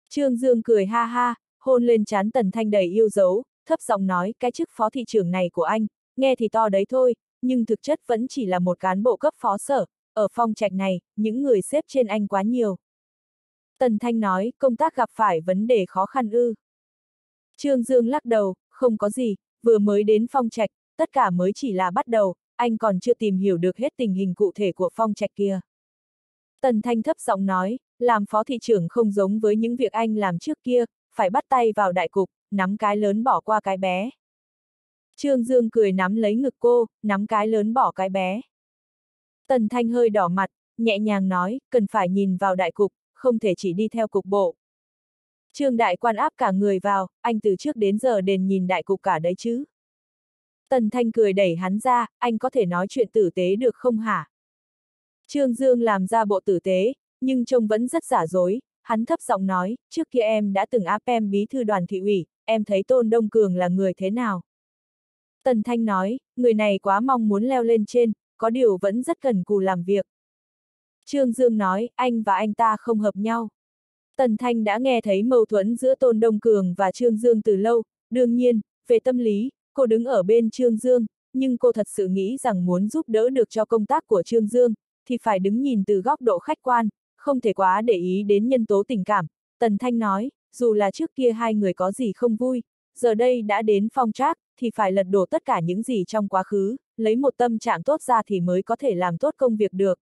Trương Dương cười ha ha, hôn lên chán Tần Thanh đầy yêu dấu, thấp giọng nói, cái chức phó thị trưởng này của anh, nghe thì to đấy thôi, nhưng thực chất vẫn chỉ là một cán bộ cấp phó sở, ở phong trạch này, những người xếp trên anh quá nhiều. Tần Thanh nói, công tác gặp phải vấn đề khó khăn ư. Trương Dương lắc đầu, không có gì, vừa mới đến phong trạch, tất cả mới chỉ là bắt đầu, anh còn chưa tìm hiểu được hết tình hình cụ thể của phong trạch kia. Tần Thanh thấp giọng nói, làm phó thị trưởng không giống với những việc anh làm trước kia, phải bắt tay vào đại cục, nắm cái lớn bỏ qua cái bé. Trương Dương cười nắm lấy ngực cô, nắm cái lớn bỏ cái bé. Tần Thanh hơi đỏ mặt, nhẹ nhàng nói, cần phải nhìn vào đại cục, không thể chỉ đi theo cục bộ. Trương đại quan áp cả người vào, anh từ trước đến giờ đền nhìn đại cục cả đấy chứ. Tần Thanh cười đẩy hắn ra, anh có thể nói chuyện tử tế được không hả? Trương Dương làm ra bộ tử tế, nhưng trông vẫn rất giả dối, hắn thấp giọng nói, trước kia em đã từng áp em bí thư đoàn thị ủy, em thấy Tôn Đông Cường là người thế nào? Tần Thanh nói, người này quá mong muốn leo lên trên, có điều vẫn rất cần cù làm việc. Trương Dương nói, anh và anh ta không hợp nhau. Tần Thanh đã nghe thấy mâu thuẫn giữa Tôn Đông Cường và Trương Dương từ lâu, đương nhiên, về tâm lý, cô đứng ở bên Trương Dương, nhưng cô thật sự nghĩ rằng muốn giúp đỡ được cho công tác của Trương Dương, thì phải đứng nhìn từ góc độ khách quan, không thể quá để ý đến nhân tố tình cảm. Tần Thanh nói, dù là trước kia hai người có gì không vui, giờ đây đã đến phong trác, thì phải lật đổ tất cả những gì trong quá khứ, lấy một tâm trạng tốt ra thì mới có thể làm tốt công việc được.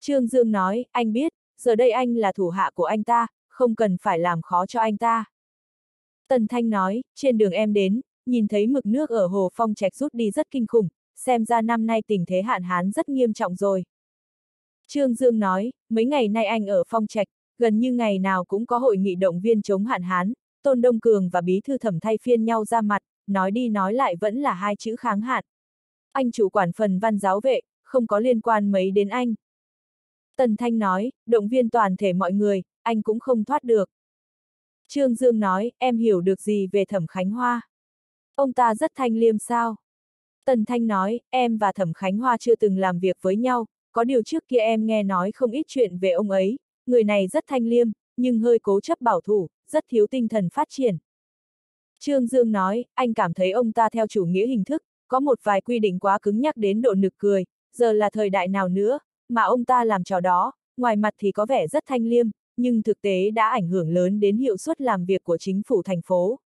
Trương Dương nói, anh biết, giờ đây anh là thủ hạ của anh ta, không cần phải làm khó cho anh ta. Tần Thanh nói, trên đường em đến, nhìn thấy mực nước ở hồ phong trạch rút đi rất kinh khủng, xem ra năm nay tình thế hạn hán rất nghiêm trọng rồi. Trương Dương nói, mấy ngày nay anh ở phong trạch, gần như ngày nào cũng có hội nghị động viên chống hạn hán, Tôn Đông Cường và Bí Thư Thẩm thay phiên nhau ra mặt, nói đi nói lại vẫn là hai chữ kháng hạn. Anh chủ quản phần văn giáo vệ, không có liên quan mấy đến anh. Tần Thanh nói, động viên toàn thể mọi người, anh cũng không thoát được. Trương Dương nói, em hiểu được gì về Thẩm Khánh Hoa? Ông ta rất thanh liêm sao? Tần Thanh nói, em và Thẩm Khánh Hoa chưa từng làm việc với nhau, có điều trước kia em nghe nói không ít chuyện về ông ấy, người này rất thanh liêm, nhưng hơi cố chấp bảo thủ, rất thiếu tinh thần phát triển. Trương Dương nói, anh cảm thấy ông ta theo chủ nghĩa hình thức, có một vài quy định quá cứng nhắc đến độ nực cười, giờ là thời đại nào nữa, mà ông ta làm trò đó, ngoài mặt thì có vẻ rất thanh liêm, nhưng thực tế đã ảnh hưởng lớn đến hiệu suất làm việc của chính phủ thành phố.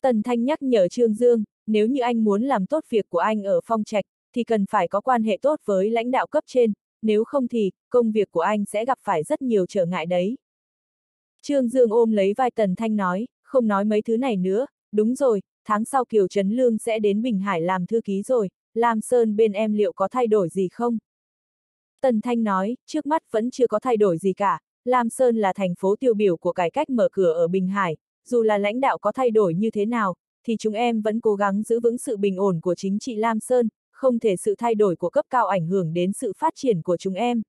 Tần Thanh nhắc nhở Trương Dương, nếu như anh muốn làm tốt việc của anh ở phong trạch, thì cần phải có quan hệ tốt với lãnh đạo cấp trên, nếu không thì, công việc của anh sẽ gặp phải rất nhiều trở ngại đấy. Trương Dương ôm lấy vai Tần Thanh nói, không nói mấy thứ này nữa, đúng rồi, tháng sau Kiều Trấn Lương sẽ đến Bình Hải làm thư ký rồi, Lam Sơn bên em liệu có thay đổi gì không? Tần Thanh nói, trước mắt vẫn chưa có thay đổi gì cả, Lam Sơn là thành phố tiêu biểu của cải cách mở cửa ở Bình Hải, dù là lãnh đạo có thay đổi như thế nào, thì chúng em vẫn cố gắng giữ vững sự bình ổn của chính trị Lam Sơn, không thể sự thay đổi của cấp cao ảnh hưởng đến sự phát triển của chúng em.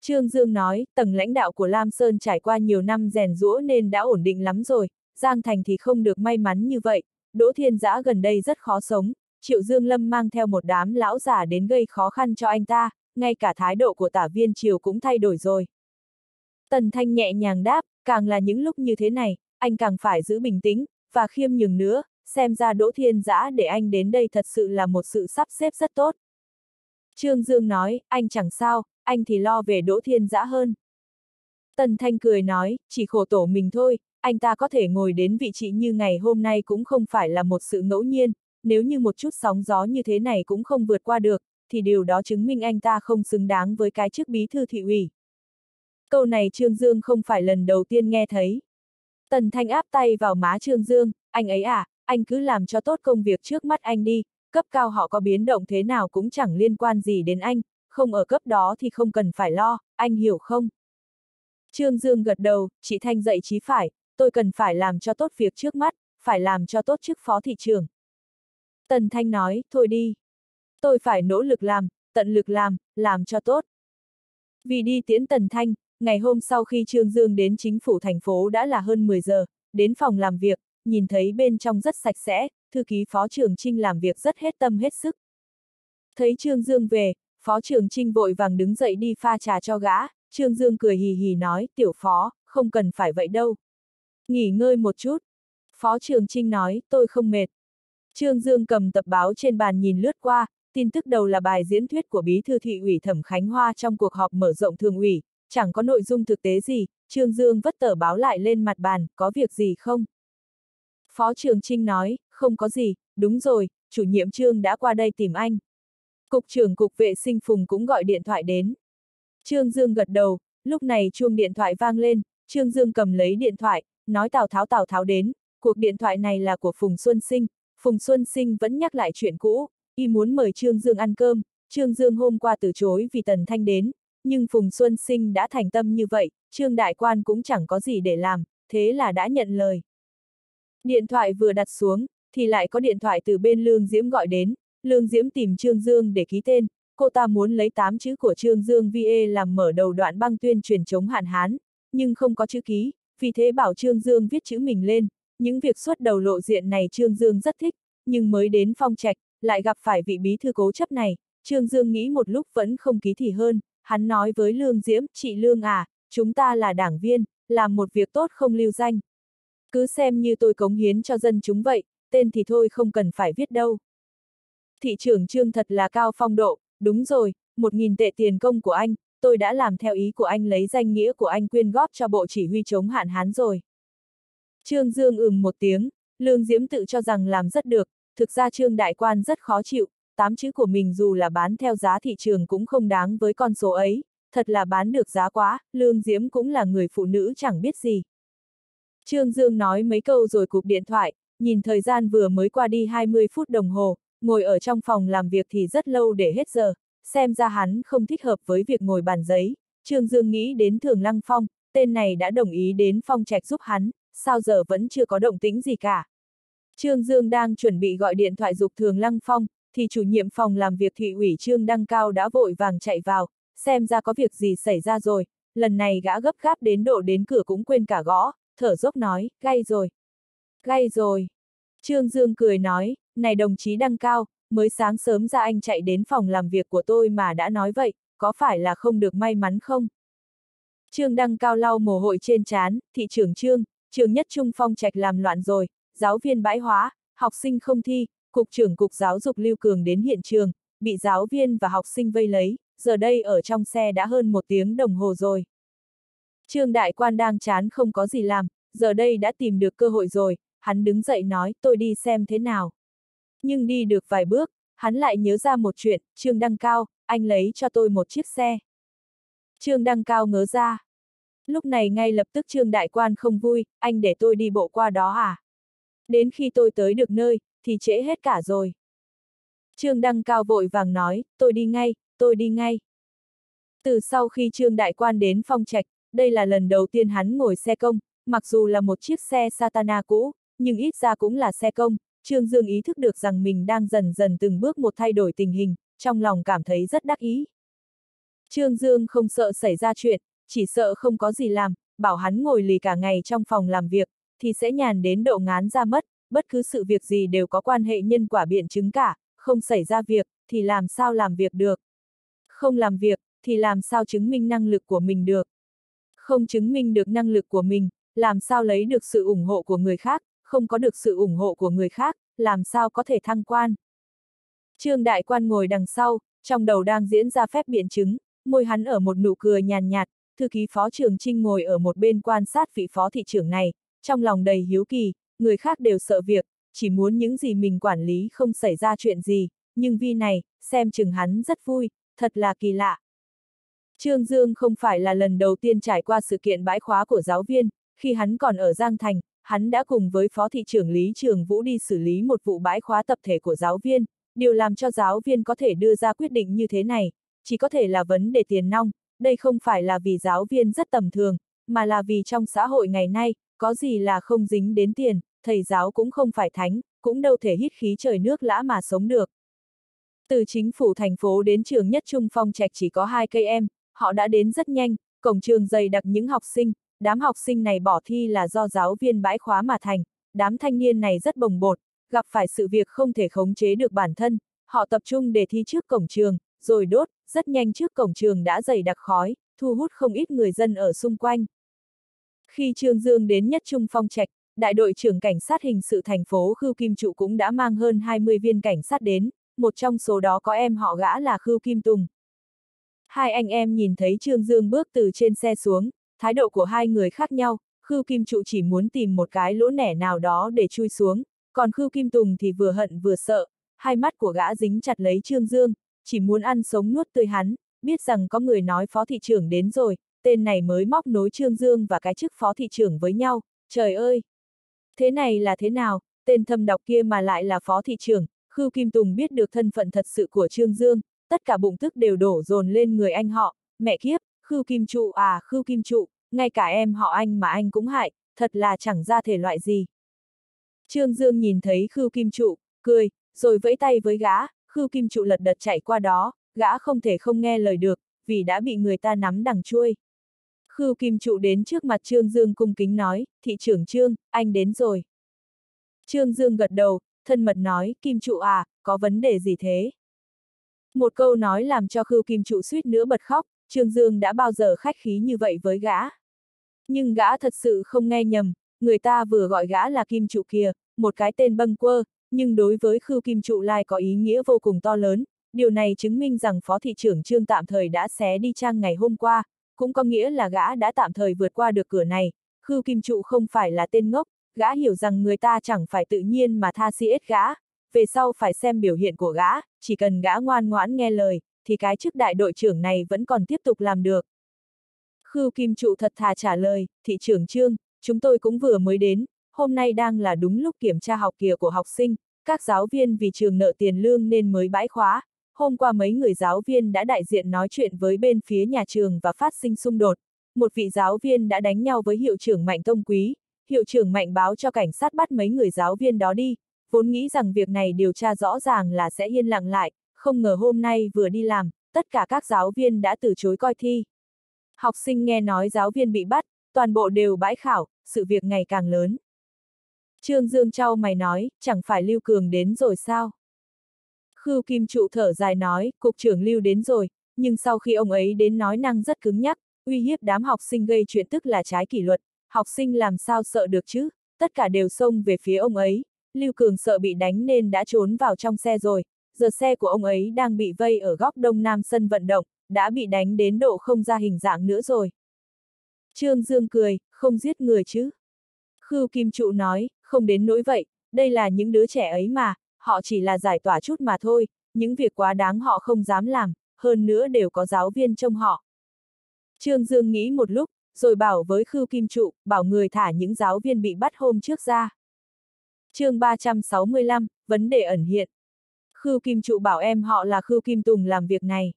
Trương Dương nói, tầng lãnh đạo của Lam Sơn trải qua nhiều năm rèn rũa nên đã ổn định lắm rồi, Giang Thành thì không được may mắn như vậy, Đỗ Thiên Giã gần đây rất khó sống, Triệu Dương Lâm mang theo một đám lão giả đến gây khó khăn cho anh ta, ngay cả thái độ của tả viên triều cũng thay đổi rồi. Tần Thanh nhẹ nhàng đáp, càng là những lúc như thế này, anh càng phải giữ bình tĩnh, và khiêm nhường nữa, xem ra Đỗ Thiên Giã để anh đến đây thật sự là một sự sắp xếp rất tốt. Trương Dương nói, anh chẳng sao, anh thì lo về Đỗ Thiên Giã hơn. Tần Thanh cười nói, chỉ khổ tổ mình thôi, anh ta có thể ngồi đến vị trí như ngày hôm nay cũng không phải là một sự ngẫu nhiên, nếu như một chút sóng gió như thế này cũng không vượt qua được, thì điều đó chứng minh anh ta không xứng đáng với cái chức bí thư thị ủy. Câu này Trương Dương không phải lần đầu tiên nghe thấy. Tần Thanh áp tay vào má Trương Dương, anh ấy à, anh cứ làm cho tốt công việc trước mắt anh đi, cấp cao họ có biến động thế nào cũng chẳng liên quan gì đến anh, không ở cấp đó thì không cần phải lo, anh hiểu không? Trương Dương gật đầu, chị Thanh dạy trí phải, tôi cần phải làm cho tốt việc trước mắt, phải làm cho tốt chức phó thị trường. Tần Thanh nói, thôi đi. Tôi phải nỗ lực làm, tận lực làm, làm cho tốt. Vì đi tiễn Tần Thanh, ngày hôm sau khi Trương Dương đến chính phủ thành phố đã là hơn 10 giờ, đến phòng làm việc, nhìn thấy bên trong rất sạch sẽ, thư ký Phó Trường Trinh làm việc rất hết tâm hết sức. Thấy Trương Dương về, Phó Trường Trinh vội vàng đứng dậy đi pha trà cho gã, Trương Dương cười hì hì nói, tiểu phó, không cần phải vậy đâu. Nghỉ ngơi một chút. Phó Trường Trinh nói, tôi không mệt. Trương Dương cầm tập báo trên bàn nhìn lướt qua, tin tức đầu là bài diễn thuyết của Bí thư thị ủy Thẩm Khánh Hoa trong cuộc họp mở rộng thường ủy, chẳng có nội dung thực tế gì, Trương Dương vất tờ báo lại lên mặt bàn, có việc gì không? Phó Trường Trinh nói, không có gì, đúng rồi, chủ nhiệm Trương đã qua đây tìm anh. Cục trưởng Cục Vệ sinh Phùng cũng gọi điện thoại đến. Trương Dương gật đầu, lúc này chuông điện thoại vang lên, Trương Dương cầm lấy điện thoại, nói Tào Tháo Tào Tháo đến, cuộc điện thoại này là của Phùng Xuân Sinh, Phùng Xuân Sinh vẫn nhắc lại chuyện cũ, y muốn mời Trương Dương ăn cơm, Trương Dương hôm qua từ chối vì Tần Thanh đến, nhưng Phùng Xuân Sinh đã thành tâm như vậy, Trương Đại Quan cũng chẳng có gì để làm, thế là đã nhận lời. Điện thoại vừa đặt xuống, thì lại có điện thoại từ bên Lương Diễm gọi đến, Lương Diễm tìm Trương Dương để ký tên, cô ta muốn lấy 8 chữ của Trương Dương VA làm mở đầu đoạn băng tuyên truyền chống hạn hán, nhưng không có chữ ký, vì thế bảo Trương Dương viết chữ mình lên, những việc xuất đầu lộ diện này Trương Dương rất thích, nhưng mới đến phong trạch, lại gặp phải vị bí thư cố chấp này, Trương Dương nghĩ một lúc vẫn không ký thì hơn, hắn nói với Lương Diễm, chị Lương à, chúng ta là đảng viên, làm một việc tốt không lưu danh. Cứ xem như tôi cống hiến cho dân chúng vậy, tên thì thôi không cần phải viết đâu. Thị trưởng Trương thật là cao phong độ, đúng rồi, một nghìn tệ tiền công của anh, tôi đã làm theo ý của anh lấy danh nghĩa của anh quyên góp cho bộ chỉ huy chống hạn hán rồi. Trương Dương ừm một tiếng, Lương Diễm tự cho rằng làm rất được, thực ra Trương Đại Quan rất khó chịu, tám chữ của mình dù là bán theo giá thị trường cũng không đáng với con số ấy, thật là bán được giá quá, Lương Diễm cũng là người phụ nữ chẳng biết gì. Trương Dương nói mấy câu rồi cúp điện thoại, nhìn thời gian vừa mới qua đi 20 phút đồng hồ, ngồi ở trong phòng làm việc thì rất lâu để hết giờ, xem ra hắn không thích hợp với việc ngồi bàn giấy. Trương Dương nghĩ đến Thường Lăng Phong, tên này đã đồng ý đến Phong Trạch giúp hắn, sao giờ vẫn chưa có động tĩnh gì cả. Trương Dương đang chuẩn bị gọi điện thoại dục Thường Lăng Phong, thì chủ nhiệm phòng làm việc thị ủy Trương Đăng Cao đã vội vàng chạy vào, xem ra có việc gì xảy ra rồi, lần này gã gấp gáp đến độ đến cửa cũng quên cả gõ, thở dốc nói, gay rồi. Gay rồi. Trương Dương cười nói, này đồng chí Đăng Cao, mới sáng sớm ra anh chạy đến phòng làm việc của tôi mà đã nói vậy, có phải là không được may mắn không? Trương Đăng Cao lau mồ hôi trên trán, thị trưởng Trương, trường nhất trung phong trạch làm loạn rồi, giáo viên bãi hóa, học sinh không thi, cục trưởng cục giáo dục Lưu Cường đến hiện trường, bị giáo viên và học sinh vây lấy, giờ đây ở trong xe đã hơn một tiếng đồng hồ rồi. Trương Đại Quan đang chán không có gì làm, giờ đây đã tìm được cơ hội rồi, hắn đứng dậy nói tôi đi xem thế nào. Nhưng đi được vài bước, hắn lại nhớ ra một chuyện, Trương Đăng Cao, anh lấy cho tôi một chiếc xe. Trương Đăng Cao ngớ ra. Lúc này ngay lập tức Trương Đại Quan không vui, anh để tôi đi bộ qua đó à? Đến khi tôi tới được nơi, thì trễ hết cả rồi. Trương Đăng Cao vội vàng nói, tôi đi ngay, tôi đi ngay. Từ sau khi Trương Đại Quan đến phong trạch, đây là lần đầu tiên hắn ngồi xe công, mặc dù là một chiếc xe Satana cũ, nhưng ít ra cũng là xe công, Trương Dương ý thức được rằng mình đang dần dần từng bước một thay đổi tình hình, trong lòng cảm thấy rất đắc ý. Trương Dương không sợ xảy ra chuyện, chỉ sợ không có gì làm, bảo hắn ngồi lì cả ngày trong phòng làm việc, thì sẽ nhàn đến độ ngán ra mất, bất cứ sự việc gì đều có quan hệ nhân quả biện chứng cả, không xảy ra việc, thì làm sao làm việc được. Không làm việc, thì làm sao chứng minh năng lực của mình được. Không chứng minh được năng lực của mình, làm sao lấy được sự ủng hộ của người khác, không có được sự ủng hộ của người khác, làm sao có thể thăng quan. Trương Đại Quan ngồi đằng sau, trong đầu đang diễn ra phép biện chứng, môi hắn ở một nụ cười nhàn nhạt, thư ký phó trường Trinh ngồi ở một bên quan sát vị phó thị trưởng này, trong lòng đầy hiếu kỳ, người khác đều sợ việc, chỉ muốn những gì mình quản lý không xảy ra chuyện gì, nhưng vi này, xem chừng hắn rất vui, thật là kỳ lạ. Trương Dương không phải là lần đầu tiên trải qua sự kiện bãi khóa của giáo viên, khi hắn còn ở Giang Thành, hắn đã cùng với Phó Thị trưởng Lý Trường Vũ đi xử lý một vụ bãi khóa tập thể của giáo viên, điều làm cho giáo viên có thể đưa ra quyết định như thế này, chỉ có thể là vấn đề tiền nong, đây không phải là vì giáo viên rất tầm thường, mà là vì trong xã hội ngày nay, có gì là không dính đến tiền, thầy giáo cũng không phải thánh, cũng đâu thể hít khí trời nước lã mà sống được. Từ chính phủ thành phố đến trường nhất trung phong trạch chỉ có hai cây em, họ đã đến rất nhanh, cổng trường dày đặc những học sinh, đám học sinh này bỏ thi là do giáo viên bãi khóa mà thành, đám thanh niên này rất bồng bột, gặp phải sự việc không thể khống chế được bản thân, họ tập trung để thi trước cổng trường, rồi đốt, rất nhanh trước cổng trường đã dày đặc khói, thu hút không ít người dân ở xung quanh. Khi Trương Dương đến nhất trung phong trạch, đại đội trưởng cảnh sát hình sự thành phố Khưu Kim Trụ cũng đã mang hơn 20 viên cảnh sát đến, một trong số đó có em họ gã là Khưu Kim Tùng. Hai anh em nhìn thấy Trương Dương bước từ trên xe xuống, thái độ của hai người khác nhau, Khưu Kim Trụ chỉ muốn tìm một cái lỗ nẻ nào đó để chui xuống, còn Khưu Kim Tùng thì vừa hận vừa sợ, hai mắt của gã dính chặt lấy Trương Dương, chỉ muốn ăn sống nuốt tươi hắn, biết rằng có người nói phó thị trưởng đến rồi, tên này mới móc nối Trương Dương và cái chức phó thị trưởng với nhau, trời ơi! Thế này là thế nào, tên thâm độc kia mà lại là phó thị trưởng, Khưu Kim Tùng biết được thân phận thật sự của Trương Dương, tất cả bụng tức đều đổ dồn lên người anh họ, mẹ kiếp, Khưu Kim Trụ à Khưu Kim Trụ, ngay cả em họ anh mà anh cũng hại, thật là chẳng ra thể loại gì. Trương Dương nhìn thấy Khưu Kim Trụ, cười, rồi vẫy tay với gã, Khưu Kim Trụ lật đật chạy qua đó, gã không thể không nghe lời được, vì đã bị người ta nắm đằng chuôi. Khưu Kim Trụ đến trước mặt Trương Dương cung kính nói, thị trưởng Trương, anh đến rồi. Trương Dương gật đầu, thân mật nói, Kim Trụ à, có vấn đề gì thế? Một câu nói làm cho Khưu Kim Trụ suýt nữa bật khóc, Trương Dương đã bao giờ khách khí như vậy với gã. Nhưng gã thật sự không nghe nhầm, người ta vừa gọi gã là Kim Trụ kia, một cái tên bâng quơ, nhưng đối với Khưu Kim Trụ lại có ý nghĩa vô cùng to lớn, điều này chứng minh rằng Phó Thị trưởng Trương tạm thời đã xé đi trang ngày hôm qua, cũng có nghĩa là gã đã tạm thời vượt qua được cửa này, Khưu Kim Trụ không phải là tên ngốc, gã hiểu rằng người ta chẳng phải tự nhiên mà tha si gã, về sau phải xem biểu hiện của gã, chỉ cần gã ngoan ngoãn nghe lời, thì cái chức đại đội trưởng này vẫn còn tiếp tục làm được. Khưu Kim Trụ thật thà trả lời, thị trưởng Trương, chúng tôi cũng vừa mới đến, hôm nay đang là đúng lúc kiểm tra học kìa của học sinh, các giáo viên vì trường nợ tiền lương nên mới bãi khóa. Hôm qua mấy người giáo viên đã đại diện nói chuyện với bên phía nhà trường và phát sinh xung đột. Một vị giáo viên đã đánh nhau với hiệu trưởng Mạnh Tông Quý, hiệu trưởng Mạnh báo cho cảnh sát bắt mấy người giáo viên đó đi, vốn nghĩ rằng việc này điều tra rõ ràng là sẽ yên lặng lại, không ngờ hôm nay vừa đi làm, tất cả các giáo viên đã từ chối coi thi. Học sinh nghe nói giáo viên bị bắt, toàn bộ đều bãi khảo, sự việc ngày càng lớn. Trương Dương Châu mày nói, chẳng phải Lưu Cường đến rồi sao? Khưu Kim Trụ thở dài nói, cục trưởng Lưu đến rồi, nhưng sau khi ông ấy đến nói năng rất cứng nhắc, uy hiếp đám học sinh gây chuyện tức là trái kỷ luật, học sinh làm sao sợ được chứ, tất cả đều xông về phía ông ấy, Lưu Cường sợ bị đánh nên đã trốn vào trong xe rồi, giờ xe của ông ấy đang bị vây ở góc đông nam sân vận động, đã bị đánh đến độ không ra hình dạng nữa rồi. Trương Dương cười, không giết người chứ. Khưu Kim Trụ nói, không đến nỗi vậy, đây là những đứa trẻ ấy mà, họ chỉ là giải tỏa chút mà thôi, những việc quá đáng họ không dám làm, hơn nữa đều có giáo viên trông họ. Trương Dương nghĩ một lúc, rồi bảo với Khưu Kim Trụ, bảo người thả những giáo viên bị bắt hôm trước ra. chương 365, vấn đề ẩn hiện. Khưu Kim Trụ bảo em họ là Khưu Kim Tùng làm việc này.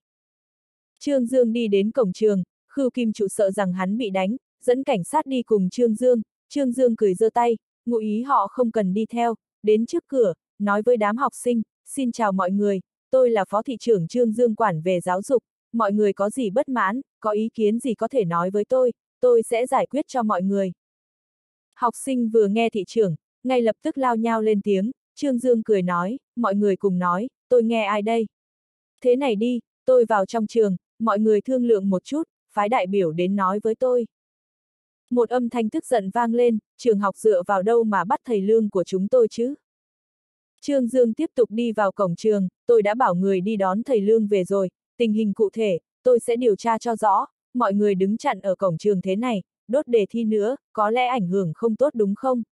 Trương Dương đi đến cổng trường, Khưu Kim trụ sợ rằng hắn bị đánh, dẫn cảnh sát đi cùng Trương Dương, Trương Dương cười giơ tay, ngụ ý họ không cần đi theo, đến trước cửa, nói với đám học sinh, xin chào mọi người, tôi là Phó Thị trưởng Trương Dương quản về giáo dục, mọi người có gì bất mãn, có ý kiến gì có thể nói với tôi, tôi sẽ giải quyết cho mọi người. Học sinh vừa nghe thị trưởng, ngay lập tức lao nhau lên tiếng, Trương Dương cười nói, mọi người cùng nói, tôi nghe ai đây? Thế này đi, tôi vào trong trường, mọi người thương lượng một chút, phái đại biểu đến nói với tôi. Một âm thanh tức giận vang lên, trường học dựa vào đâu mà bắt thầy lương của chúng tôi chứ? Trương Dương tiếp tục đi vào cổng trường, tôi đã bảo người đi đón thầy lương về rồi, tình hình cụ thể, tôi sẽ điều tra cho rõ, mọi người đứng chặn ở cổng trường thế này, đốt đề thi nữa, có lẽ ảnh hưởng không tốt đúng không?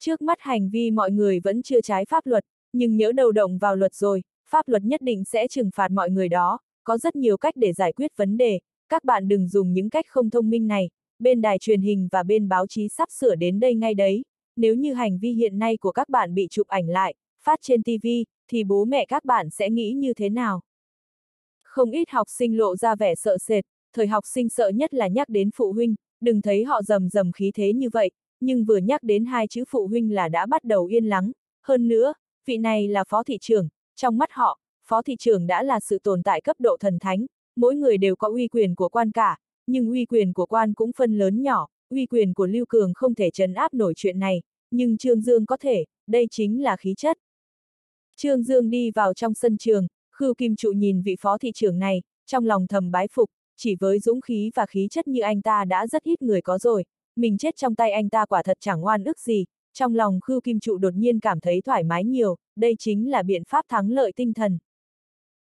Trước mắt hành vi mọi người vẫn chưa trái pháp luật, nhưng nhớ đầu động vào luật rồi, pháp luật nhất định sẽ trừng phạt mọi người đó, có rất nhiều cách để giải quyết vấn đề, các bạn đừng dùng những cách không thông minh này, bên đài truyền hình và bên báo chí sắp sửa đến đây ngay đấy, nếu như hành vi hiện nay của các bạn bị chụp ảnh lại, phát trên TV, thì bố mẹ các bạn sẽ nghĩ như thế nào? Không ít học sinh lộ ra vẻ sợ sệt, thời học sinh sợ nhất là nhắc đến phụ huynh, đừng thấy họ rầm rầm khí thế như vậy, nhưng vừa nhắc đến hai chữ phụ huynh là đã bắt đầu yên lắng. Hơn nữa, vị này là phó thị trưởng, trong mắt họ, phó thị trưởng đã là sự tồn tại cấp độ thần thánh, mỗi người đều có uy quyền của quan cả, nhưng uy quyền của quan cũng phân lớn nhỏ, uy quyền của Lưu Cường không thể trấn áp nổi chuyện này, nhưng Trương Dương có thể, đây chính là khí chất. Trương Dương đi vào trong sân trường, Khưu Kim Trụ nhìn vị phó thị trưởng này, trong lòng thầm bái phục, chỉ với dũng khí và khí chất như anh ta đã rất ít người có rồi, mình chết trong tay anh ta quả thật chẳng oan ức gì, trong lòng Khưu Kim Trụ đột nhiên cảm thấy thoải mái nhiều, đây chính là biện pháp thắng lợi tinh thần.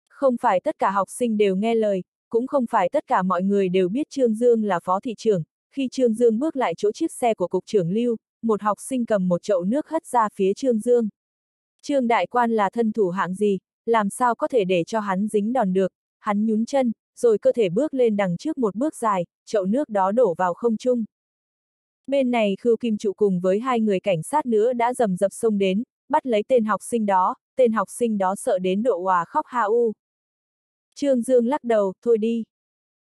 Không phải tất cả học sinh đều nghe lời, cũng không phải tất cả mọi người đều biết Trương Dương là phó thị trưởng, khi Trương Dương bước lại chỗ chiếc xe của cục trưởng Lưu, một học sinh cầm một chậu nước hất ra phía Trương Dương. Trương Đại Quan là thân thủ hạng gì, làm sao có thể để cho hắn dính đòn được, hắn nhún chân, rồi cơ thể bước lên đằng trước một bước dài, chậu nước đó đổ vào không trung. Bên này Khưu Kim Trụ cùng với hai người cảnh sát nữa đã dầm dập xông đến, bắt lấy tên học sinh đó, tên học sinh đó sợ đến độ hòa khóc ha u. Trương Dương lắc đầu, thôi đi.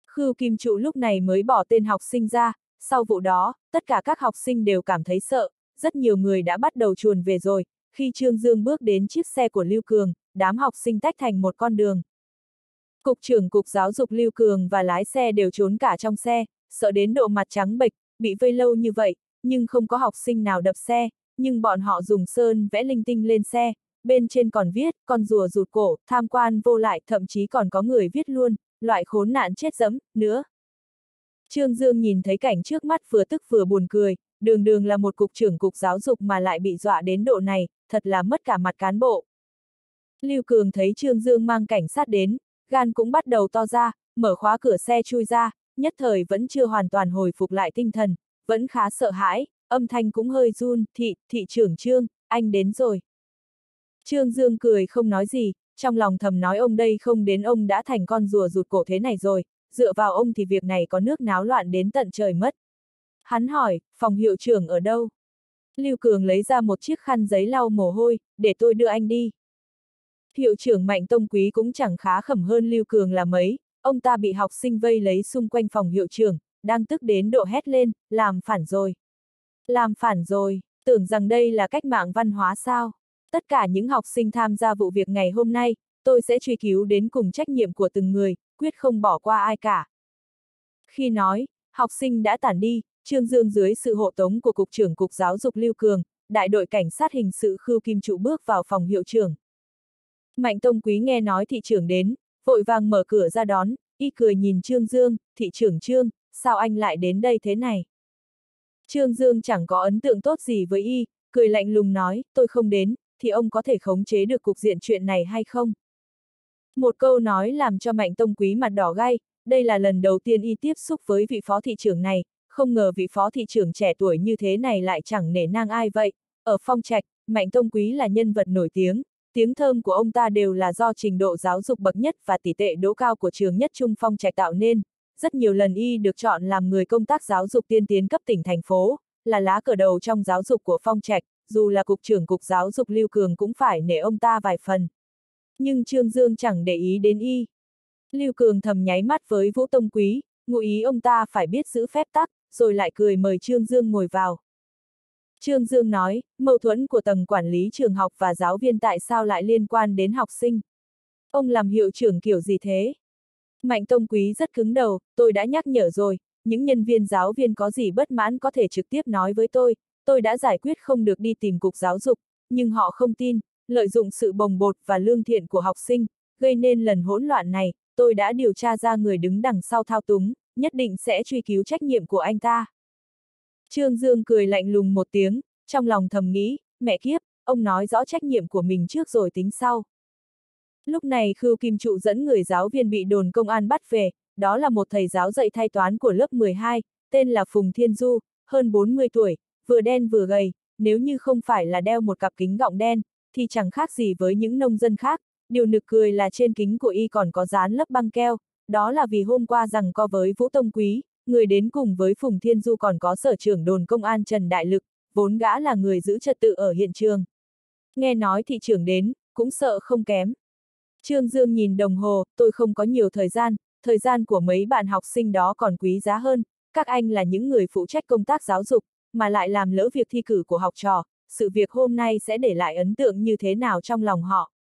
Khưu Kim Trụ lúc này mới bỏ tên học sinh ra, sau vụ đó, tất cả các học sinh đều cảm thấy sợ, rất nhiều người đã bắt đầu chuồn về rồi, khi Trương Dương bước đến chiếc xe của Lưu Cường, đám học sinh tách thành một con đường. Cục trưởng Cục Giáo dục Lưu Cường và lái xe đều trốn cả trong xe, sợ đến độ mặt trắng bệch, bị vây lâu như vậy, nhưng không có học sinh nào đập xe, nhưng bọn họ dùng sơn vẽ linh tinh lên xe, bên trên còn viết, con rùa rụt cổ, tham quan vô lại, thậm chí còn có người viết luôn, loại khốn nạn chết dẫm, nữa. Trương Dương nhìn thấy cảnh trước mắt vừa tức vừa buồn cười, đường đường là một cục trưởng cục giáo dục mà lại bị dọa đến độ này, thật là mất cả mặt cán bộ. Lưu Cường thấy Trương Dương mang cảnh sát đến, gan cũng bắt đầu to ra, mở khóa cửa xe chui ra, nhất thời vẫn chưa hoàn toàn hồi phục lại tinh thần, vẫn khá sợ hãi, âm thanh cũng hơi run, thị, thị trưởng Trương, anh đến rồi. Trương Dương cười không nói gì, trong lòng thầm nói ông đây không đến ông đã thành con rùa rụt cổ thế này rồi, dựa vào ông thì việc này có nước náo loạn đến tận trời mất. Hắn hỏi, phòng hiệu trưởng ở đâu? Lưu Cường lấy ra một chiếc khăn giấy lau mồ hôi, để tôi đưa anh đi. Hiệu trưởng Mạnh Tông Quý cũng chẳng khá khẩm hơn Lưu Cường là mấy, ông ta bị học sinh vây lấy xung quanh phòng hiệu trưởng, đang tức đến độ hét lên, làm phản rồi. Làm phản rồi, tưởng rằng đây là cách mạng văn hóa sao? Tất cả những học sinh tham gia vụ việc ngày hôm nay, tôi sẽ truy cứu đến cùng trách nhiệm của từng người, quyết không bỏ qua ai cả. Khi nói, học sinh đã tản đi, Trương Dương dưới sự hộ tống của Cục trưởng Cục Giáo dục Lưu Cường, đại đội cảnh sát hình sự Khưu Kim Trụ bước vào phòng hiệu trưởng. Mạnh Tông Quý nghe nói thị trưởng đến, vội vàng mở cửa ra đón, y cười nhìn Trương Dương, thị trưởng Trương, sao anh lại đến đây thế này? Trương Dương chẳng có ấn tượng tốt gì với y, cười lạnh lùng nói, tôi không đến, thì ông có thể khống chế được cục diện chuyện này hay không? Một câu nói làm cho Mạnh Tông Quý mặt đỏ gai, đây là lần đầu tiên y tiếp xúc với vị phó thị trưởng này, không ngờ vị phó thị trưởng trẻ tuổi như thế này lại chẳng nể nang ai vậy. Ở phong trạch, Mạnh Tông Quý là nhân vật nổi tiếng, tiếng thơm của ông ta đều là do trình độ giáo dục bậc nhất và tỷ tệ đỗ cao của trường nhất trung phong trạch tạo nên. Rất nhiều lần y được chọn làm người công tác giáo dục tiên tiến cấp tỉnh thành phố, là lá cờ đầu trong giáo dục của phong trạch, dù là cục trưởng cục giáo dục Lưu Cường cũng phải nể ông ta vài phần. Nhưng Trương Dương chẳng để ý đến y. Lưu Cường thầm nháy mắt với Vũ Tông Quý, ngụ ý ông ta phải biết giữ phép tắc, rồi lại cười mời Trương Dương ngồi vào. Trương Dương nói, mâu thuẫn của tầng quản lý trường học và giáo viên tại sao lại liên quan đến học sinh? Ông làm hiệu trưởng kiểu gì thế? Mạnh Tông Quý rất cứng đầu, tôi đã nhắc nhở rồi, những nhân viên giáo viên có gì bất mãn có thể trực tiếp nói với tôi, tôi đã giải quyết không được đi tìm cục giáo dục, nhưng họ không tin, lợi dụng sự bồng bột và lương thiện của học sinh, gây nên lần hỗn loạn này, tôi đã điều tra ra người đứng đằng sau thao túng, nhất định sẽ truy cứu trách nhiệm của anh ta. Trương Dương cười lạnh lùng một tiếng, trong lòng thầm nghĩ, mẹ kiếp, ông nói rõ trách nhiệm của mình trước rồi tính sau. Lúc này Khưu Kim Trụ dẫn người giáo viên bị đồn công an bắt về, đó là một thầy giáo dạy thay toán của lớp 12, tên là Phùng Thiên Du, hơn 40 tuổi, vừa đen vừa gầy, nếu như không phải là đeo một cặp kính gọng đen, thì chẳng khác gì với những nông dân khác, điều nực cười là trên kính của y còn có dán lớp băng keo, đó là vì hôm qua rằng co với Vũ Tông Quý, người đến cùng với Phùng Thiên Du còn có sở trưởng đồn công an Trần Đại Lực, vốn gã là người giữ trật tự ở hiện trường. Nghe nói thị trưởng đến, cũng sợ không kém. Trương Dương nhìn đồng hồ, tôi không có nhiều thời gian, thời gian của mấy bạn học sinh đó còn quý giá hơn, các anh là những người phụ trách công tác giáo dục, mà lại làm lỡ việc thi cử của học trò, sự việc hôm nay sẽ để lại ấn tượng như thế nào trong lòng họ.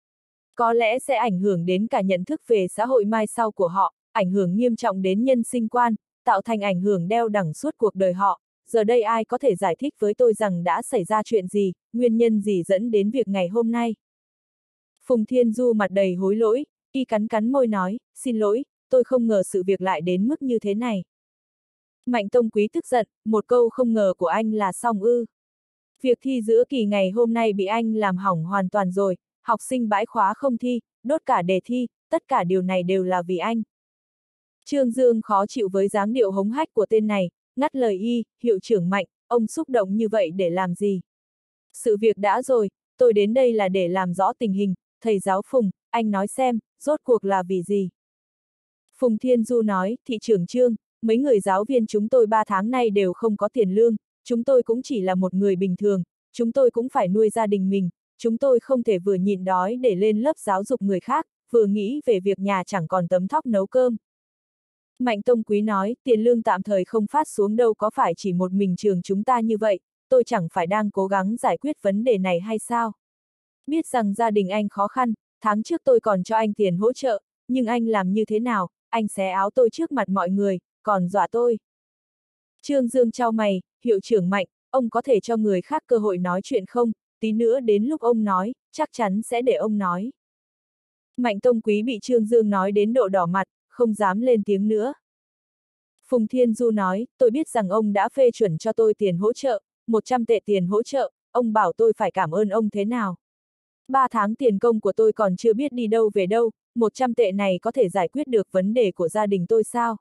Có lẽ sẽ ảnh hưởng đến cả nhận thức về xã hội mai sau của họ, ảnh hưởng nghiêm trọng đến nhân sinh quan, tạo thành ảnh hưởng đeo đẳng suốt cuộc đời họ. Giờ đây ai có thể giải thích với tôi rằng đã xảy ra chuyện gì, nguyên nhân gì dẫn đến việc ngày hôm nay? Phùng Thiên Du mặt đầy hối lỗi, y cắn cắn môi nói, xin lỗi, tôi không ngờ sự việc lại đến mức như thế này. Mạnh Tông Quý tức giận, một câu không ngờ của anh là xong ư. Việc thi giữa kỳ ngày hôm nay bị anh làm hỏng hoàn toàn rồi, học sinh bãi khóa không thi, đốt cả đề thi, tất cả điều này đều là vì anh. Trương Dương khó chịu với dáng điệu hống hách của tên này, ngắt lời y, hiệu trưởng mạnh, ông xúc động như vậy để làm gì? Sự việc đã rồi, tôi đến đây là để làm rõ tình hình, thầy giáo Phùng, anh nói xem, rốt cuộc là vì gì? Phùng Thiên Du nói, thị trưởng Trương, mấy người giáo viên chúng tôi ba tháng nay đều không có tiền lương, chúng tôi cũng chỉ là một người bình thường, chúng tôi cũng phải nuôi gia đình mình, chúng tôi không thể vừa nhịn đói để lên lớp giáo dục người khác, vừa nghĩ về việc nhà chẳng còn tấm thóc nấu cơm. Mạnh Tông Quý nói, tiền lương tạm thời không phát xuống đâu có phải chỉ một mình trường chúng ta như vậy, tôi chẳng phải đang cố gắng giải quyết vấn đề này hay sao? Biết rằng gia đình anh khó khăn, tháng trước tôi còn cho anh tiền hỗ trợ, nhưng anh làm như thế nào, anh xé áo tôi trước mặt mọi người, còn dọa tôi. Trương Dương trao mày, hiệu trưởng mạnh, ông có thể cho người khác cơ hội nói chuyện không, tí nữa đến lúc ông nói, chắc chắn sẽ để ông nói. Mạnh Tông Quý bị Trương Dương nói đến độ đỏ mặt, không dám lên tiếng nữa. Phùng Thiên Du nói, tôi biết rằng ông đã phê chuẩn cho tôi tiền hỗ trợ, 100 tệ tiền hỗ trợ, ông bảo tôi phải cảm ơn ông thế nào. Ba tháng tiền công của tôi còn chưa biết đi đâu về đâu, 100 tệ này có thể giải quyết được vấn đề của gia đình tôi sao?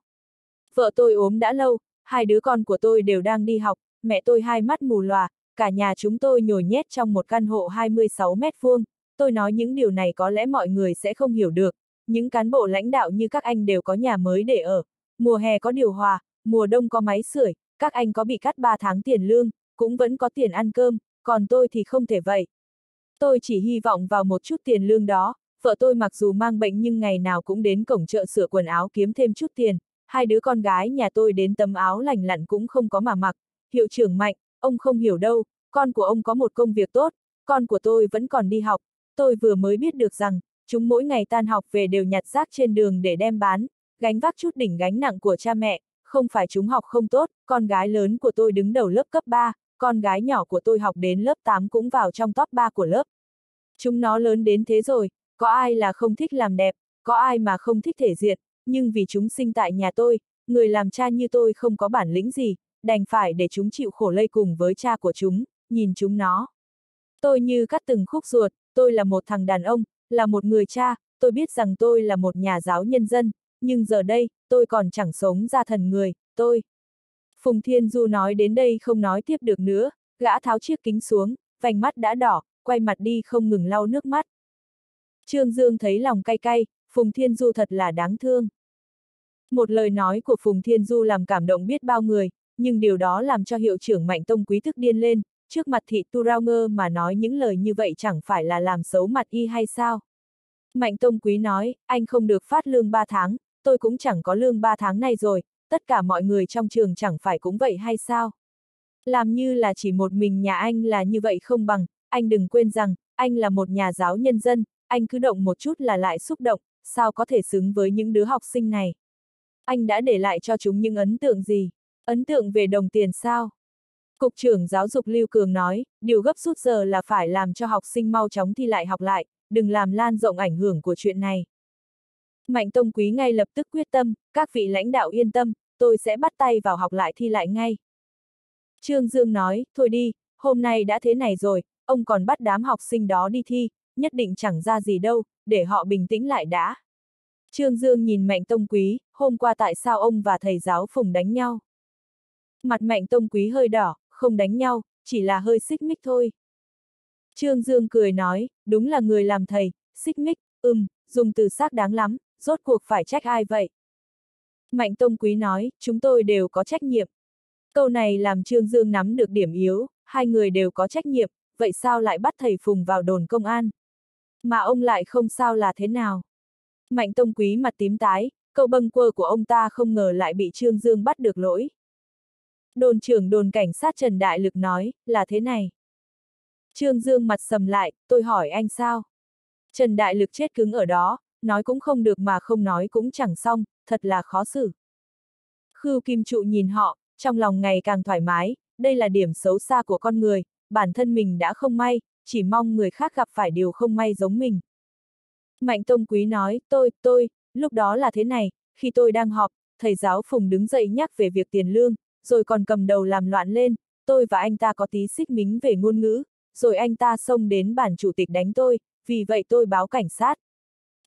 Vợ tôi ốm đã lâu, hai đứa con của tôi đều đang đi học, mẹ tôi hai mắt mù lòa, cả nhà chúng tôi nhồi nhét trong một căn hộ 26 mét vuông. Tôi nói những điều này có lẽ mọi người sẽ không hiểu được, những cán bộ lãnh đạo như các anh đều có nhà mới để ở, mùa hè có điều hòa, mùa đông có máy sưởi, các anh có bị cắt 3 tháng tiền lương, cũng vẫn có tiền ăn cơm, còn tôi thì không thể vậy. Tôi chỉ hy vọng vào một chút tiền lương đó, vợ tôi mặc dù mang bệnh nhưng ngày nào cũng đến cổng chợ sửa quần áo kiếm thêm chút tiền, hai đứa con gái nhà tôi đến tấm áo lành lặn cũng không có mà mặc. Hiệu trưởng Mạnh, ông không hiểu đâu, con của ông có một công việc tốt, con của tôi vẫn còn đi học, tôi vừa mới biết được rằng, chúng mỗi ngày tan học về đều nhặt rác trên đường để đem bán, gánh vác chút đỉnh gánh nặng của cha mẹ, không phải chúng học không tốt, con gái lớn của tôi đứng đầu lớp cấp 3, con gái nhỏ của tôi học đến lớp 8 cũng vào trong top 3 của lớp. Chúng nó lớn đến thế rồi, có ai là không thích làm đẹp, có ai mà không thích thể diện, nhưng vì chúng sinh tại nhà tôi, người làm cha như tôi không có bản lĩnh gì, đành phải để chúng chịu khổ lây cùng với cha của chúng, nhìn chúng nó. Tôi như cắt từng khúc ruột, tôi là một thằng đàn ông, là một người cha, tôi biết rằng tôi là một nhà giáo nhân dân, nhưng giờ đây, tôi còn chẳng sống ra thần người, tôi. Phùng Thiên Du nói đến đây không nói tiếp được nữa, gã tháo chiếc kính xuống, vành mắt đã đỏ, quay mặt đi không ngừng lau nước mắt. Trương Dương thấy lòng cay cay, Phùng Thiên Du thật là đáng thương. Một lời nói của Phùng Thiên Du làm cảm động biết bao người, nhưng điều đó làm cho hiệu trưởng Mạnh Tông Quý thức điên lên, trước mặt thị tu rao ngơ mà nói những lời như vậy chẳng phải là làm xấu mặt y hay sao. Mạnh Tông Quý nói, anh không được phát lương 3 tháng, tôi cũng chẳng có lương 3 tháng này rồi, tất cả mọi người trong trường chẳng phải cũng vậy hay sao? Làm như là chỉ một mình nhà anh là như vậy không bằng, anh đừng quên rằng, anh là một nhà giáo nhân dân, anh cứ động một chút là lại xúc động, sao có thể xứng với những đứa học sinh này? Anh đã để lại cho chúng những ấn tượng gì? Ấn tượng về đồng tiền sao? Cục trưởng giáo dục Lưu Cường nói, điều gấp rút giờ là phải làm cho học sinh mau chóng thi lại học lại, đừng làm lan rộng ảnh hưởng của chuyện này. Mạnh Tông Quý ngay lập tức quyết tâm, các vị lãnh đạo yên tâm, tôi sẽ bắt tay vào học lại thi lại ngay. Trương Dương nói, thôi đi, hôm nay đã thế này rồi, ông còn bắt đám học sinh đó đi thi, nhất định chẳng ra gì đâu, để họ bình tĩnh lại đã. Trương Dương nhìn Mạnh Tông Quý, hôm qua tại sao ông và thầy giáo Phùng đánh nhau? Mặt Mạnh Tông Quý hơi đỏ, không đánh nhau, chỉ là hơi xích mích thôi. Trương Dương cười nói, đúng là người làm thầy, xích mích, ừm, dùng từ xác đáng lắm, rốt cuộc phải trách ai vậy? Mạnh Tông Quý nói, chúng tôi đều có trách nhiệm. Câu này làm Trương Dương nắm được điểm yếu, hai người đều có trách nhiệm, vậy sao lại bắt thầy Phùng vào đồn công an? Mà ông lại không sao là thế nào? Mạnh Tông Quý mặt tím tái, câu bâng quơ của ông ta không ngờ lại bị Trương Dương bắt được lỗi. Đồn trưởng đồn cảnh sát Trần Đại Lực nói, là thế này. Trương Dương mặt sầm lại, tôi hỏi anh sao? Trần Đại Lực chết cứng ở đó, nói cũng không được mà không nói cũng chẳng xong, thật là khó xử. Khưu Kim Trụ nhìn họ, trong lòng ngày càng thoải mái, đây là điểm xấu xa của con người, bản thân mình đã không may, chỉ mong người khác gặp phải điều không may giống mình. Mạnh Tông Quý nói, tôi, tôi, lúc đó là thế này, khi tôi đang họp, thầy giáo Phùng đứng dậy nhắc về việc tiền lương, rồi còn cầm đầu làm loạn lên, tôi và anh ta có tí xích mính về ngôn ngữ, rồi anh ta xông đến bản chủ tịch đánh tôi, vì vậy tôi báo cảnh sát.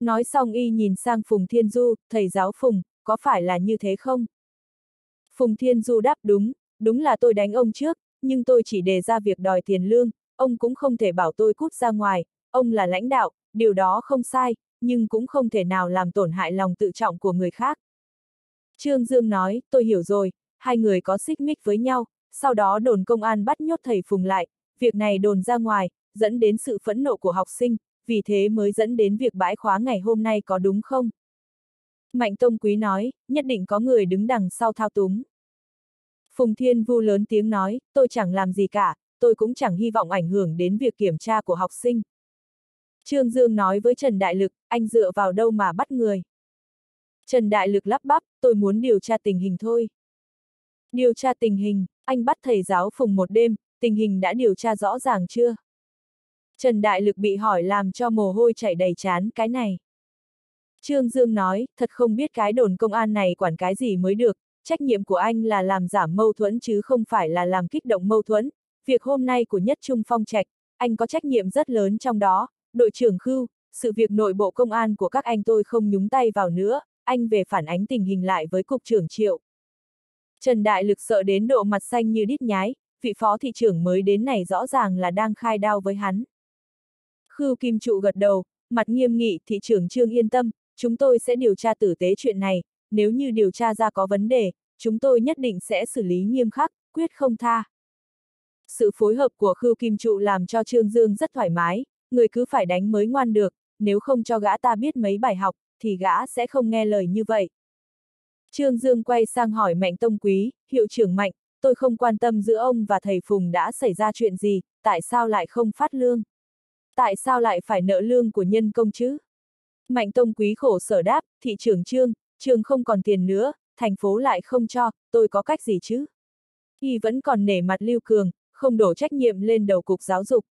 Nói xong y nhìn sang Phùng Thiên Du, thầy giáo Phùng, có phải là như thế không? Phùng Thiên Du đáp đúng, đúng là tôi đánh ông trước, nhưng tôi chỉ đề ra việc đòi tiền lương, ông cũng không thể bảo tôi cút ra ngoài, ông là lãnh đạo, điều đó không sai, nhưng cũng không thể nào làm tổn hại lòng tự trọng của người khác. Trương Dương nói, tôi hiểu rồi, hai người có xích mích với nhau, sau đó đồn công an bắt nhốt thầy Phùng lại, việc này đồn ra ngoài, dẫn đến sự phẫn nộ của học sinh, vì thế mới dẫn đến việc bãi khóa ngày hôm nay có đúng không? Mạnh Tông Quý nói, nhất định có người đứng đằng sau thao túng. Phùng Thiên Vu lớn tiếng nói, tôi chẳng làm gì cả, tôi cũng chẳng hy vọng ảnh hưởng đến việc kiểm tra của học sinh. Trương Dương nói với Trần Đại Lực, anh dựa vào đâu mà bắt người. Trần Đại Lực lắp bắp, tôi muốn điều tra tình hình thôi. Điều tra tình hình, anh bắt thầy giáo Phùng một đêm, tình hình đã điều tra rõ ràng chưa? Trần Đại Lực bị hỏi làm cho mồ hôi chảy đầy chán cái này. Trương Dương nói, thật không biết cái đồn công an này quản cái gì mới được, trách nhiệm của anh là làm giảm mâu thuẫn chứ không phải là làm kích động mâu thuẫn. Việc hôm nay của Nhất Trung Phong Trạch, anh có trách nhiệm rất lớn trong đó, đội trưởng Khưu, sự việc nội bộ công an của các anh tôi không nhúng tay vào nữa, anh về phản ánh tình hình lại với Cục trưởng Triệu. Trần Đại Lực sợ đến độ mặt xanh như đít nhái, vị phó thị trưởng mới đến này rõ ràng là đang khai đao với hắn. Khưu Kim Trụ gật đầu, mặt nghiêm nghị, thị trưởng Trương yên tâm, chúng tôi sẽ điều tra tử tế chuyện này, nếu như điều tra ra có vấn đề, chúng tôi nhất định sẽ xử lý nghiêm khắc, quyết không tha. Sự phối hợp của Khưu Kim Trụ làm cho Trương Dương rất thoải mái, người cứ phải đánh mới ngoan được, nếu không cho gã ta biết mấy bài học, thì gã sẽ không nghe lời như vậy. Trương Dương quay sang hỏi Mạnh Tông Quý, hiệu trưởng Mạnh, tôi không quan tâm giữa ông và thầy Phùng đã xảy ra chuyện gì, tại sao lại không phát lương? Tại sao lại phải nợ lương của nhân công chứ? Mạnh Tông Quý khổ sở đáp, thị trưởng Trương, Trương không còn tiền nữa, thành phố lại không cho, tôi có cách gì chứ? Y vẫn còn nể mặt Lưu Cường, không đổ trách nhiệm lên đầu cục giáo dục.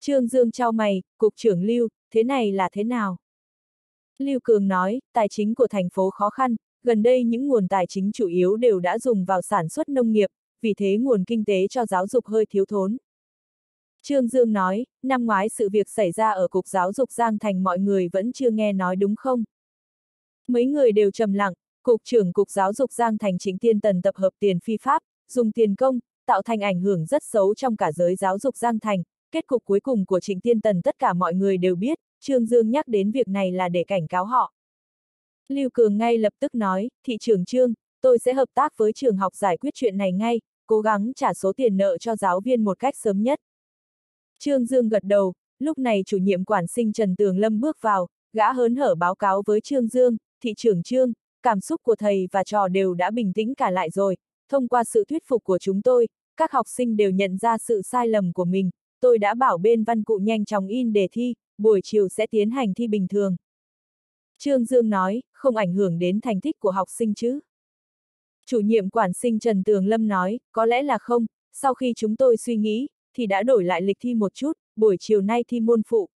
Trương Dương trao mày, cục trưởng Lưu, thế này là thế nào? Lưu Cường nói, tài chính của thành phố khó khăn, gần đây những nguồn tài chính chủ yếu đều đã dùng vào sản xuất nông nghiệp, vì thế nguồn kinh tế cho giáo dục hơi thiếu thốn. Trương Dương nói, năm ngoái sự việc xảy ra ở Cục Giáo dục Giang Thành mọi người vẫn chưa nghe nói đúng không? Mấy người đều trầm lặng, Cục trưởng Cục Giáo dục Giang Thành chính tiên tần tập hợp tiền phi pháp, dùng tiền công, tạo thành ảnh hưởng rất xấu trong cả giới giáo dục Giang Thành. Kết cục cuối cùng của Trịnh Tiên Tần tất cả mọi người đều biết, Trương Dương nhắc đến việc này là để cảnh cáo họ. Lưu Cường ngay lập tức nói, thị trưởng Trương, tôi sẽ hợp tác với trường học giải quyết chuyện này ngay, cố gắng trả số tiền nợ cho giáo viên một cách sớm nhất. Trương Dương gật đầu, lúc này chủ nhiệm quản sinh Trần Tường Lâm bước vào, gã hớn hở báo cáo với Trương Dương, thị trưởng Trương, cảm xúc của thầy và trò đều đã bình tĩnh cả lại rồi, thông qua sự thuyết phục của chúng tôi, các học sinh đều nhận ra sự sai lầm của mình, tôi đã bảo bên văn cụ nhanh chóng in đề thi, buổi chiều sẽ tiến hành thi bình thường. Trương Dương nói, không ảnh hưởng đến thành tích của học sinh chứ. Chủ nhiệm quản sinh Trần Tường Lâm nói, có lẽ là không, sau khi chúng tôi suy nghĩ, thì đã đổi lại lịch thi một chút, buổi chiều nay thi môn phụ.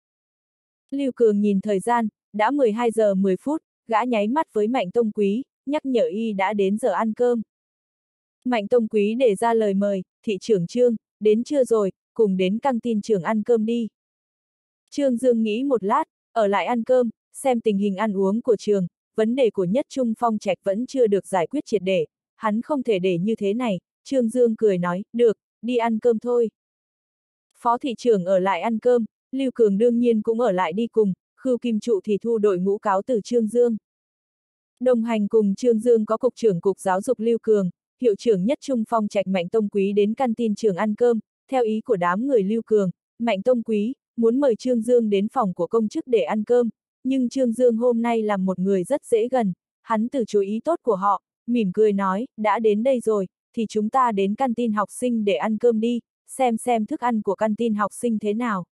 Lưu Cường nhìn thời gian, đã 12 giờ 10 phút, gã nháy mắt với Mạnh Tông Quý, nhắc nhở y đã đến giờ ăn cơm. Mạnh Tông Quý để ra lời mời, thị trưởng Trương, đến chưa rồi, cùng đến căng tin trường ăn cơm đi. Trương Dương nghĩ một lát, ở lại ăn cơm, xem tình hình ăn uống của trường, vấn đề của nhất trung phong trạch vẫn chưa được giải quyết triệt để, hắn không thể để như thế này, Trương Dương cười nói, được, đi ăn cơm thôi. Phó thị trưởng ở lại ăn cơm, Lưu Cường đương nhiên cũng ở lại đi cùng, Khưu Kim Trụ thì thu đội ngũ cáo từ Trương Dương. Đồng hành cùng Trương Dương có Cục trưởng Cục Giáo dục Lưu Cường, Hiệu trưởng Nhất Trung Phong Trạch Mạnh Tông Quý đến căn tin trường ăn cơm, theo ý của đám người Lưu Cường, Mạnh Tông Quý, muốn mời Trương Dương đến phòng của công chức để ăn cơm, nhưng Trương Dương hôm nay là một người rất dễ gần, hắn từ chú ý tốt của họ, mỉm cười nói, đã đến đây rồi, thì chúng ta đến căn tin học sinh để ăn cơm đi, xem xem thức ăn của căn tin học sinh thế nào.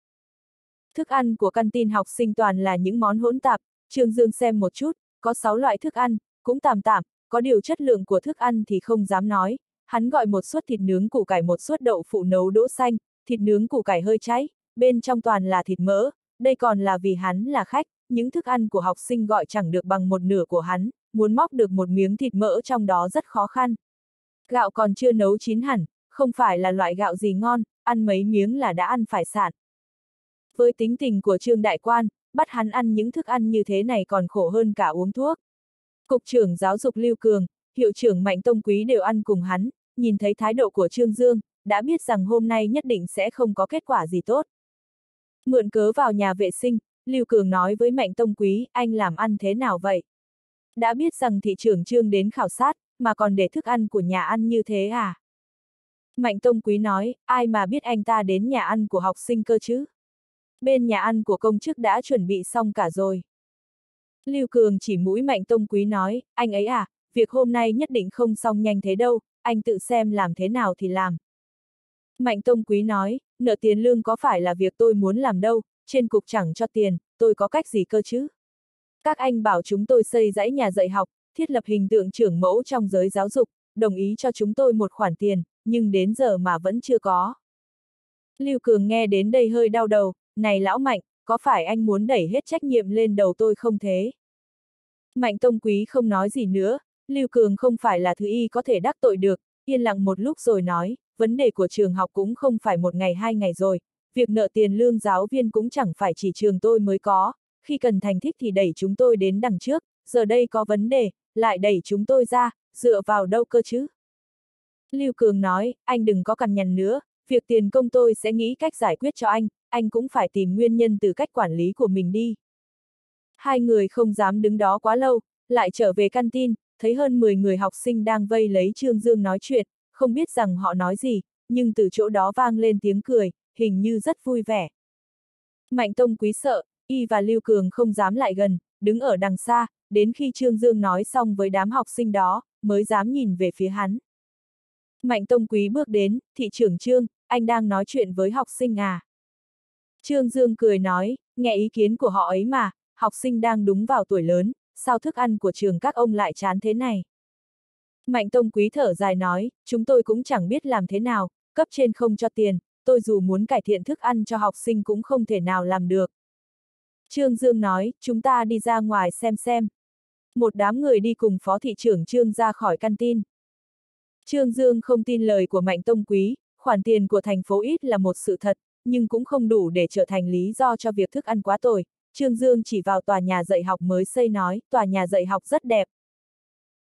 Thức ăn của căn tin học sinh toàn là những món hỗn tạp, Trương Dương xem một chút, có 6 loại thức ăn, cũng tạm tạm, có điều chất lượng của thức ăn thì không dám nói. Hắn gọi một suất thịt nướng củ cải một suất đậu phụ nấu đỗ xanh, thịt nướng củ cải hơi cháy, bên trong toàn là thịt mỡ, đây còn là vì hắn là khách, những thức ăn của học sinh gọi chẳng được bằng một nửa của hắn, muốn móc được một miếng thịt mỡ trong đó rất khó khăn. Gạo còn chưa nấu chín hẳn, không phải là loại gạo gì ngon, ăn mấy miếng là đã ăn phải sạn. Với tính tình của Trương Đại Quan, bắt hắn ăn những thức ăn như thế này còn khổ hơn cả uống thuốc. Cục trưởng giáo dục Lưu Cường, hiệu trưởng Mạnh Tông Quý đều ăn cùng hắn, nhìn thấy thái độ của Trương Dương, đã biết rằng hôm nay nhất định sẽ không có kết quả gì tốt. Mượn cớ vào nhà vệ sinh, Lưu Cường nói với Mạnh Tông Quý, anh làm ăn thế nào vậy? Đã biết rằng thị trưởng Trương đến khảo sát, mà còn để thức ăn của nhà ăn như thế à? Mạnh Tông Quý nói, ai mà biết anh ta đến nhà ăn của học sinh cơ chứ? Bên nhà ăn của công chức đã chuẩn bị xong cả rồi. Lưu Cường chỉ mũi Mạnh Tông Quý nói, anh ấy à, việc hôm nay nhất định không xong nhanh thế đâu, anh tự xem làm thế nào thì làm. Mạnh Tông Quý nói, nợ tiền lương có phải là việc tôi muốn làm đâu, trên cục chẳng cho tiền, tôi có cách gì cơ chứ? Các anh bảo chúng tôi xây dãy nhà dạy học, thiết lập hình tượng trưởng mẫu trong giới giáo dục, đồng ý cho chúng tôi một khoản tiền, nhưng đến giờ mà vẫn chưa có. Lưu Cường nghe đến đây hơi đau đầu, này lão Mạnh, có phải anh muốn đẩy hết trách nhiệm lên đầu tôi không thế? Mạnh Tông Quý không nói gì nữa, Lưu Cường không phải là thứ y có thể đắc tội được, yên lặng một lúc rồi nói, vấn đề của trường học cũng không phải một ngày hai ngày rồi, việc nợ tiền lương giáo viên cũng chẳng phải chỉ trường tôi mới có, khi cần thành thích thì đẩy chúng tôi đến đằng trước, giờ đây có vấn đề, lại đẩy chúng tôi ra, dựa vào đâu cơ chứ? Lưu Cường nói, anh đừng có cằn nhằn nữa, việc tiền công tôi sẽ nghĩ cách giải quyết cho anh, anh cũng phải tìm nguyên nhân từ cách quản lý của mình đi. Hai người không dám đứng đó quá lâu, lại trở về căn tin, thấy hơn 10 người học sinh đang vây lấy Trương Dương nói chuyện, không biết rằng họ nói gì, nhưng từ chỗ đó vang lên tiếng cười, hình như rất vui vẻ. Mạnh Tông quý sợ, y và Lưu Cường không dám lại gần, đứng ở đằng xa, đến khi Trương Dương nói xong với đám học sinh đó, mới dám nhìn về phía hắn. Mạnh Tông quý bước đến, thị trưởng Trương, anh đang nói chuyện với học sinh à? Trương Dương cười nói, nghe ý kiến của họ ấy mà, học sinh đang đúng vào tuổi lớn, sao thức ăn của trường các ông lại chán thế này? Mạnh Tông Quý thở dài nói, chúng tôi cũng chẳng biết làm thế nào, cấp trên không cho tiền, tôi dù muốn cải thiện thức ăn cho học sinh cũng không thể nào làm được. Trương Dương nói, chúng ta đi ra ngoài xem xem. Một đám người đi cùng phó thị trưởng Trương ra khỏi căn tin. Trương Dương không tin lời của Mạnh Tông Quý, khoản tiền của thành phố ít là một sự thật, nhưng cũng không đủ để trở thành lý do cho việc thức ăn quá tồi. Trương Dương chỉ vào tòa nhà dạy học mới xây nói, tòa nhà dạy học rất đẹp.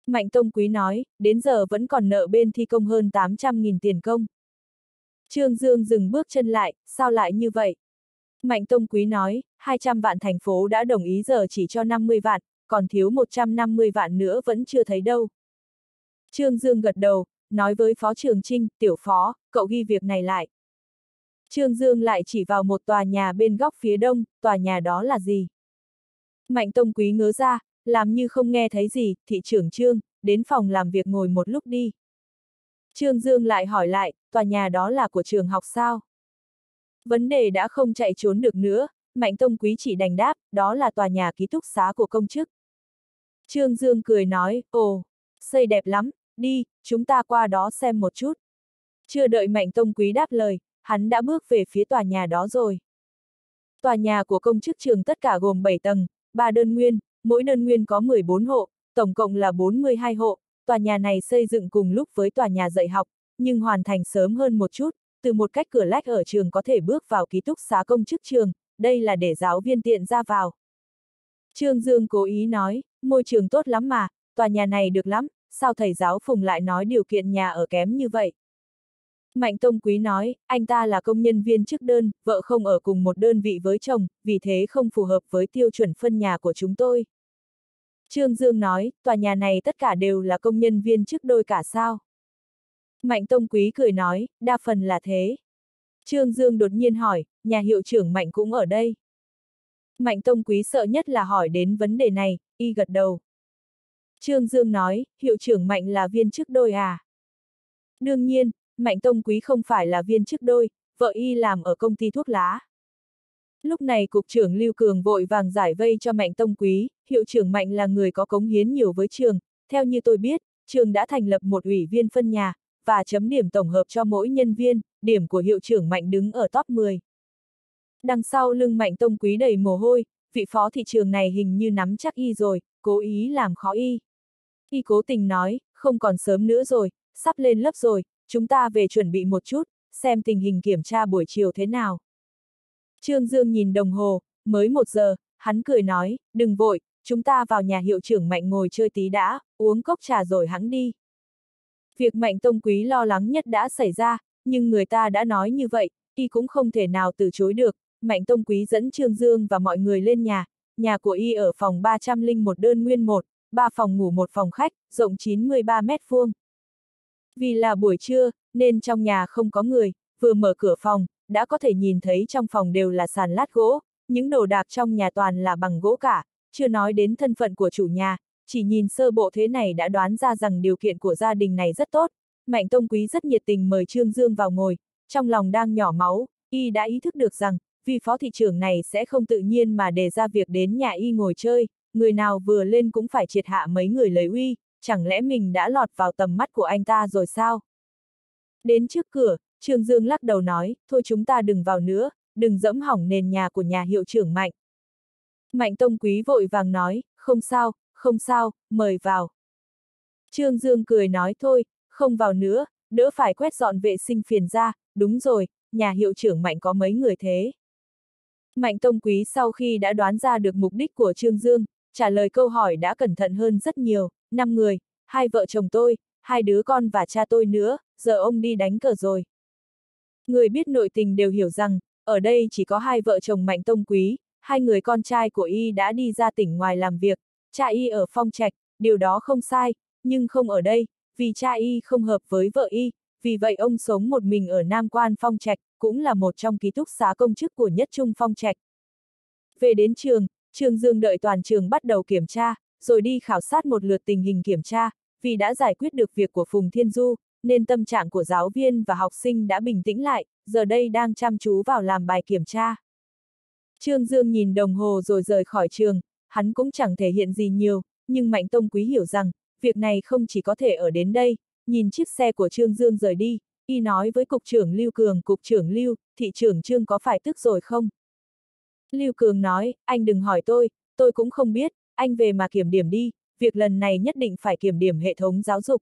Mạnh Tông Quý nói, đến giờ vẫn còn nợ bên thi công hơn 800.000 tiền công. Trương Dương dừng bước chân lại, sao lại như vậy? Mạnh Tông Quý nói, 200 vạn thành phố đã đồng ý giờ chỉ cho 50 vạn, còn thiếu 150 vạn nữa vẫn chưa thấy đâu. Trương Dương gật đầu, nói với Phó Trường Trinh, tiểu phó, cậu ghi việc này lại. Trương Dương lại chỉ vào một tòa nhà bên góc phía đông, tòa nhà đó là gì? Mạnh Tông Quý ngớ ra, làm như không nghe thấy gì, thị trưởng Trương, đến phòng làm việc ngồi một lúc đi. Trương Dương lại hỏi lại, tòa nhà đó là của trường học sao? Vấn đề đã không chạy trốn được nữa, Mạnh Tông Quý chỉ đành đáp, đó là tòa nhà ký túc xá của công chức. Trương Dương cười nói, ồ, xây đẹp lắm, đi, chúng ta qua đó xem một chút. Chưa đợi Mạnh Tông Quý đáp lời, hắn đã bước về phía tòa nhà đó rồi. Tòa nhà của công chức trường tất cả gồm 7 tầng, 3 đơn nguyên, mỗi đơn nguyên có 14 hộ, tổng cộng là 42 hộ. Tòa nhà này xây dựng cùng lúc với tòa nhà dạy học, nhưng hoàn thành sớm hơn một chút, từ một cách cửa lách ở trường có thể bước vào ký túc xá công chức trường, đây là để giáo viên tiện ra vào. Trương Dương cố ý nói, môi trường tốt lắm mà, tòa nhà này được lắm, sao thầy giáo Phùng lại nói điều kiện nhà ở kém như vậy? Mạnh Tông Quý nói, anh ta là công nhân viên chức đơn, vợ không ở cùng một đơn vị với chồng, vì thế không phù hợp với tiêu chuẩn phân nhà của chúng tôi. Trương Dương nói, tòa nhà này tất cả đều là công nhân viên chức đôi cả sao? Mạnh Tông Quý cười nói, đa phần là thế. Trương Dương đột nhiên hỏi, nhà hiệu trưởng Mạnh cũng ở đây. Mạnh Tông Quý sợ nhất là hỏi đến vấn đề này, y gật đầu. Trương Dương nói, hiệu trưởng Mạnh là viên chức đôi à? Đương nhiên, Mạnh Tông Quý không phải là viên chức đôi, vợ y làm ở công ty thuốc lá. Lúc này Cục trưởng Lưu Cường vội vàng giải vây cho Mạnh Tông Quý, hiệu trưởng Mạnh là người có cống hiến nhiều với trường, theo như tôi biết, trường đã thành lập một ủy viên phân nhà, và chấm điểm tổng hợp cho mỗi nhân viên, điểm của hiệu trưởng Mạnh đứng ở top 10. Đằng sau lưng Mạnh Tông Quý đầy mồ hôi, vị phó thị trường này hình như nắm chắc y rồi, cố ý làm khó y. Y cố tình nói, không còn sớm nữa rồi, sắp lên lớp rồi, chúng ta về chuẩn bị một chút, xem tình hình kiểm tra buổi chiều thế nào. Trương Dương nhìn đồng hồ, mới một giờ, hắn cười nói, đừng vội, chúng ta vào nhà hiệu trưởng Mạnh ngồi chơi tí đã, uống cốc trà rồi hắn đi. Việc Mạnh Tông Quý lo lắng nhất đã xảy ra, nhưng người ta đã nói như vậy, y cũng không thể nào từ chối được. Mạnh Tông Quý dẫn Trương Dương và mọi người lên nhà, nhà của y ở phòng 301 đơn nguyên 1, ba phòng ngủ một phòng khách, rộng 93 mét vuông. Vì là buổi trưa, nên trong nhà không có người, vừa mở cửa phòng, đã có thể nhìn thấy trong phòng đều là sàn lát gỗ, những đồ đạc trong nhà toàn là bằng gỗ cả, chưa nói đến thân phận của chủ nhà, chỉ nhìn sơ bộ thế này đã đoán ra rằng điều kiện của gia đình này rất tốt. Mạnh Tông Quý rất nhiệt tình mời Trương Dương vào ngồi, trong lòng đang nhỏ máu, y đã ý thức được rằng, vì phó thị trưởng này sẽ không tự nhiên mà đề ra việc đến nhà y ngồi chơi, người nào vừa lên cũng phải triệt hạ mấy người lấy uy, chẳng lẽ mình đã lọt vào tầm mắt của anh ta rồi sao? Đến trước cửa, Trương Dương lắc đầu nói, thôi chúng ta đừng vào nữa, đừng dẫm hỏng nền nhà của nhà hiệu trưởng Mạnh. Mạnh Tông Quý vội vàng nói, không sao, không sao, mời vào. Trương Dương cười nói thôi, không vào nữa, đỡ phải quét dọn vệ sinh phiền ra, đúng rồi, nhà hiệu trưởng Mạnh có mấy người thế. Mạnh Tông Quý sau khi đã đoán ra được mục đích của Trương Dương, trả lời câu hỏi đã cẩn thận hơn rất nhiều, năm người, hai vợ chồng tôi, hai đứa con và cha tôi nữa, giờ ông đi đánh cờ rồi. Người biết nội tình đều hiểu rằng, ở đây chỉ có hai vợ chồng Mạnh Tông Quý, hai người con trai của y đã đi ra tỉnh ngoài làm việc, cha y ở phong trạch, điều đó không sai, nhưng không ở đây, vì cha y không hợp với vợ y, vì vậy ông sống một mình ở Nam Quan phong trạch, cũng là một trong ký túc xá công chức của nhất trung phong trạch. Về đến trường, Trường Dương đợi toàn trường bắt đầu kiểm tra, rồi đi khảo sát một lượt tình hình kiểm tra, vì đã giải quyết được việc của Phùng Thiên Du, nên tâm trạng của giáo viên và học sinh đã bình tĩnh lại, giờ đây đang chăm chú vào làm bài kiểm tra. Trương Dương nhìn đồng hồ rồi rời khỏi trường, hắn cũng chẳng thể hiện gì nhiều, nhưng Mạnh Tông Quý hiểu rằng, việc này không chỉ có thể ở đến đây, nhìn chiếc xe của Trương Dương rời đi, y nói với Cục trưởng Lưu Cường, Cục trưởng Lưu, thị trưởng Trương có phải tức rồi không? Lưu Cường nói, anh đừng hỏi tôi, tôi cũng không biết, anh về mà kiểm điểm đi, việc lần này nhất định phải kiểm điểm hệ thống giáo dục.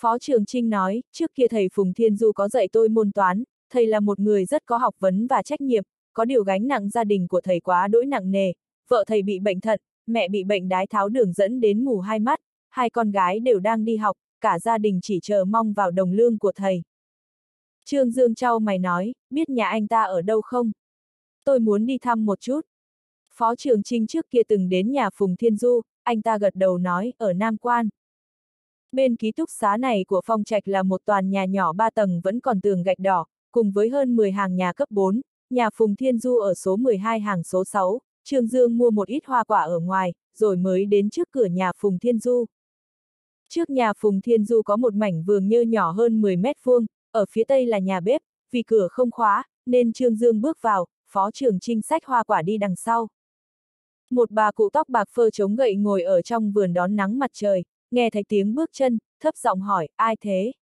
Phó Trường Trinh nói, trước kia thầy Phùng Thiên Du có dạy tôi môn toán, thầy là một người rất có học vấn và trách nhiệm, có điều gánh nặng gia đình của thầy quá đỗi nặng nề, vợ thầy bị bệnh thận, mẹ bị bệnh đái tháo đường dẫn đến mù hai mắt, hai con gái đều đang đi học, cả gia đình chỉ chờ mong vào đồng lương của thầy. Trương Dương Châu mày nói, biết nhà anh ta ở đâu không? Tôi muốn đi thăm một chút. Phó Trường Trinh trước kia từng đến nhà Phùng Thiên Du, anh ta gật đầu nói, ở Nam Quan. Bên ký túc xá này của Phong Trạch là một toàn nhà nhỏ ba tầng vẫn còn tường gạch đỏ, cùng với hơn 10 hàng nhà cấp 4, nhà Phùng Thiên Du ở số 12 hàng số 6, Trương Dương mua một ít hoa quả ở ngoài, rồi mới đến trước cửa nhà Phùng Thiên Du. Trước nhà Phùng Thiên Du có một mảnh vườn nhơ nhỏ hơn 10 mét vuông, ở phía tây là nhà bếp, vì cửa không khóa, nên Trương Dương bước vào, phó trưởng trinh sách hoa quả đi đằng sau. Một bà cụ tóc bạc phơ chống gậy ngồi ở trong vườn đón nắng mặt trời, nghe thấy tiếng bước chân, thấp giọng hỏi, ai thế?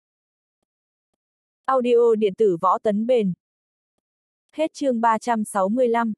Audio điện tử võ tấn bền. Hết chương 365